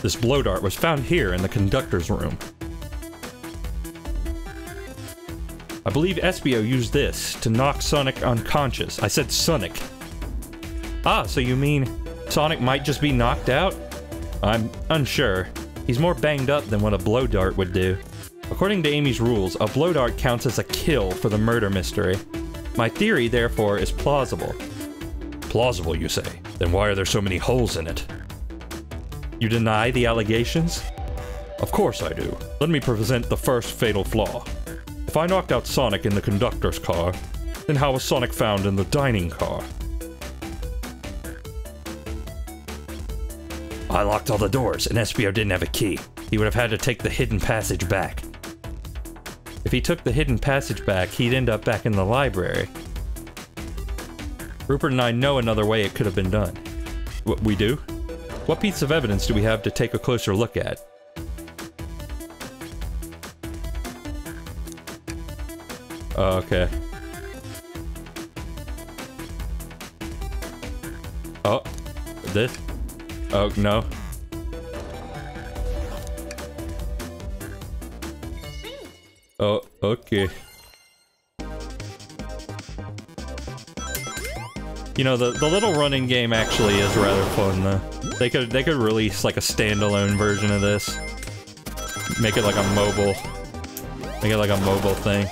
This blow dart was found here in the conductor's room. I believe Espio used this to knock Sonic unconscious. I said Sonic. Ah, so you mean Sonic might just be knocked out? I'm unsure. He's more banged up than what a blow dart would do. According to Amy's rules, a blow dart counts as a kill for the murder mystery. My theory, therefore, is plausible. Plausible, you say? Then why are there so many holes in it? You deny the allegations? Of course I do. Let me present the first fatal flaw. If I knocked out Sonic in the conductor's car, then how was Sonic found in the dining car? I locked all the doors, and Espio didn't have a key. He would have had to take the hidden passage back. If he took the hidden passage back, he'd end up back in the library. Rupert and I know another way it could have been done. What we do? What piece of evidence do we have to take a closer look at? Okay. Oh, this? Oh, no. Oh, okay. You know, the, the little running game actually is rather fun, though. They could, they could release, like, a standalone version of this. Make it, like, a mobile... Make it, like, a mobile thing.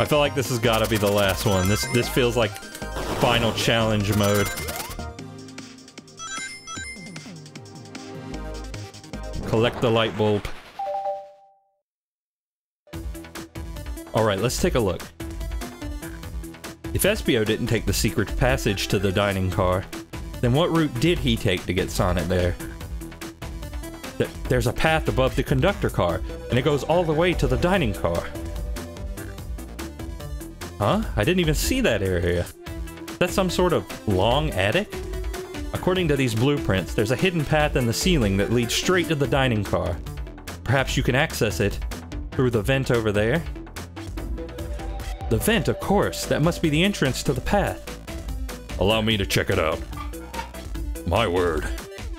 I feel like this has got to be the last one. This, this feels like final challenge mode. Collect the light bulb. Alright, let's take a look. If Espio didn't take the secret passage to the dining car, then what route did he take to get Sonic there? Th there's a path above the conductor car, and it goes all the way to the dining car. Huh? I didn't even see that area. That's some sort of long attic? According to these blueprints, there's a hidden path in the ceiling that leads straight to the dining car. Perhaps you can access it through the vent over there? The vent, of course. That must be the entrance to the path. Allow me to check it out. My word,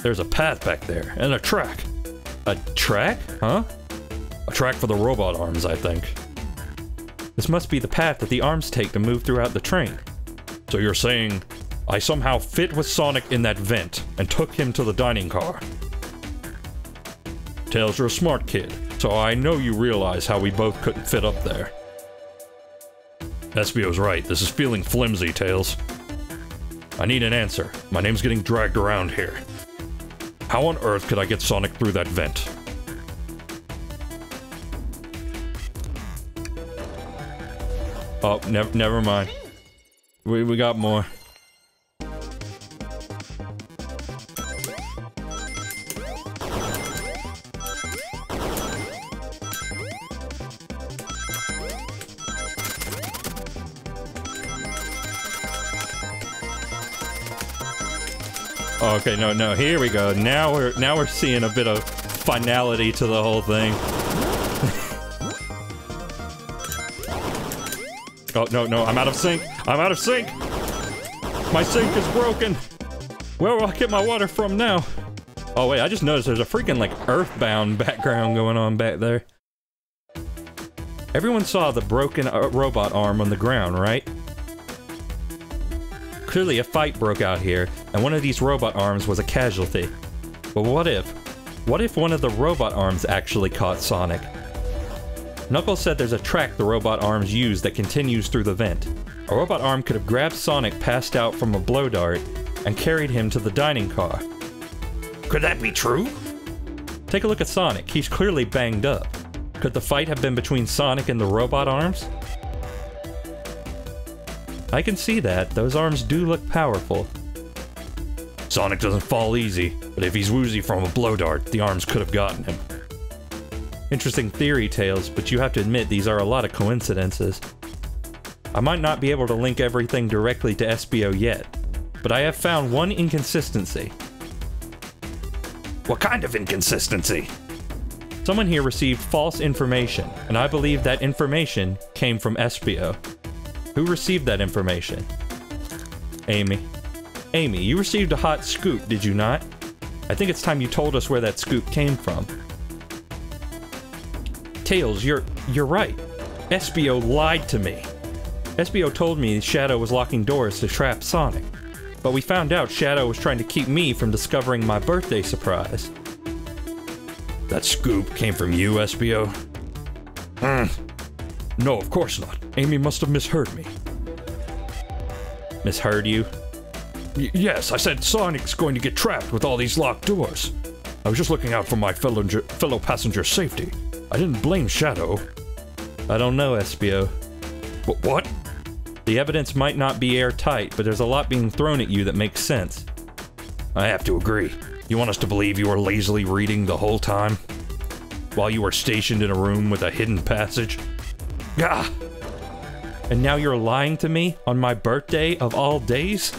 there's a path back there, and a track. A track? Huh? A track for the robot arms, I think. This must be the path that the arms take to move throughout the train. So you're saying I somehow fit with Sonic in that vent and took him to the dining car? Tails, you're a smart kid, so I know you realize how we both couldn't fit up there. Espio's right, this is feeling flimsy, Tails. I need an answer. My name's getting dragged around here. How on earth could I get Sonic through that vent? Oh, never, never mind. We, we got more. Okay, no, no, here we go. Now we're now we're seeing a bit of finality to the whole thing. <laughs> oh, no, no, I'm out of sync. I'm out of sync. My sink is broken. Where will I get my water from now? Oh, wait, I just noticed there's a freaking, like, Earthbound <laughs> background going on back there. Everyone saw the broken uh, robot arm on the ground, right? Clearly a fight broke out here, and one of these robot arms was a casualty. But what if? What if one of the robot arms actually caught Sonic? Knuckles said there's a track the robot arms use that continues through the vent. A robot arm could have grabbed Sonic passed out from a blow dart and carried him to the dining car. Could that be true? Take a look at Sonic, he's clearly banged up. Could the fight have been between Sonic and the robot arms? I can see that. Those arms do look powerful. Sonic doesn't fall easy, but if he's woozy from a blow dart, the arms could have gotten him. Interesting theory, Tails, but you have to admit these are a lot of coincidences. I might not be able to link everything directly to Espio yet, but I have found one inconsistency. What kind of inconsistency? Someone here received false information, and I believe that information came from Espio. Who received that information? Amy. Amy, you received a hot scoop, did you not? I think it's time you told us where that scoop came from. Tails, you're you're right. Espio lied to me. Espio told me Shadow was locking doors to trap Sonic. But we found out Shadow was trying to keep me from discovering my birthday surprise. That scoop came from you, Espio? Hmm. No, of course not. Amy must have misheard me. Misheard you? Y yes, I said Sonic's going to get trapped with all these locked doors. I was just looking out for my fellow, fellow passenger's safety. I didn't blame Shadow. I don't know, Espio. W what? The evidence might not be airtight, but there's a lot being thrown at you that makes sense. I have to agree. You want us to believe you were lazily reading the whole time? While you were stationed in a room with a hidden passage? Gah! And now you're lying to me on my birthday of all days?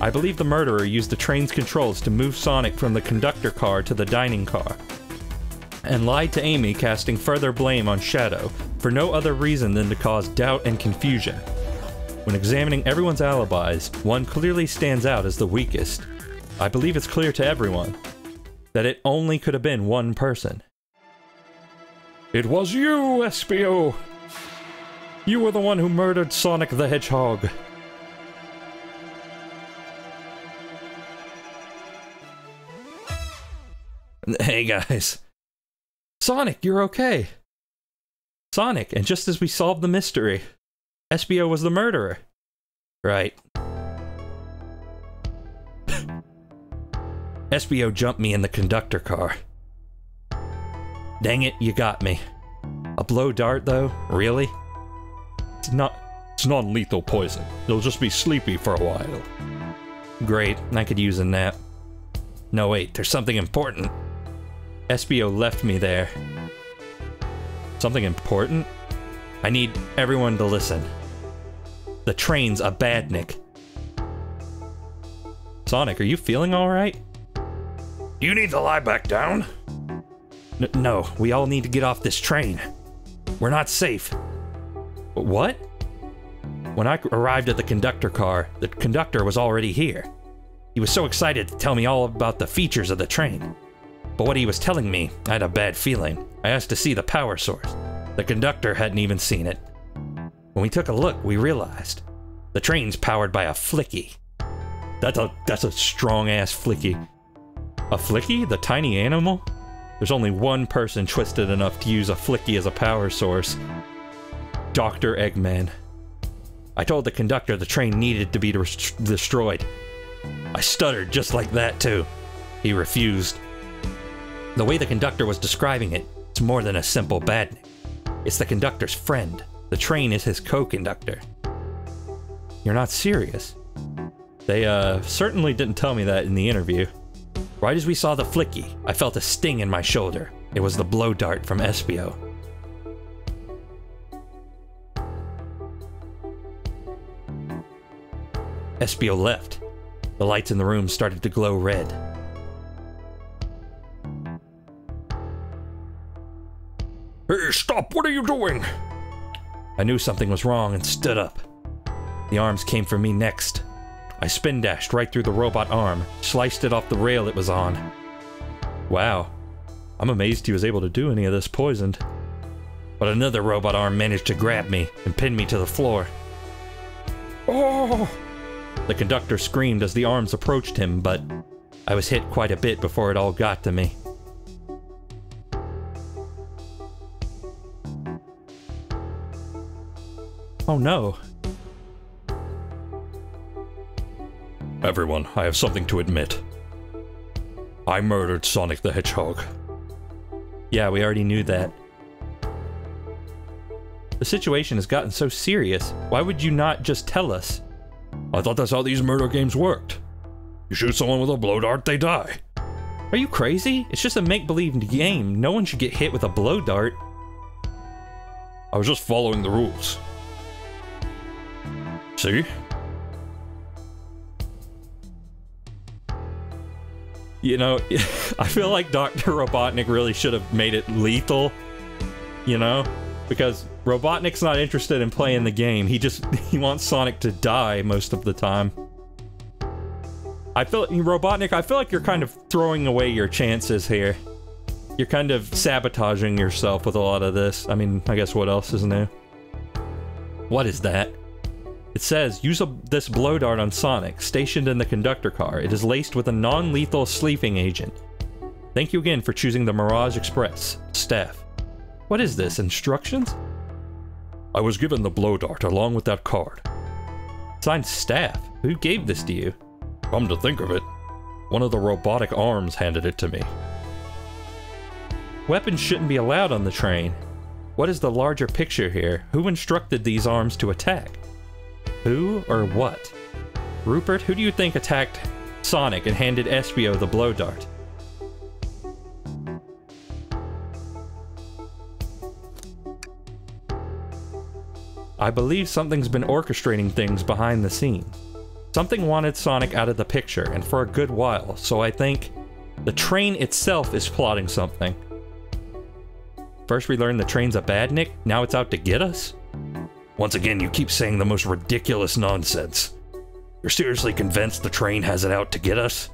I believe the murderer used the train's controls to move Sonic from the conductor car to the dining car, and lied to Amy, casting further blame on Shadow, for no other reason than to cause doubt and confusion. When examining everyone's alibis, one clearly stands out as the weakest. I believe it's clear to everyone that it only could have been one person. It was you, Espio! You were the one who murdered Sonic the Hedgehog. Hey guys. Sonic, you're okay. Sonic, and just as we solved the mystery, Espio was the murderer. Right. <laughs> Espio jumped me in the conductor car. Dang it, you got me. A blow dart, though? Really? It's not. It's non lethal poison. You'll just be sleepy for a while. Great, I could use a nap. No, wait, there's something important. Espio left me there. Something important? I need everyone to listen. The train's a badnik. Sonic, are you feeling alright? Do you need to lie back down? N no, we all need to get off this train. We're not safe. What? When I arrived at the conductor car, the conductor was already here. He was so excited to tell me all about the features of the train. But what he was telling me, I had a bad feeling. I asked to see the power source. The conductor hadn't even seen it. When we took a look, we realized the train's powered by a flicky. That's a that's a strong ass flicky. A flicky? The tiny animal? There's only one person twisted enough to use a flicky as a power source. Dr. Eggman. I told the conductor the train needed to be destroyed. I stuttered just like that, too. He refused. The way the conductor was describing it, it's more than a simple badnik. It's the conductor's friend. The train is his co-conductor. You're not serious. They, uh, certainly didn't tell me that in the interview. Right as we saw the flicky, I felt a sting in my shoulder. It was the blow dart from Espio. Espio left. The lights in the room started to glow red. Hey, stop! What are you doing? I knew something was wrong and stood up. The arms came for me next. I spin dashed right through the robot arm, sliced it off the rail it was on. Wow. I'm amazed he was able to do any of this poisoned. But another robot arm managed to grab me and pin me to the floor. Oh! The conductor screamed as the arms approached him, but I was hit quite a bit before it all got to me. Oh no. Everyone, I have something to admit. I murdered Sonic the Hedgehog. Yeah, we already knew that. The situation has gotten so serious, why would you not just tell us? I thought that's how these murder games worked. You shoot someone with a blow dart, they die. Are you crazy? It's just a make-believe game. No one should get hit with a blow dart. I was just following the rules. See? You know, <laughs> I feel like Dr. Robotnik really should have made it lethal, you know? Because Robotnik's not interested in playing the game. He just, <laughs> he wants Sonic to die most of the time. I feel, Robotnik, I feel like you're kind of throwing away your chances here. You're kind of sabotaging yourself with a lot of this. I mean, I guess what else is new? What is that? It says, use a, this blow dart on Sonic, stationed in the conductor car. It is laced with a non-lethal sleeping agent. Thank you again for choosing the Mirage Express. Staff. What is this, instructions? I was given the blow dart along with that card. Signed staff? Who gave this to you? Come to think of it, one of the robotic arms handed it to me. Weapons shouldn't be allowed on the train. What is the larger picture here? Who instructed these arms to attack? Who or what? Rupert, who do you think attacked Sonic and handed Espio the blow dart? I believe something's been orchestrating things behind the scenes. Something wanted Sonic out of the picture, and for a good while, so I think the train itself is plotting something. First we learned the train's a badnik, now it's out to get us? Once again, you keep saying the most ridiculous nonsense. You're seriously convinced the train has it out to get us?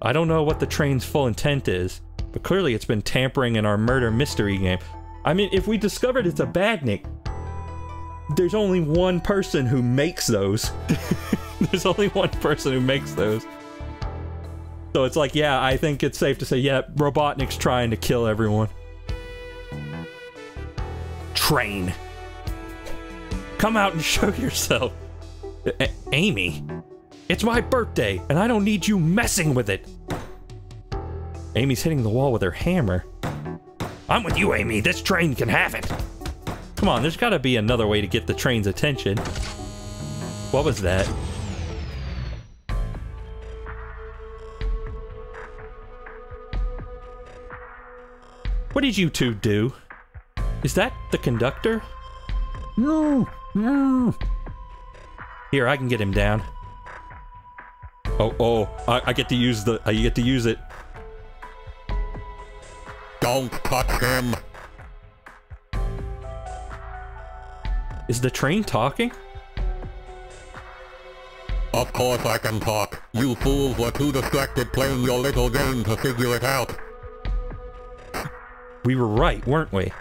I don't know what the train's full intent is, but clearly it's been tampering in our murder mystery game. I mean, if we discovered it's a badnik, there's only one person who makes those. <laughs> there's only one person who makes those. So it's like, yeah, I think it's safe to say, yeah, Robotnik's trying to kill everyone. Train. Come out and <laughs> show yourself. A Amy, it's my birthday, and I don't need you messing with it. Amy's hitting the wall with her hammer. I'm with you, Amy. This train can have it. Come on, there's gotta be another way to get the train's attention. What was that? What did you two do? Is that the conductor? No, no. Here, I can get him down. Oh, oh, I, I get to use the, I get to use it. Don't touch him. Is the train talking? Of course I can talk. You fools were too distracted playing your little game to figure it out. We were right, weren't we?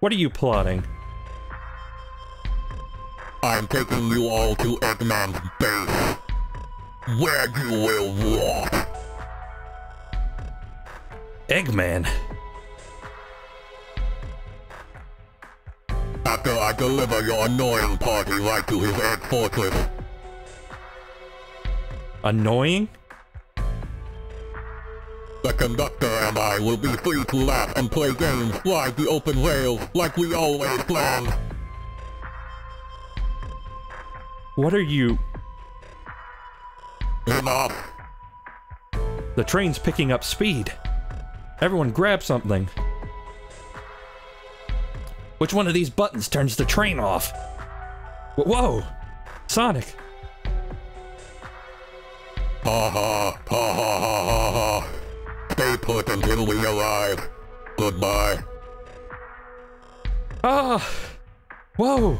What are you plotting? I'm taking you all to Eggman's base. Where you will rot. Eggman. After I deliver your annoying party right to his egg fortress. Annoying? The conductor and I will be free to laugh and play games, ride the open rails, like we always planned. What are you... Enough. The train's picking up speed. Everyone grab something. Which one of these buttons turns the train off? Whoa! Sonic! Ha ha, ha ha ha ha ha. Stay put until we arrive. Goodbye. Ah! Whoa!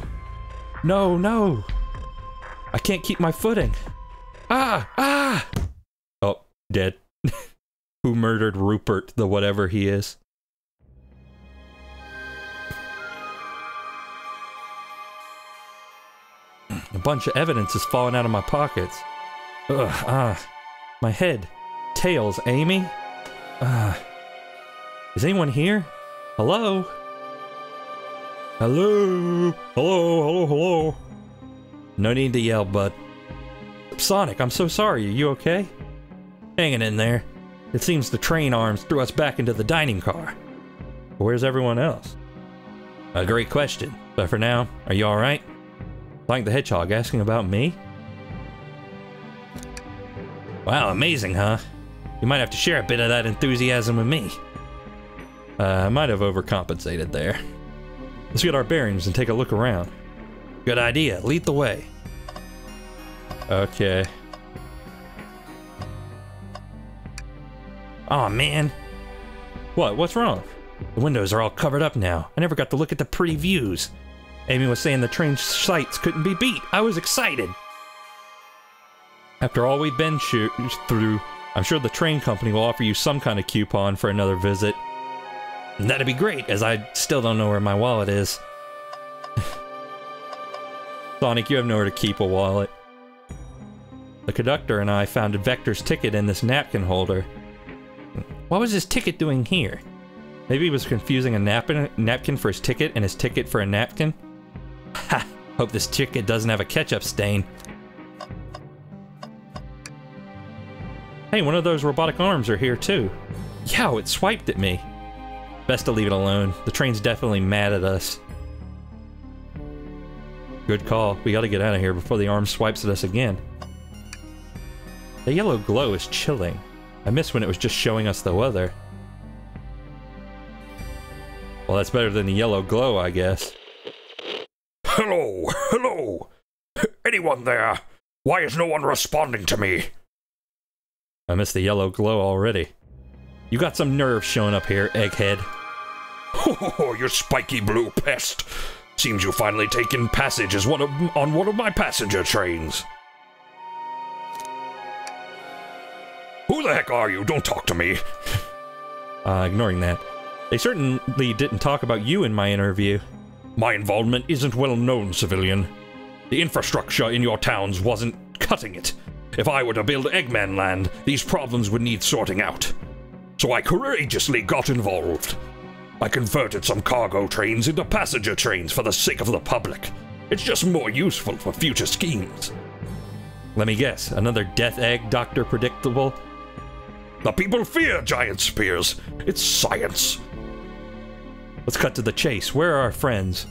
No, no! I can't keep my footing. Ah! Ah! Oh, dead. <laughs> Who murdered Rupert, the whatever he is? A bunch of evidence is falling out of my pockets. Ugh, ah. My head. Tails, Amy? Ah. Is anyone here? Hello? Hello? Hello, hello, hello. No need to yell, bud. Sonic, I'm so sorry. Are you okay? Hanging in there. It seems the train arms threw us back into the dining car. Where's everyone else? A great question. But for now, are you alright? Like the Hedgehog asking about me? Wow, amazing, huh? You might have to share a bit of that enthusiasm with me. Uh, I might have overcompensated there. Let's get our bearings and take a look around. Good idea. Lead the way. Okay. Aw, man. What? What's wrong? The windows are all covered up now. I never got to look at the pretty views. Amy was saying the train sights couldn't be beat. I was excited. After all we've been through, I'm sure the train company will offer you some kind of coupon for another visit. And that'd be great, as I still don't know where my wallet is. <laughs> Sonic, you have nowhere to keep a wallet. The conductor and I found Vector's ticket in this napkin holder. What was his ticket doing here? Maybe he was confusing a napkin, napkin for his ticket and his ticket for a napkin? Ha! Hope this ticket doesn't have a ketchup stain. Hey, one of those robotic arms are here too. Yow, it swiped at me. Best to leave it alone. The train's definitely mad at us. Good call. We gotta get out of here before the arm swipes at us again. The yellow glow is chilling. I miss when it was just showing us the weather. Well, that's better than the yellow glow, I guess. Hello, hello. Anyone there? Why is no one responding to me? I miss the yellow glow already. You got some nerve showing up here, egghead. Oh, <laughs> you spiky blue pest. Seems you've finally taken passage as one of, on one of my passenger trains. Who the heck are you? Don't talk to me. <laughs> Uh, ignoring that. They certainly didn't talk about you in my interview. My involvement isn't well known, civilian. The infrastructure in your towns wasn't cutting it. If I were to build Eggman Land, these problems would need sorting out. So I courageously got involved. I converted some cargo trains into passenger trains for the sake of the public. It's just more useful for future schemes. Let me guess, another death egg, Dr. Predictable? The people fear giant spears. It's science. Let's cut to the chase. Where are our friends?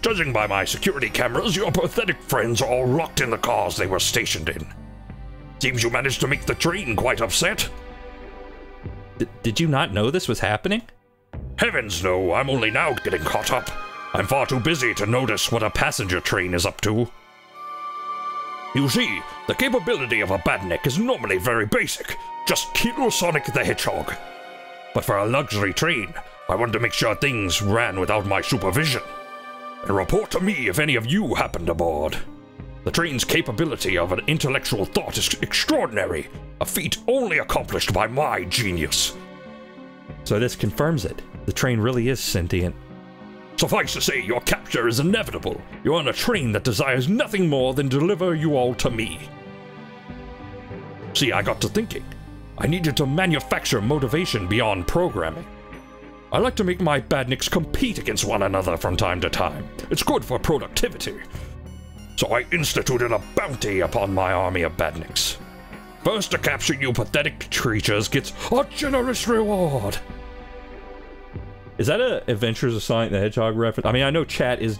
Judging by my security cameras, your pathetic friends are all locked in the cars they were stationed in. Seems you managed to make the train quite upset. D did you not know this was happening? Heavens no, I'm only now getting caught up. I'm far too busy to notice what a passenger train is up to. You see, the capability of a badnik is normally very basic. Just kill Sonic the Hedgehog. But for a luxury train, I wanted to make sure things ran without my supervision. And report to me if any of you happened aboard. The train's capability of an intellectual thought is extraordinary, a feat only accomplished by my genius. So this confirms it. The train really is sentient. Suffice to say, your capture is inevitable. You're on a train that desires nothing more than deliver you all to me. See, I got to thinking. I needed to manufacture motivation beyond programming. I like to make my badniks compete against one another from time to time. It's good for productivity. So I instituted a bounty upon my army of badniks. First to capture you pathetic creatures gets a generous reward. Is that a Adventures of Sonic the Hedgehog reference? I mean, I know chat is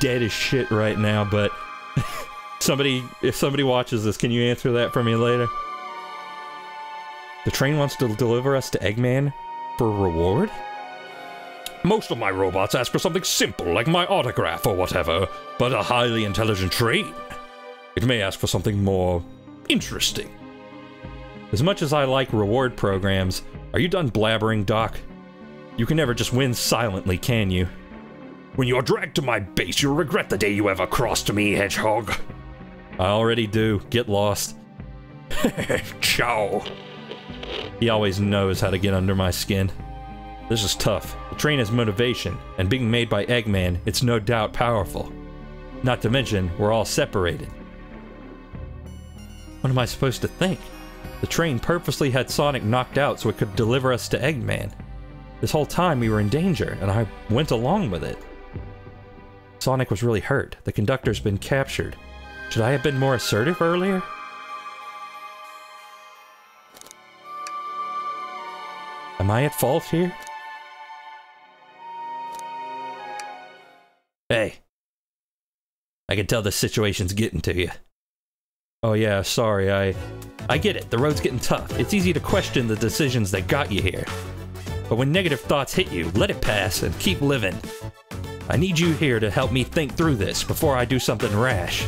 dead as shit right now, but <laughs> somebody, if somebody watches this, can you answer that for me later? The train wants to deliver us to Eggman for reward? Most of my robots ask for something simple, like my autograph or whatever, but a highly intelligent train. It may ask for something more interesting. As much as I like reward programs, are you done blabbering, Doc? You can never just win silently, can you? When you're dragged to my base, you'll regret the day you ever crossed me, Hedgehog. I already do. Get lost. <laughs> Ciao. He always knows how to get under my skin. This is tough. Train has motivation, and being made by Eggman, it's no doubt powerful. Not to mention, we're all separated. What am I supposed to think? The train purposely had Sonic knocked out so it could deliver us to Eggman. This whole time we were in danger, and I went along with it. Sonic was really hurt. The conductor's been captured. Should I have been more assertive earlier? Am I at fault here? Hey. I can tell the situation's getting to you. Oh yeah, sorry, I... I get it, the road's getting tough. It's easy to question the decisions that got you here. But when negative thoughts hit you, let it pass and keep living. I need you here to help me think through this before I do something rash.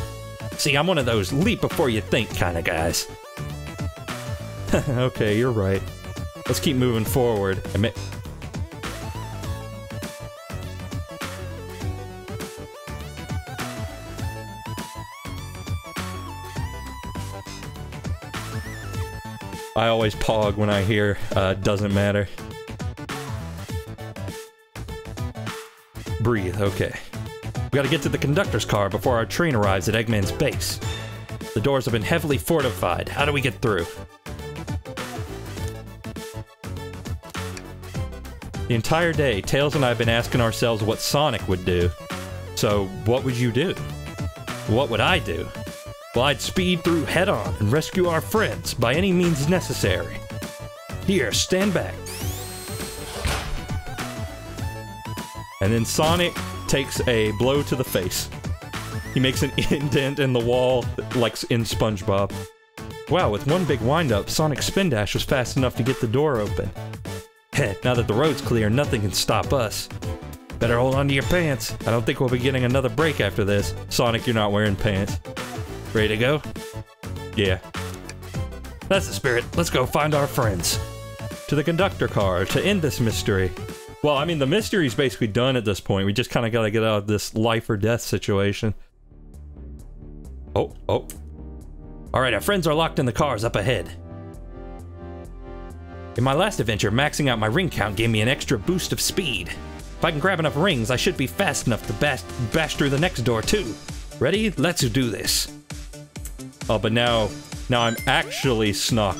See, I'm one of those leap before you think kind of guys. <laughs> okay, you're right. Let's keep moving forward. I always pog when I hear uh, doesn't matter. Breathe, okay. We gotta get to the conductor's car before our train arrives at Eggman's base. The doors have been heavily fortified. How do we get through? The entire day, Tails and I have been asking ourselves what Sonic would do. So, what would you do? What would I do? I'd speed through head on and rescue our friends by any means necessary. Here, stand back. And then Sonic takes a blow to the face. He makes an <laughs> indent in the wall, like in SpongeBob. Wow, with one big windup, Sonic's spin dash was fast enough to get the door open. <laughs> Now that the road's clear, nothing can stop us. Better hold on to your pants. I don't think we'll be getting another break after this. Sonic, you're not wearing pants. Ready to go? Yeah. That's the spirit. Let's go find our friends. To the conductor car to end this mystery. Well, I mean, the mystery's basically done at this point. We just kind of got to get out of this life or death situation. Oh, oh. Alright, our friends are locked in the cars up ahead. In my last adventure, maxing out my ring count gave me an extra boost of speed. If I can grab enough rings, I should be fast enough to bash, bash through the next door too. Ready? Let's do this. Oh, but now, now I'm actually snuck.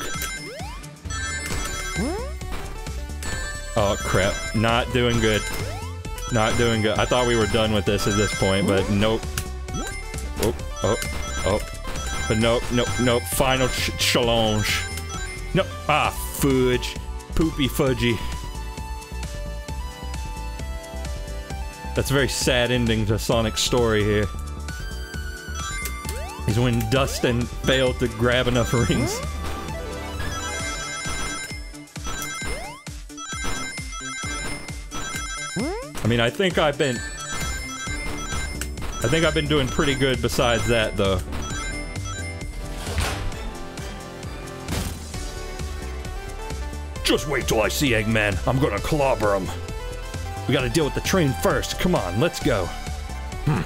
Oh, crap. Not doing good. Not doing good. I thought we were done with this at this point, but nope. Oh, oh, oh. But nope, nope, nope. Final ch challenge. No. Ah, fudge. Poopy fudgy. That's a very sad ending to Sonic's story here. Is when Dustin failed to grab enough rings. I mean, I think I've been... I think I've been doing pretty good besides that, though. Just wait till I see Eggman. I'm gonna clobber him. We gotta deal with the train first. Come on, let's go. Hmm.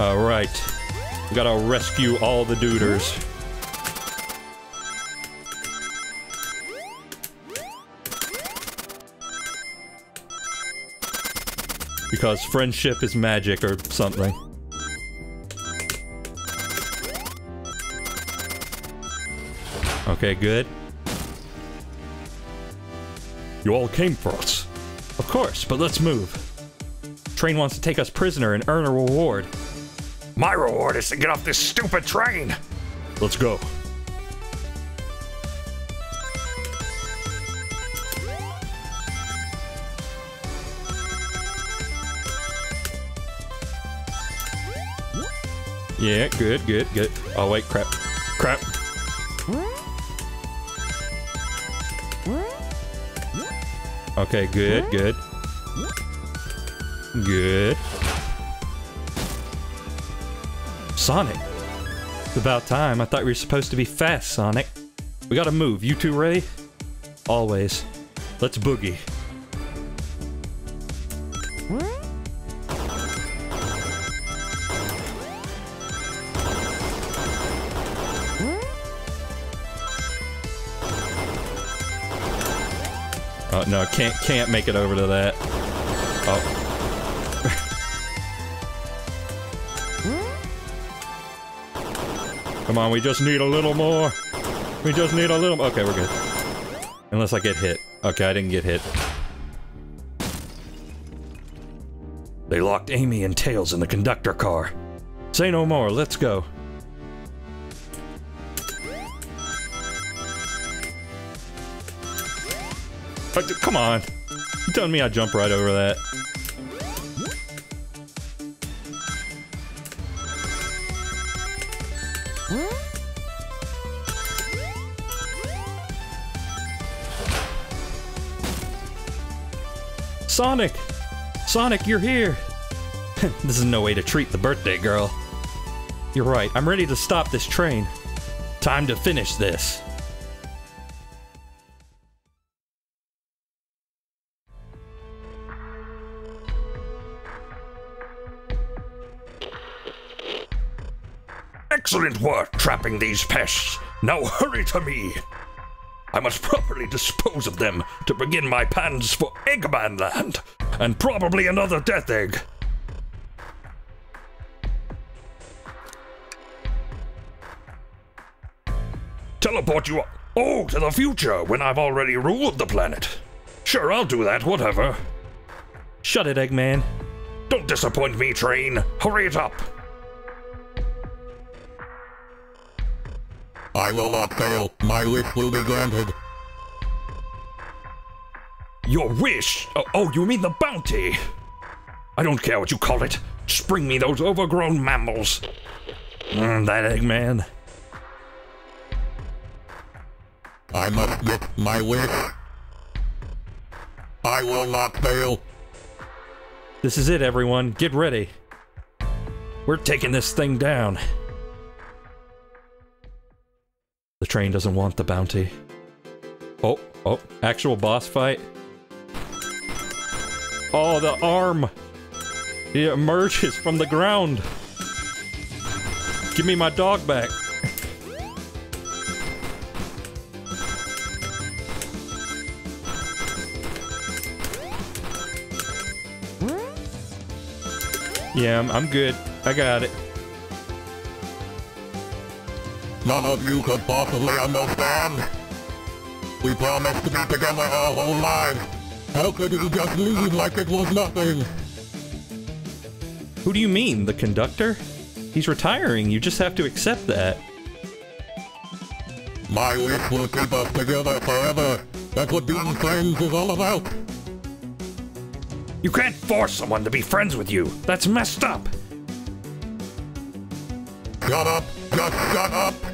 Alright. We gotta rescue all the duders. Because friendship is magic or something. Okay, good. You all came for us. Of course, but let's move. Train wants to take us prisoner and earn a reward. My reward is to get off this stupid train. Let's go. Yeah, good, good, good. Oh, wait, crap. Crap. Okay, good, good. Good. Sonic. It's about time. I thought we were supposed to be fast, Sonic. We gotta move. You two ready? Always. Let's boogie. Oh no, can't can't make it over to that. Oh. Come on, we just need a little more. We just need a little. Okay, we're good. Unless I get hit. Okay, I didn't get hit. They locked Amy and Tails in the conductor car. Say no more. Let's go. Come on. You telling me I jump right over that? Sonic! Sonic, you're here! <laughs> this is no way to treat the birthday girl. You're right, I'm ready to stop this train. Time to finish this. Excellent work trapping these pests. Now hurry to me. I must properly dispose of them to begin my plans for Eggman Land, and probably another Death Egg. Teleport you oh to the future when I've already ruled the planet. Sure, I'll do that. Whatever. Shut it, Eggman. Don't disappoint me, train. Hurry it up. I will not fail. My wish will be granted. Your wish? Oh, oh, you mean the bounty? I don't care what you call it. Just bring me those overgrown mammals. Mm, that Eggman. I must get my wish. I will not fail. This is it, everyone. Get ready. We're taking this thing down. The train doesn't want the bounty. Oh, oh, actual boss fight. Oh, the arm! It emerges from the ground. Give me my dog back. Yeah, I'm, I'm good. I got it. None of you could possibly understand. We promised to be together our whole lives. How could you just leave like it was nothing? Who do you mean? The conductor? He's retiring. You just have to accept that. My wish will keep us together forever. That's what being friends is all about. You can't force someone to be friends with you. That's messed up. Shut up! Just shut up!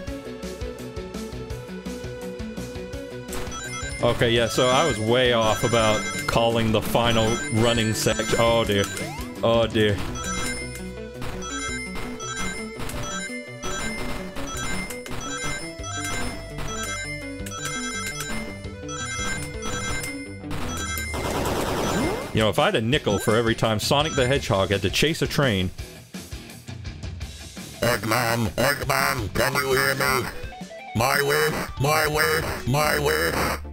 Okay, yeah, so I was way off about calling the final running section. Oh dear. Oh dear. You know, if I had a nickel for every time Sonic the Hedgehog had to chase a train, Eggman, Eggman, can you hear me? My wish, my wish, my wish.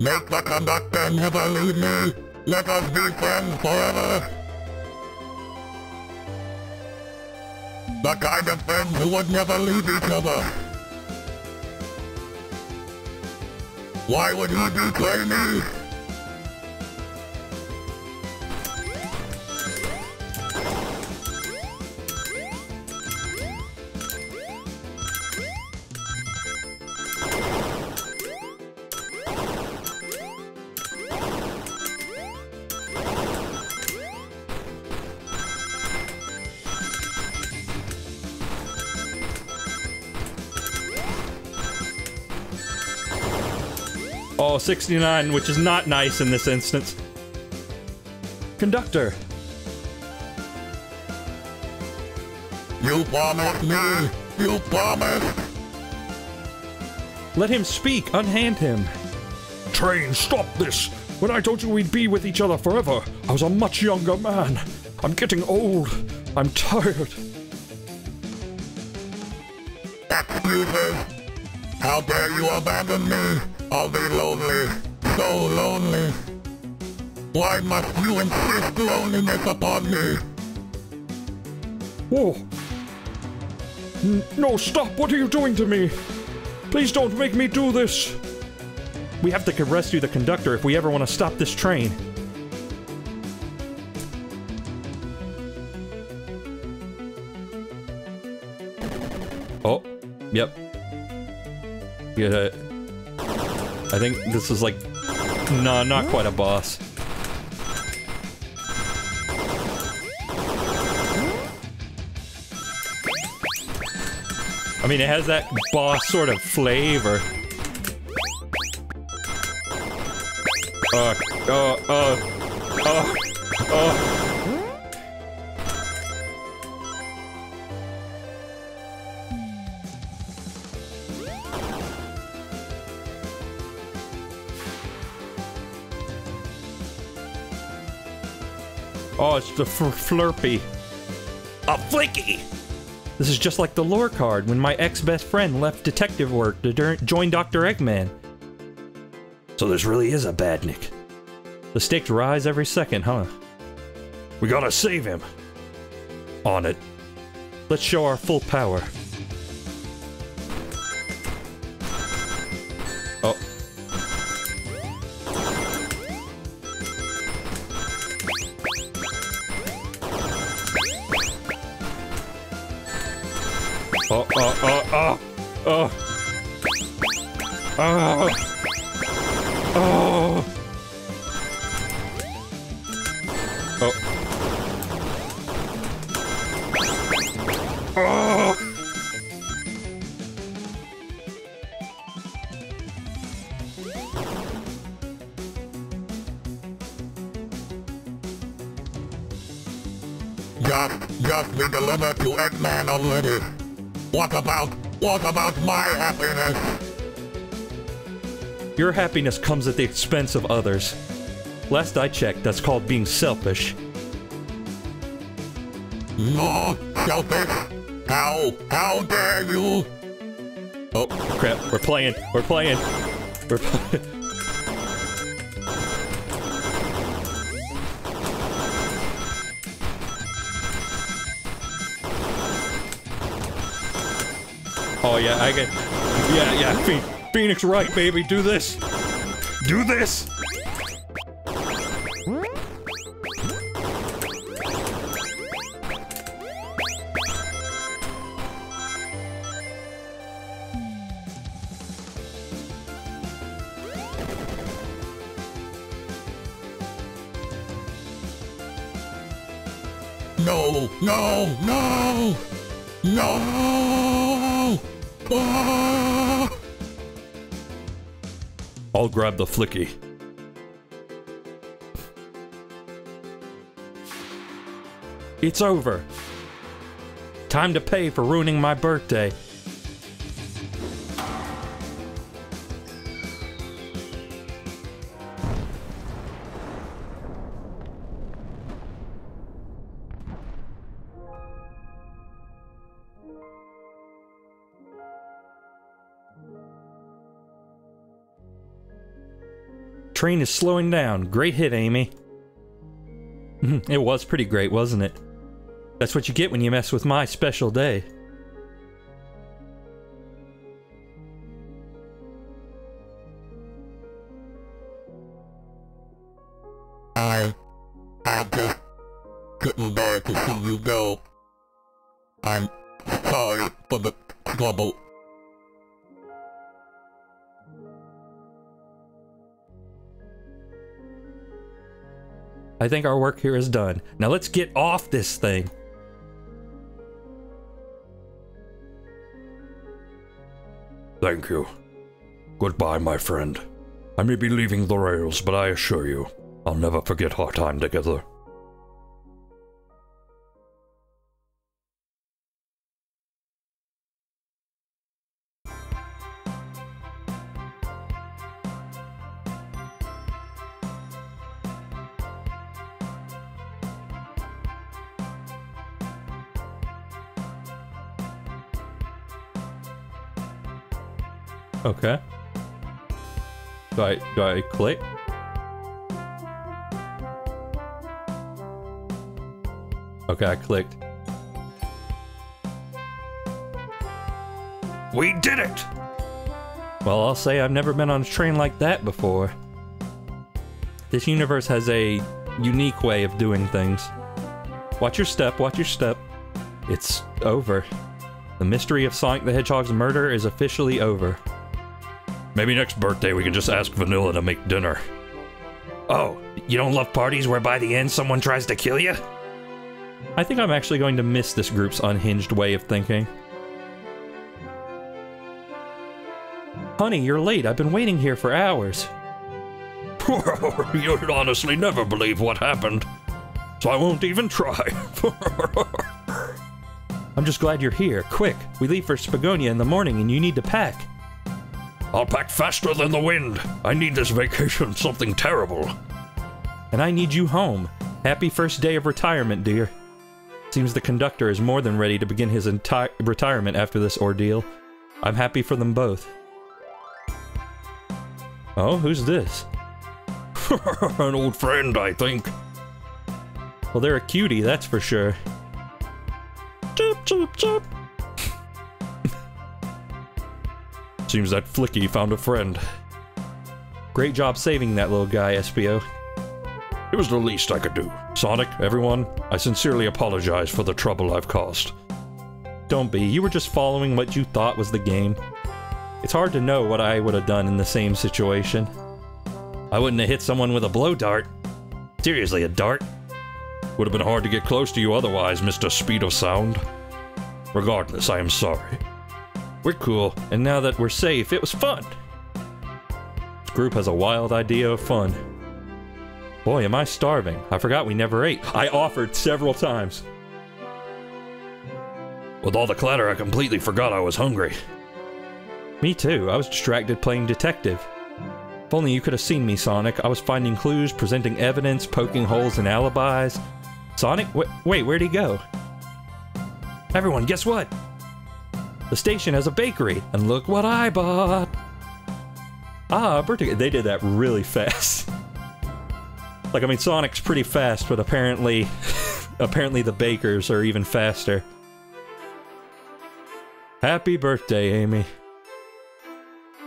Make the conductor never leave me. Let us be friends forever. The kind of friends who would never leave each other. Why would he betray me? 69, which is not nice in this instance. Conductor. You promised me. You promised. Let him speak. Unhand him. Train, stop this! When I told you we'd be with each other forever, I was a much younger man. I'm getting old. I'm tired. Excuses. How dare you abandon me? I'll be lonely. So lonely. Why must you insist loneliness upon me? Whoa! N- no, stop! What are you doing to me? Please don't make me do this! We have to rescue the conductor if we ever want to stop this train. Oh, yep. Get it. I think this is like, no, not quite a boss. I mean, it has that boss sort of flavor. Uh, uh, uh, uh, uh. It's the Flurpy. A flicky! This is just like the lore card when my ex-best friend left detective work to join Dr. Eggman. So this really is a badnik. The stakes rise every second, huh? We gotta save him. On it. Let's show our full power. What about, what about my happiness? Your happiness comes at the expense of others. Last I checked, that's called being selfish. No, selfish. How, how dare you? Oh, crap. We're playing. We're playing. We're <laughs> playing. Oh yeah, I get. Yeah, yeah. Phoenix, Phoenix Wright, baby. Do this. Do this. No, no, no, no! I'll grab the flicky. It's over. Time to pay for ruining my birthday. Train is slowing down. Great hit, Amy. <laughs> it was pretty great, wasn't it? That's what you get when you mess with my special day. I think our work here is done. Now let's get off this thing. Thank you. Goodbye, my friend. I may be leaving the rails, but I assure you, I'll never forget our time together. Do I do I click? Okay, I clicked. We did it! Well, I'll say I've never been on a train like that before. This universe has a unique way of doing things. Watch your step, watch your step. It's over. The mystery of Sonic the Hedgehog's murder is officially over. Maybe next birthday we can just ask Vanilla to make dinner. Oh, you don't love parties where by the end someone tries to kill you? I think I'm actually going to miss this group's unhinged way of thinking. Honey, you're late. I've been waiting here for hours. <laughs> You'd honestly never believe what happened. So I won't even try. <laughs> I'm just glad you're here. Quick, we leave for Spagonia in the morning and you need to pack. I'll pack faster than the wind. I need this vacation something terrible. And I need you home. Happy first day of retirement, dear. Seems the conductor is more than ready to begin his entire retirement after this ordeal. I'm happy for them both. Oh, who's this? <laughs> An old friend, I think. Well, they're a cutie, that's for sure. Chirp, chirp, chirp. Seems that Flicky found a friend. Great job saving that little guy, Espio. It was the least I could do. Sonic, everyone, I sincerely apologize for the trouble I've caused. Don't be. You were just following what you thought was the game. It's hard to know what I would have done in the same situation. I wouldn't have hit someone with a blow dart. Seriously, a dart? Would have been hard to get close to you otherwise, Mr. Speed of Sound. Regardless, I am sorry. We're cool, and now that we're safe, it was fun. This group has a wild idea of fun. Boy, am I starving. I forgot we never ate. I offered several times. With all the clatter, I completely forgot I was hungry. Me too. I was distracted playing detective. If only you could have seen me, Sonic. I was finding clues, presenting evidence, poking holes in alibis. Sonic? Wait, wait where'd he go? Everyone, guess what? The station has a bakery, and look what I bought! Ah, birthday. They did that really fast. <laughs> like, I mean, Sonic's pretty fast, but apparently, <laughs> apparently the bakers are even faster. Happy birthday, Amy.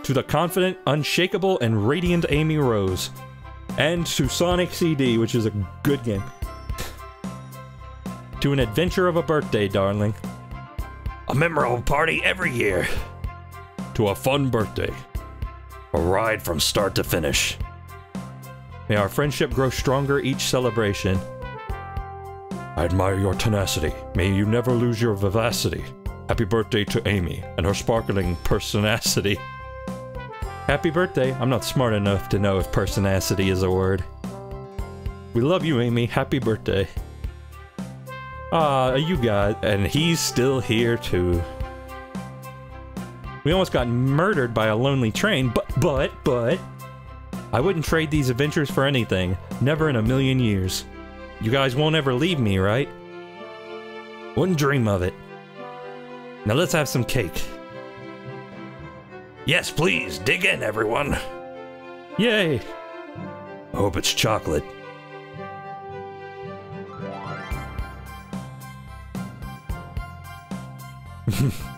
To the confident, unshakable, and radiant Amy Rose. And to Sonic CD, which is a good game. <laughs> to an adventure of a birthday, darling. A memorable party every year. To a fun birthday. A ride from start to finish. May our friendship grow stronger each celebration. I admire your tenacity. May you never lose your vivacity. Happy birthday to Amy and her sparkling personacity. Happy birthday. I'm not smart enough to know if personacity is a word. We love you, Amy. Happy birthday. Ah, you guys. And he's still here, too. We almost got murdered by a lonely train, but, but, but... I wouldn't trade these adventures for anything. Never in a million years. You guys won't ever leave me, right? Wouldn't dream of it. Now let's have some cake. Yes, please, dig in, everyone. Yay! I hope it's chocolate. <laughs>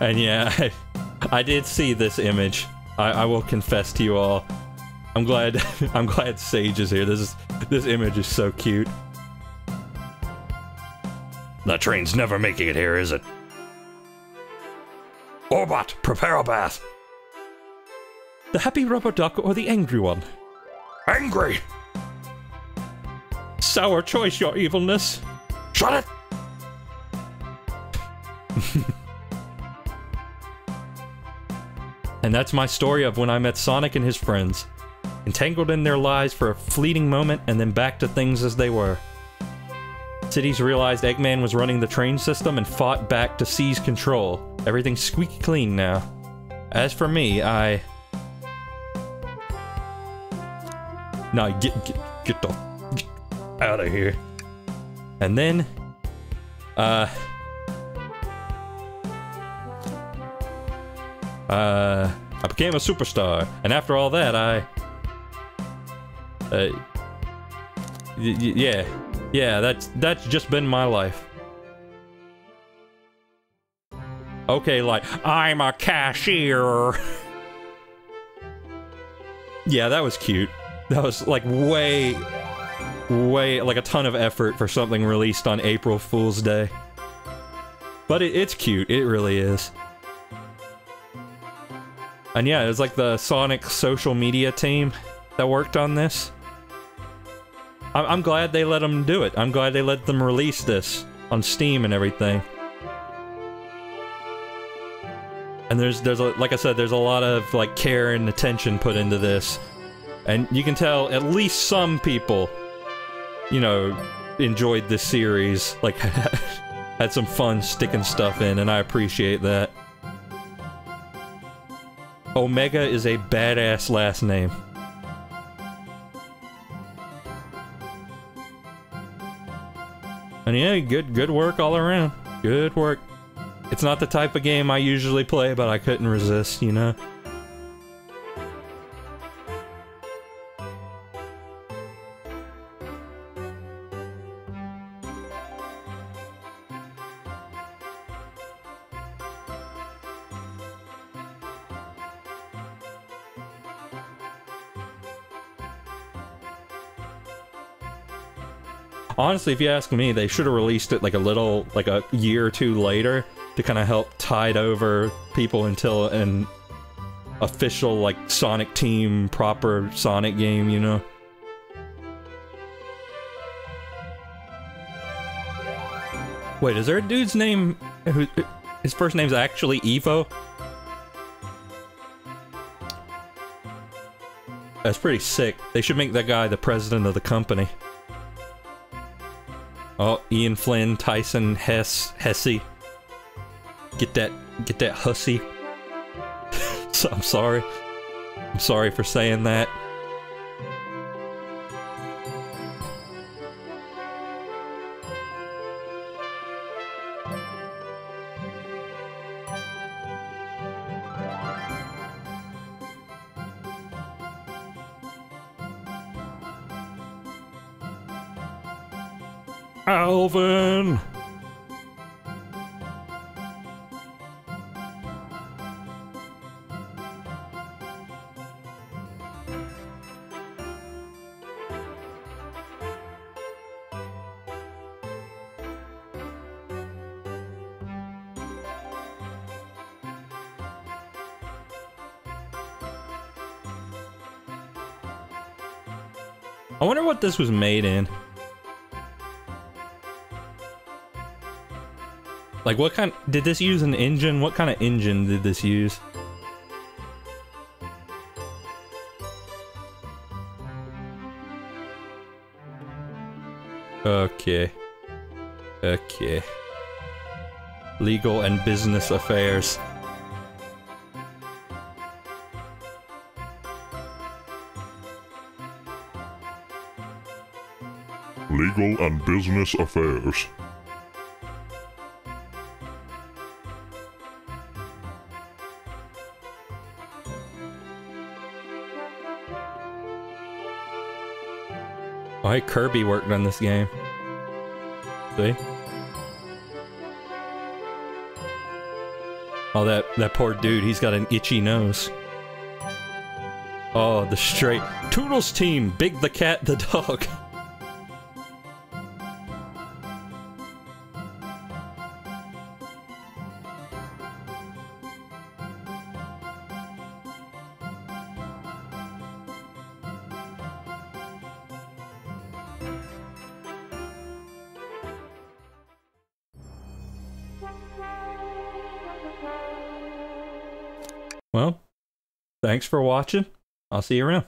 And yeah, I, <laughs> I did see this image. I, I will confess to you all. I'm glad <laughs> I'm glad Sage is here. This is this image is so cute. The train's never making it here, is it? Orbot, prepare a bath. The happy rubber duck or the angry one? Angry! Sour choice, your evilness. Shut it! <laughs> And that's my story of when I met Sonic and his friends. Entangled in their lies for a fleeting moment and then back to things as they were. Cities realized Eggman was running the train system and fought back to seize control. Everything's squeaky clean now. As for me, I... Nah, get, get, get the... Get out of here. And then... Uh... Uh, I became a superstar, and after all that, I, uh, yeah, yeah, that's that's just been my life. Okay, like I'm a cashier. <laughs> yeah, that was cute. That was like way, way like a ton of effort for something released on April Fool's Day. But it, it's cute. It really is. And yeah, it was like the Sonic social media team that worked on this. I'm, glad they let them do it. I'm glad they let them release this on Steam and everything. And there's, there's a, like I said, there's a lot of like care and attention put into this. And you can tell at least some people, you know, enjoyed this series. Like, <laughs> had some fun sticking stuff in, and I appreciate that. Omega is a badass last name. And yeah, good good work all around. Good work. It's not the type of game I usually play, but I couldn't resist, you know? Honestly, if you ask me, they should have released it like a little, like a year or two later to kind of help tide over people until an official, like, Sonic Team proper Sonic game, you know? Wait, is there a dude's name who his first name's actually Evo? That's pretty sick. They should make that guy the president of the company. Oh, Ian Flynn, Tyson, Hess, Hesse. Get that, get that hussy. <laughs> so, I'm sorry. I'm sorry for saying that. Alvin! I wonder what this was made in. Like, what kind... Did this use an engine? What kind of engine did this use? Okay. Okay. Legal and business affairs. Legal and business affairs. Why Kirby worked on this game? See? Oh, that, that poor dude, he's got an itchy nose. Oh, the straight... Toodles team, Big the cat, the dog. <laughs> thanks for watching. I'll see you around.